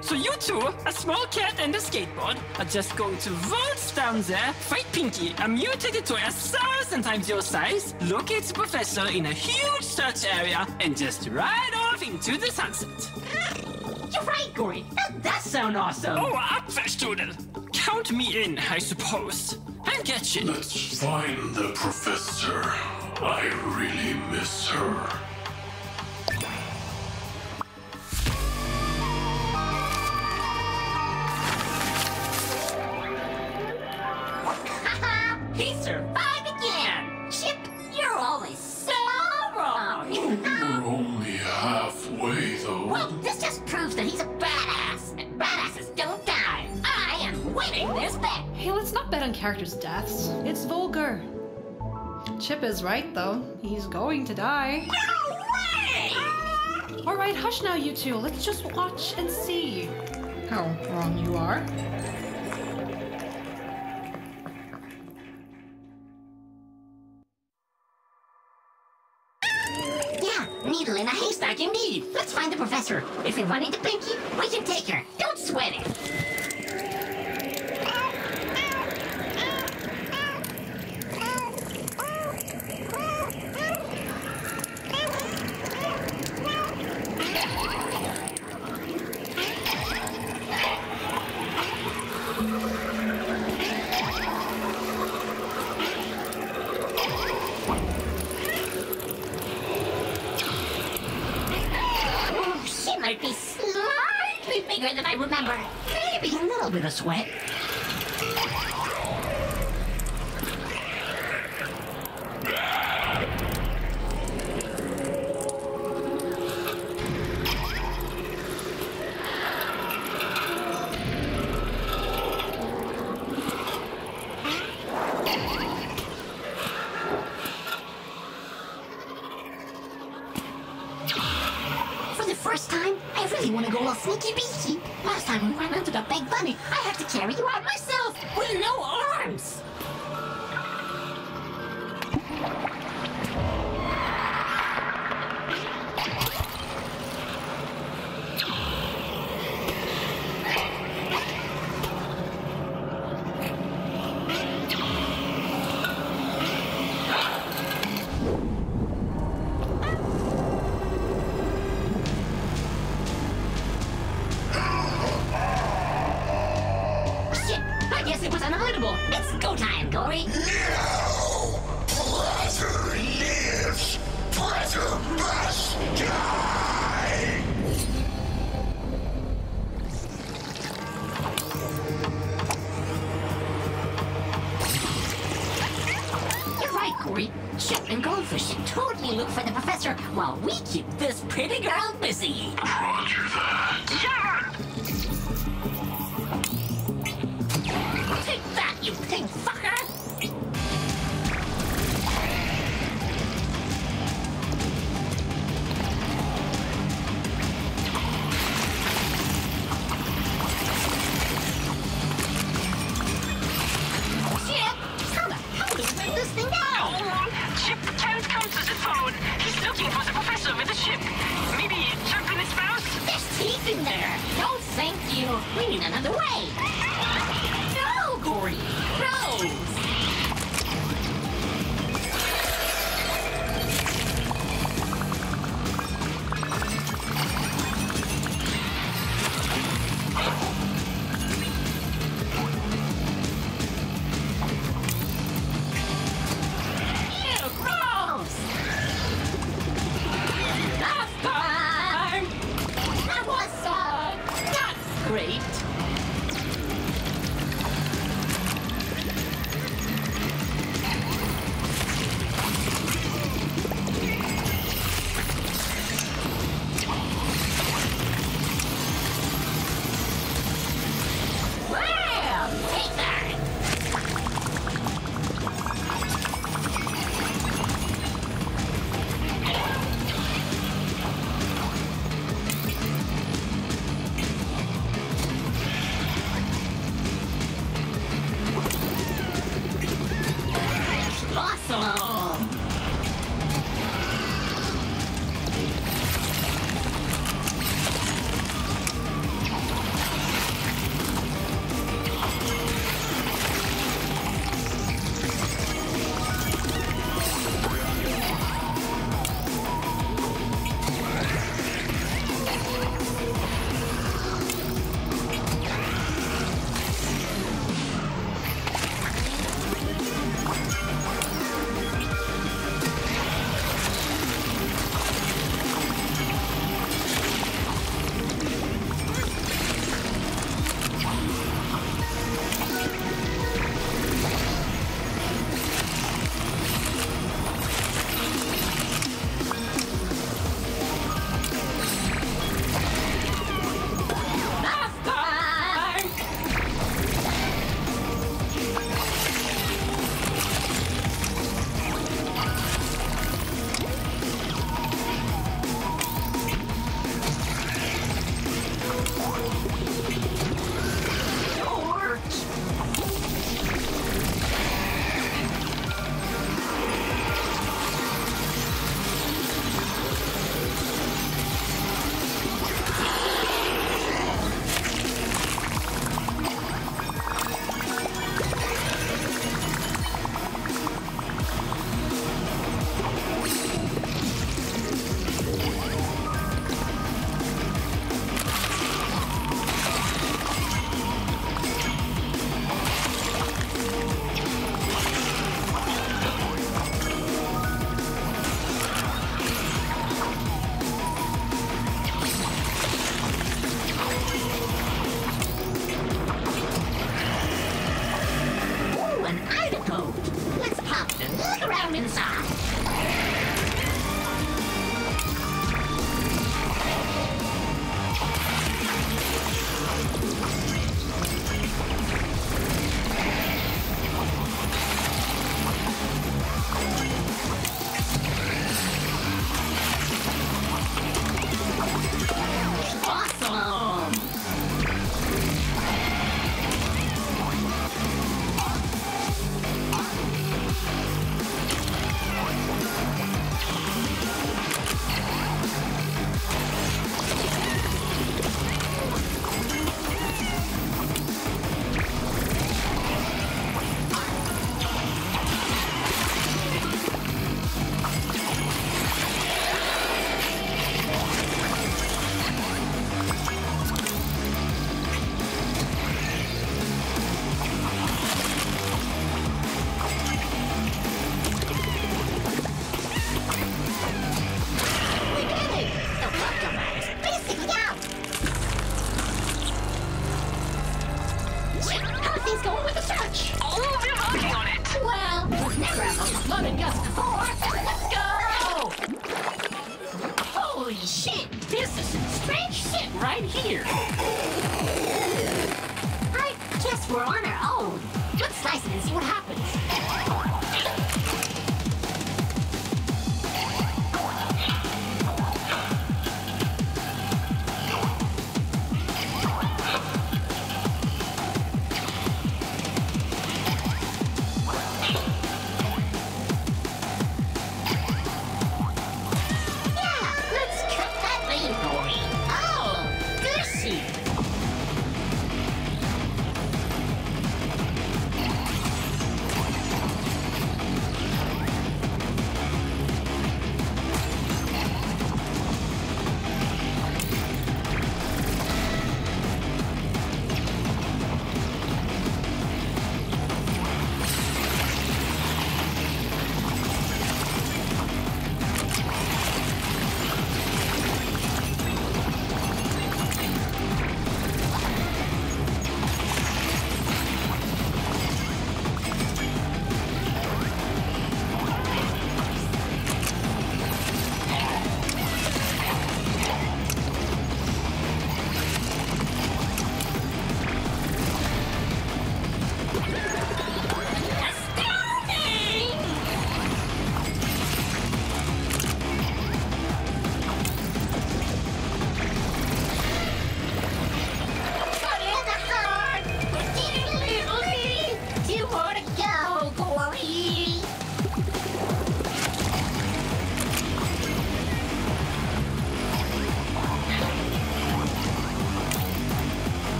So you two, a small cat and a skateboard, are just going to waltz down there, fight Pinky, a mutated toy a thousand times your size, locate the professor in a huge search area, and just ride off into the sunset. (laughs) You're right, Gori! That does sound awesome! Oh, up, Apfelstrudel! Count me in, I suppose. I'll get you. Let's find the professor. I really miss her. He survived again! CH1-P, you're always so wrong! We're only halfway, though. well, this just proves that he's a badass, and badasses don't die! I am winning this bet! Hey, let's not bet on characters' deaths. It's vulgar. CH1-P is right, though. He's going to die. No way! Alright, hush now, you two. Let's just watch and see how wrong you are. Needle in a haystack indeed. Let's find the professor. If we run into Pinky, we can take her. Don't sweat it.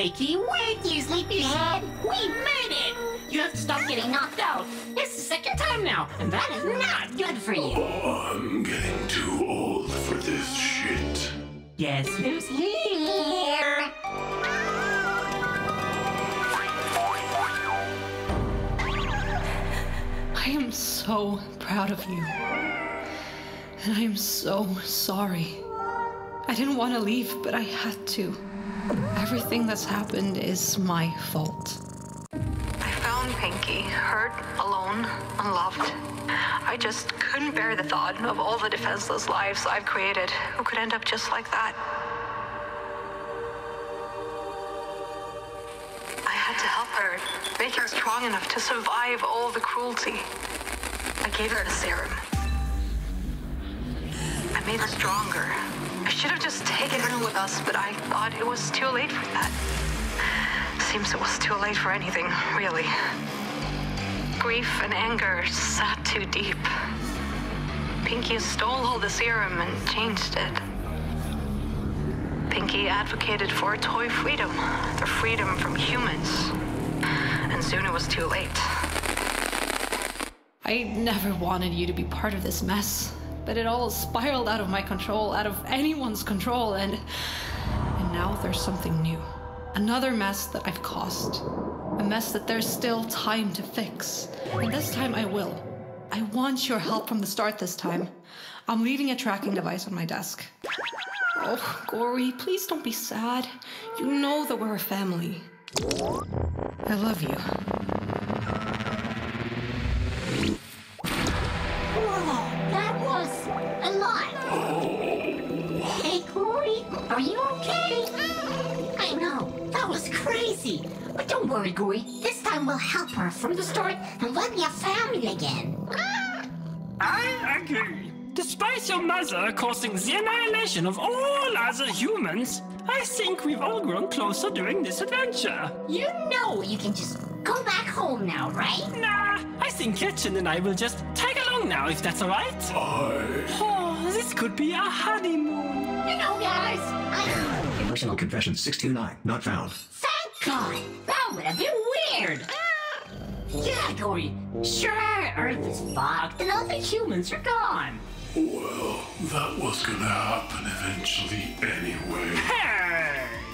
Wakey, wakey, sleepyhead! We made it! You have to stop getting knocked out. It's the second time now, and that is not good for you. I'm getting too old for this shit. Guess who's here? I am so proud of you. And I am so sorry. I didn't want to leave, but I had to. Everything that's happened is my fault. I found Pinky, hurt, alone, unloved. I just couldn't bear the thought of all the defenseless lives I've created who could end up just like that. I had to help her, make her strong enough to survive all the cruelty. I gave her the serum. I made her stronger. Should have just taken her with us, but I thought it was too late for that. Seems it was too late for anything, really. Grief and anger sat too deep. Pinky stole all the serum and changed it. Pinky advocated for toy freedom, the freedom from humans. And soon it was too late. I never wanted you to be part of this mess, but it all spiraled out of my control, out of anyone's control, and and now there's something new. Another mess that I've caused. A mess that there's still time to fix. And this time I will. I want your help from the start this time. I'm leaving a tracking device on my desk. Oh, Gori, please don't be sad. You know that we're a family. I love you. Was a lot. Hey, Gori, are you okay? I know, that was crazy. But don't worry, Gori. This time we'll help her from the start and we'll be a family again. I agree. Despite your mother causing the annihilation of all other humans, I think we've all grown closer during this adventure. You know you can just go back home now, right? Nah, I think Gretchen and I will just tag along now if that's alright. Oh, this could be a honeymoon. You know, guys, I... Personal confession 629, not found. Thank God! That would have been weird! Yeah, Gori, sure, Earth is fucked and all the humans are gone. Well, that was gonna happen eventually anyway.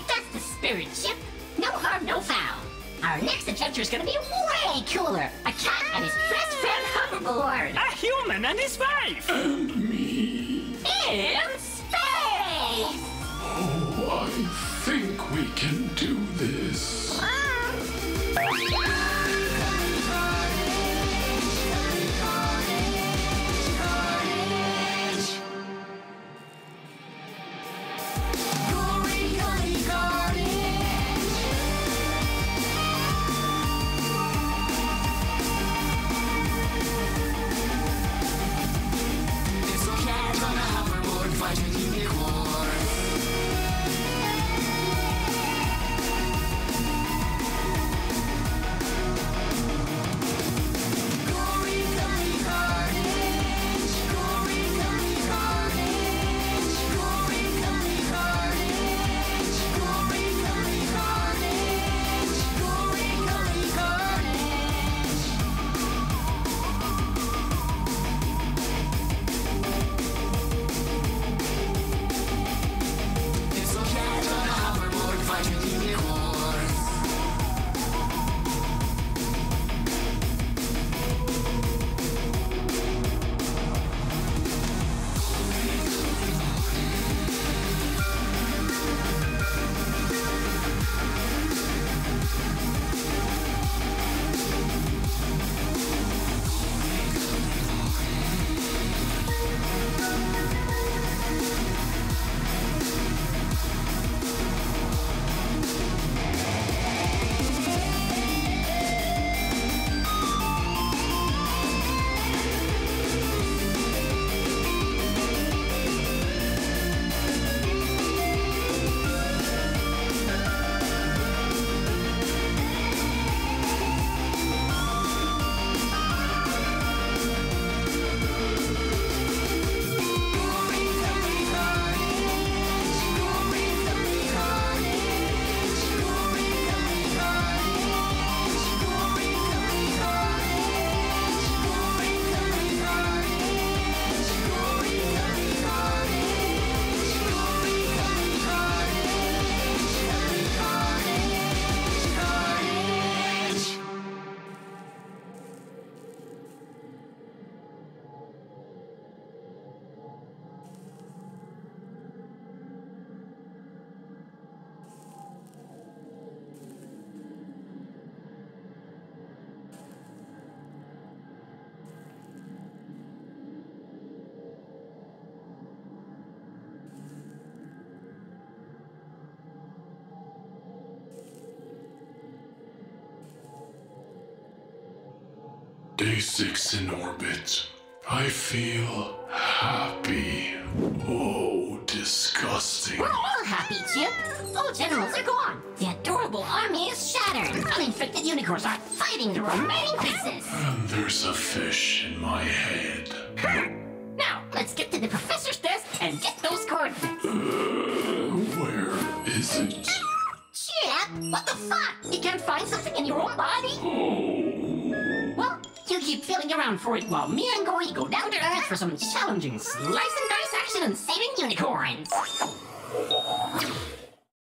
That's the spirit, CH1-P. No harm, no foul. Our next adventure is gonna be way cooler. A cat and his best friend hoverboard. A human and his wife. And me. In space! Oh, I think we can do this. It's Day six in orbit. I feel happy. Oh, disgusting. We're all happy, CH1-P. All generals are gone. The adorable army is shattered. Uninfected unicorns are fighting the remaining pieces. And there's a fish in my head. (laughs) Now, let's get to the professor's desk and get those coordinates. Uh, where is it? CH1-P, what the fuck? You can't find something in your own body? You keep feeling around for it while me and Gori go down to Earth for some challenging slice and dice action and saving unicorns.